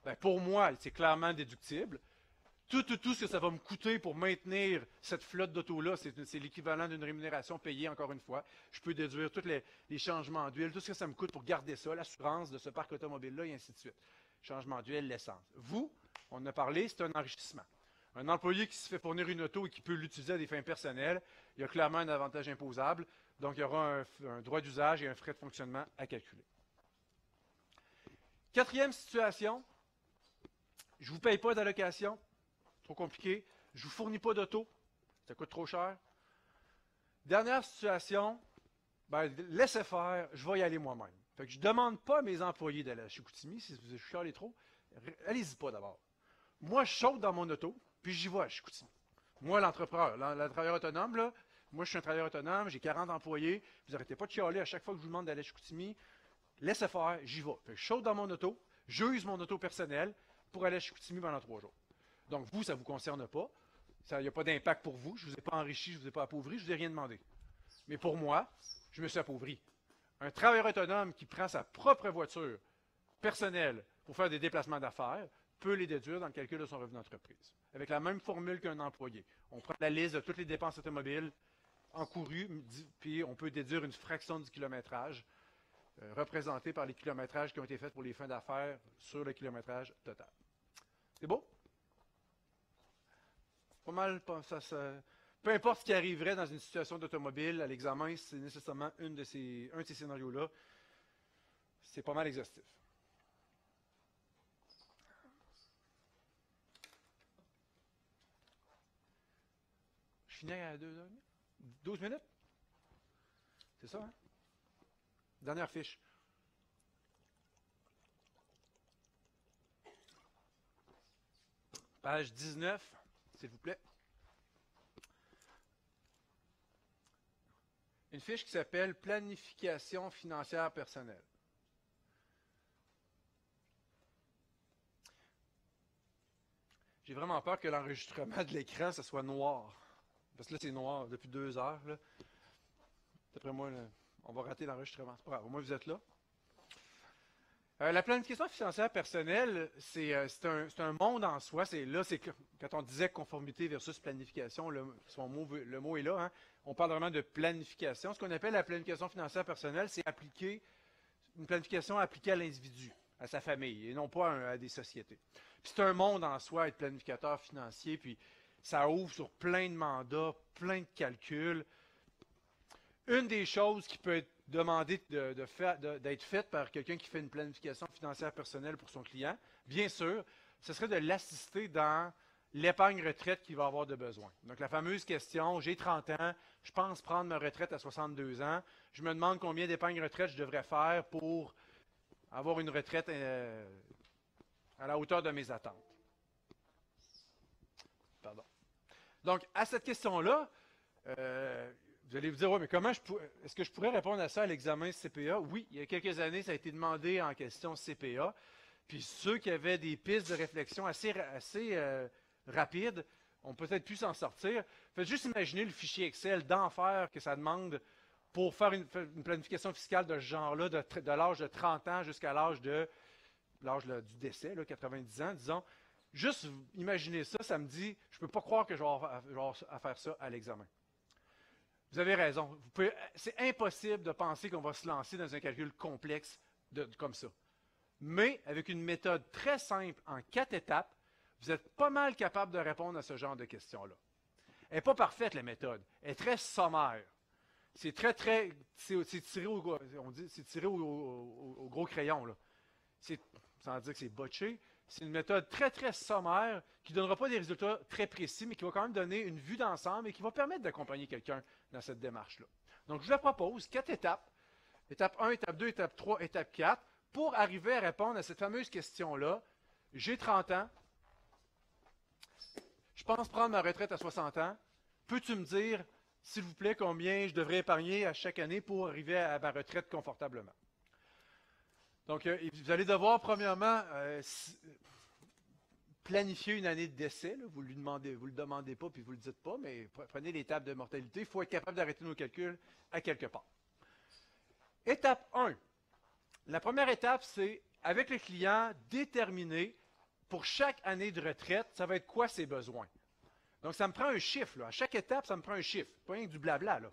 Ben, pour moi, c'est clairement déductible. Tout, tout, tout, ce que ça va me coûter pour maintenir cette flotte d'auto-là, c'est l'équivalent d'une rémunération payée, encore une fois. Je peux déduire tous les, changements d'huile, tout ce que ça me coûte pour garder ça, l'assurance de ce parc automobile-là, et ainsi de suite. Changement d'huile, l'essence. Vous, on en a parlé, c'est un enrichissement. Un employé qui se fait fournir une auto et qui peut l'utiliser à des fins personnelles, il y a clairement un avantage imposable. Donc, il y aura un, droit d'usage et un frais de fonctionnement à calculer. Quatrième situation, je ne vous paye pas d'allocation, trop compliqué. Je vous fournis pas d'auto, ça coûte trop cher. Dernière situation, ben, laissez faire, je vais y aller moi-même. je ne demande pas à mes employés d'aller à Chicoutimi, si vous chialez trop, allez-y pas d'abord. Moi, je saute dans mon auto, puis j'y vais à Chicoutimi. Moi, l'entrepreneur, le travailleur autonome, moi, je suis un travailleur autonome, j'ai 40 employés. Vous n'arrêtez pas de chialer à chaque fois que je vous demande d'aller à Chicoutimi. Laissez faire, j'y vais. je saute dans mon auto, j'use mon auto personnel pour aller à Chicoutimi pendant trois jours. Donc, vous, ça ne vous concerne pas. Il n'y a pas d'impact pour vous. Je ne vous ai pas enrichi, je ne vous ai pas appauvri, je ne vous ai rien demandé. Mais pour moi, je me suis appauvri. Un travailleur autonome qui prend sa propre voiture personnelle pour faire des déplacements d'affaires peut les déduire dans le calcul de son revenu d'entreprise. Avec la même formule qu'un employé. On prend la liste de toutes les dépenses automobiles, encouru, puis on peut déduire une fraction du kilométrage euh, représenté par les kilométrages qui ont été faits pour les fins d'affaires sur le kilométrage total. C'est beau? Pas mal, ça, peu importe ce qui arriverait dans une situation d'automobile à l'examen, c'est nécessairement une de ces, un de ces scénarios-là. C'est pas mal exhaustif. Je finis à deux heures. 12 minutes? C'est ça, hein? Dernière fiche. Page 19, s'il vous plaît. Une fiche qui s'appelle Planification financière personnelle. J'ai vraiment peur que l'enregistrement de l'écran, ce soit noir. Parce que là, c'est noir depuis deux heures. D'après moi, on va rater l'enregistrement. C'est pas grave. Au moins, vous êtes là. Euh, la planification financière personnelle, c'est euh, un, monde en soi. là, c'est quand on disait conformité versus planification, le, mot, le mot est là. Hein. On parle vraiment de planification. Ce qu'on appelle la planification financière personnelle, c'est appliquer une planification appliquée à l'individu, à sa famille, et non pas à, à des sociétés. C'est un monde en soi être planificateur financier. Puis ça ouvre sur plein de mandats, plein de calculs. Une des choses qui peut être demandée d'être faite par quelqu'un qui fait une planification financière personnelle pour son client, bien sûr, ce serait de l'assister dans l'épargne retraite qu'il va avoir de besoin. Donc la fameuse question, j'ai 30 ans, je pense prendre ma retraite à 62 ans, je me demande combien d'épargne retraite je devrais faire pour avoir une retraite euh, à la hauteur de mes attentes. Pardon. Donc, à cette question-là, euh, vous allez vous dire, ouais, mais comment je est-ce que je pourrais répondre à ça à l'examen CPA? Oui, il y a quelques années, ça a été demandé en question CPA. Puis ceux qui avaient des pistes de réflexion assez, assez euh, rapides ont peut-être pu s'en sortir. Faites juste imaginer le fichier Excel d'enfer que ça demande pour faire une, planification fiscale de ce genre-là, de, l'âge de 30 ans jusqu'à l'âge de l'âge du décès, là, 90 ans, disons. Juste imaginez ça, ça me dit, je ne peux pas croire que je vais avoir à faire ça à l'examen. Vous avez raison. C'est impossible de penser qu'on va se lancer dans un calcul complexe comme ça. Mais avec une méthode très simple en quatre étapes, vous êtes pas mal capable de répondre à ce genre de questions-là. Elle n'est pas parfaite, la méthode. Elle est très sommaire. C'est très, très. C'est tiré, au, on dit, tiré au, gros crayon. Là. Sans dire que c'est botché, c'est une méthode très, très sommaire qui ne donnera pas des résultats très précis, mais qui va quand même donner une vue d'ensemble et qui va permettre d'accompagner quelqu'un dans cette démarche-là. Donc, je vous la propose, quatre étapes. Étape 1, étape 2, étape 3, étape 4. pour arriver à répondre à cette fameuse question-là, j'ai 30 ans, je pense prendre ma retraite à 60 ans, peux-tu me dire, s'il vous plaît, combien je devrais épargner à chaque année pour arriver à ma retraite confortablement? Donc, euh, vous allez devoir, premièrement, euh, planifier une année de décès. Vous ne le demandez pas, puis vous ne le dites pas, mais prenez l'étape de mortalité. Il faut être capable d'arrêter nos calculs à quelque part. Étape 1. La première étape, c'est, avec le client, déterminer pour chaque année de retraite, ça va être quoi ses besoins. Donc, ça me prend un chiffre. À chaque étape, ça me prend un chiffre. Pas rien que du blabla. Là.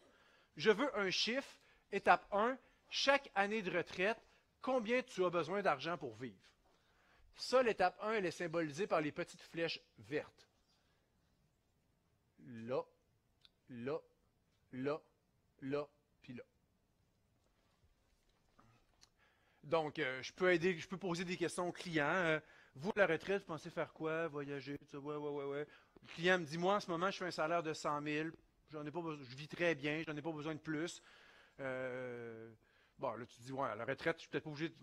Je veux un chiffre. Étape 1, chaque année de retraite, combien tu as besoin d'argent pour vivre. Ça, l'étape 1, elle est symbolisée par les petites flèches vertes. Là, là, là, là, puis là. Donc, euh, je peux poser des questions au client. Euh, vous, à la retraite, vous pensez faire quoi? Voyager, tout ça, ouais, ouais, ouais, ouais. Le client me dit, moi, en ce moment, je fais un salaire de 100 000. J'en ai pas je vis très bien, je n'en ai pas besoin de plus. Euh, bon, là, tu te dis, ouais, à la retraite, je suis peut-être pas obligé de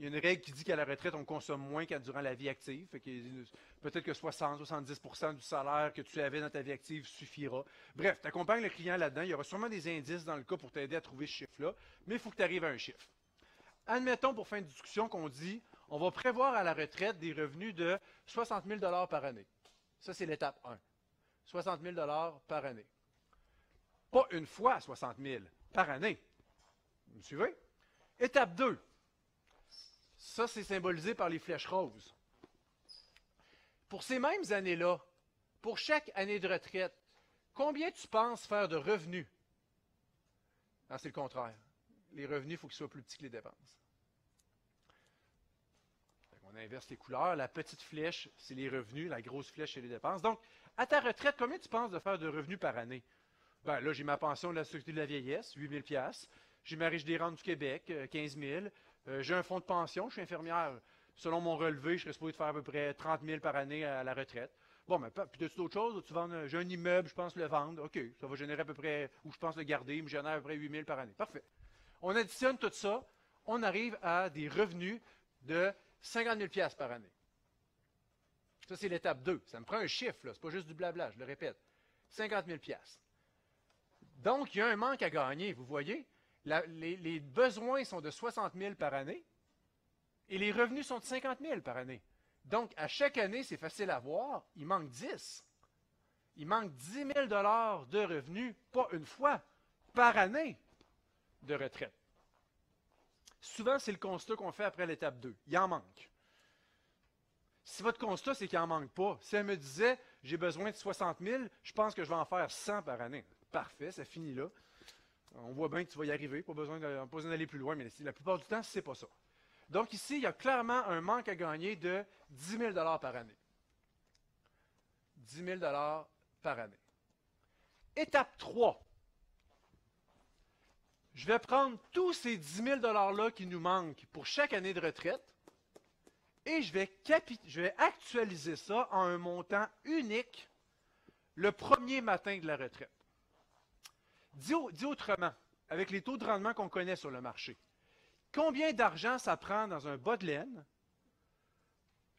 il y a une règle qui dit qu'à la retraite, on consomme moins qu'à durant la vie active. peut-être que 60-70% du salaire que tu avais dans ta vie active suffira. Bref, tu accompagnes le client là-dedans. Il y aura sûrement des indices dans le cas pour t'aider à trouver ce chiffre-là, mais il faut que tu arrives à un chiffre. Admettons, pour fin de discussion, qu'on dit on va prévoir à la retraite des revenus de 60 000 par année. Ça, c'est l'étape 1. 60 000 par année. Pas une fois 60 000 par année. Vous me suivez? Étape 2. Ça, c'est symbolisé par les flèches roses. Pour ces mêmes années-là, pour chaque année de retraite, combien tu penses faire de revenus? Ah, c'est le contraire. Les revenus, il faut qu'ils soient plus petits que les dépenses. On inverse les couleurs. La petite flèche, c'est les revenus. La grosse flèche, c'est les dépenses. Donc, à ta retraite, combien tu penses de faire de revenus par année? Ben, là, j'ai ma pension de la Sécurité de la vieillesse, 8 000 J'ai ma riche des rentes du Québec, 15 euh, 000 euh, j'ai un fonds de pension, je suis infirmière. Selon mon relevé, je serais supposé faire à peu près 30 000 par année à la retraite. Bon, mais puis as-tu d'autres choses? Vends, j'ai un immeuble, je pense le vendre. OK, ça va générer à peu près, ou je pense le garder, il me génère à peu près 8 000 par année. Parfait. On additionne tout ça, on arrive à des revenus de 50 000 par année. Ça, c'est l'étape 2. Ça me prend un chiffre, ce n'est pas juste du blabla, je le répète. 50 000 Donc, il y a un manque à gagner, vous voyez? Les, besoins sont de 60 000 par année et les revenus sont de 50 000 par année. Donc, à chaque année, c'est facile à voir, il manque 10. Il manque 10 000 de revenus, pas une fois, par année de retraite. Souvent, c'est le constat qu'on fait après l'étape 2. Il en manque. Si votre constat, c'est qu'il n'en manque pas, si elle me disait, j'ai besoin de 60 000, je pense que je vais en faire 100 par année. Parfait, ça finit là. On voit bien que tu vas y arriver, pas besoin d'aller plus loin, mais la plupart du temps, ce n'est pas ça. Donc ici, il y a clairement un manque à gagner de 10 000 par année. 10 000 par année. Étape 3. Je vais prendre tous ces 10 000 $-là qui nous manquent pour chaque année de retraite et je vais, je vais actualiser ça en un montant unique le premier matin de la retraite. Dis, autrement, avec les taux de rendement qu'on connaît sur le marché, combien d'argent ça prend dans un bas de laine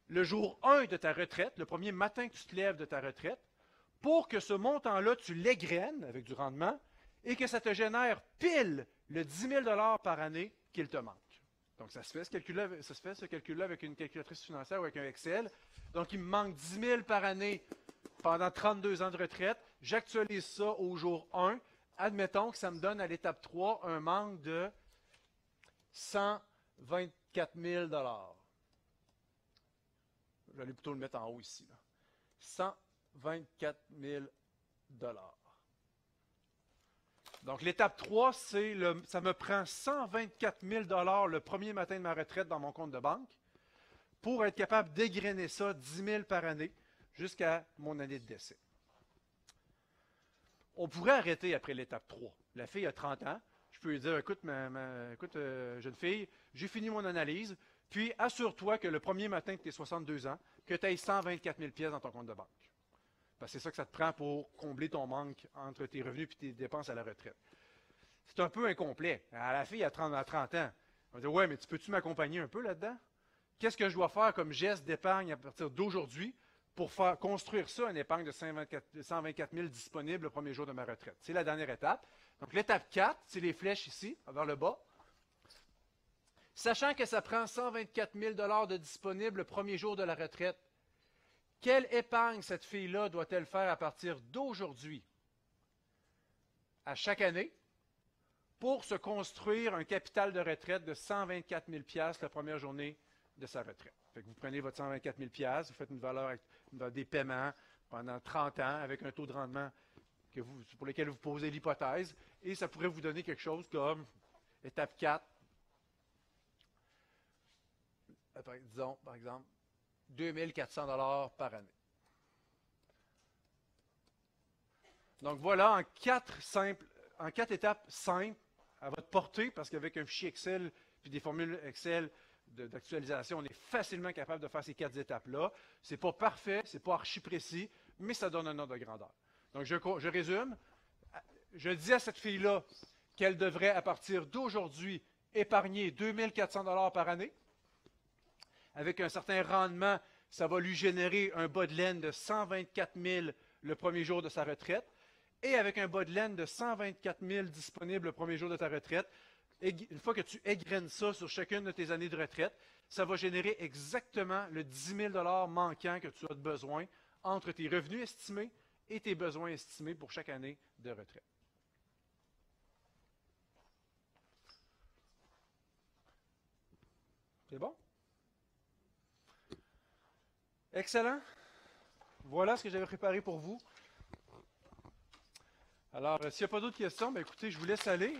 le jour 1 de ta retraite, le premier matin que tu te lèves de ta retraite, pour que ce montant-là, tu l'égrènes avec du rendement et que ça te génère pile le 10 000 par année qu'il te manque. Donc, ça se fait ce calcul-là, calcul-là avec une calculatrice financière ou avec un Excel. Donc, il me manque 10 000 par année pendant 32 ans de retraite. J'actualise ça au jour 1 admettons que ça me donne à l'étape 3 un manque de 124 000 Je vais aller plutôt le mettre en haut ici. 124 000 Donc l'étape 3, c'est le, ça me prend 124 000 le premier matin de ma retraite dans mon compte de banque pour être capable d'égrener ça 10 000 par année jusqu'à mon année de décès on pourrait arrêter après l'étape 3. La fille a 30 ans. Je peux lui dire, écoute, écoute euh, jeune fille, j'ai fini mon analyse, puis assure-toi que le premier matin que tu es 62 ans, que tu aies 124 000 pièces dans ton compte de banque. Parce que c'est ça que ça te prend pour combler ton manque entre tes revenus et tes dépenses à la retraite. C'est un peu incomplet. la fille a 30, 30 ans. On va dire, ouais, mais tu peux-tu m'accompagner un peu là-dedans? Qu'est-ce que je dois faire comme geste d'épargne à partir d'aujourd'hui pour faire construire ça, une épargne de 124, 124 000 disponible le premier jour de ma retraite? C'est la dernière étape. Donc, l'étape 4, c'est les flèches ici, vers le bas. Sachant que ça prend 124 000 de disponible le premier jour de la retraite, quelle épargne cette fille-là doit-elle faire à partir d'aujourd'hui, à chaque année, pour se construire un capital de retraite de 124 000 la première journée de sa retraite? Vous prenez votre 124 000 vous faites une valeur des paiements pendant 30 ans avec un taux de rendement pour lequel vous posez l'hypothèse, et ça pourrait vous donner quelque chose comme étape 4, disons par exemple 2400 dollars par année. Donc voilà, en quatre, en quatre étapes simples, à votre portée, parce qu'avec un fichier Excel puis des formules Excel d'actualisation, on est facilement capable de faire ces quatre étapes-là. Ce n'est pas parfait, ce n'est pas archi précis, mais ça donne un ordre de grandeur. Donc je, je résume. Je dis à cette fille-là qu'elle devrait, à partir d'aujourd'hui, épargner 2400 dollars par année avec un certain rendement, ça va lui générer un bas de laine de 124 000 le premier jour de sa retraite. Et avec un bas de laine de 124 000 disponible le premier jour de ta retraite, une fois que tu égrènes ça sur chacune de tes années de retraite, ça va générer exactement le 10 000 manquant que tu as besoin entre tes revenus estimés et tes besoins estimés pour chaque année de retraite. C'est bon? Excellent. Voilà ce que j'avais préparé pour vous. Alors, euh, s'il n'y a pas d'autres questions, ben écoutez, je vous laisse aller.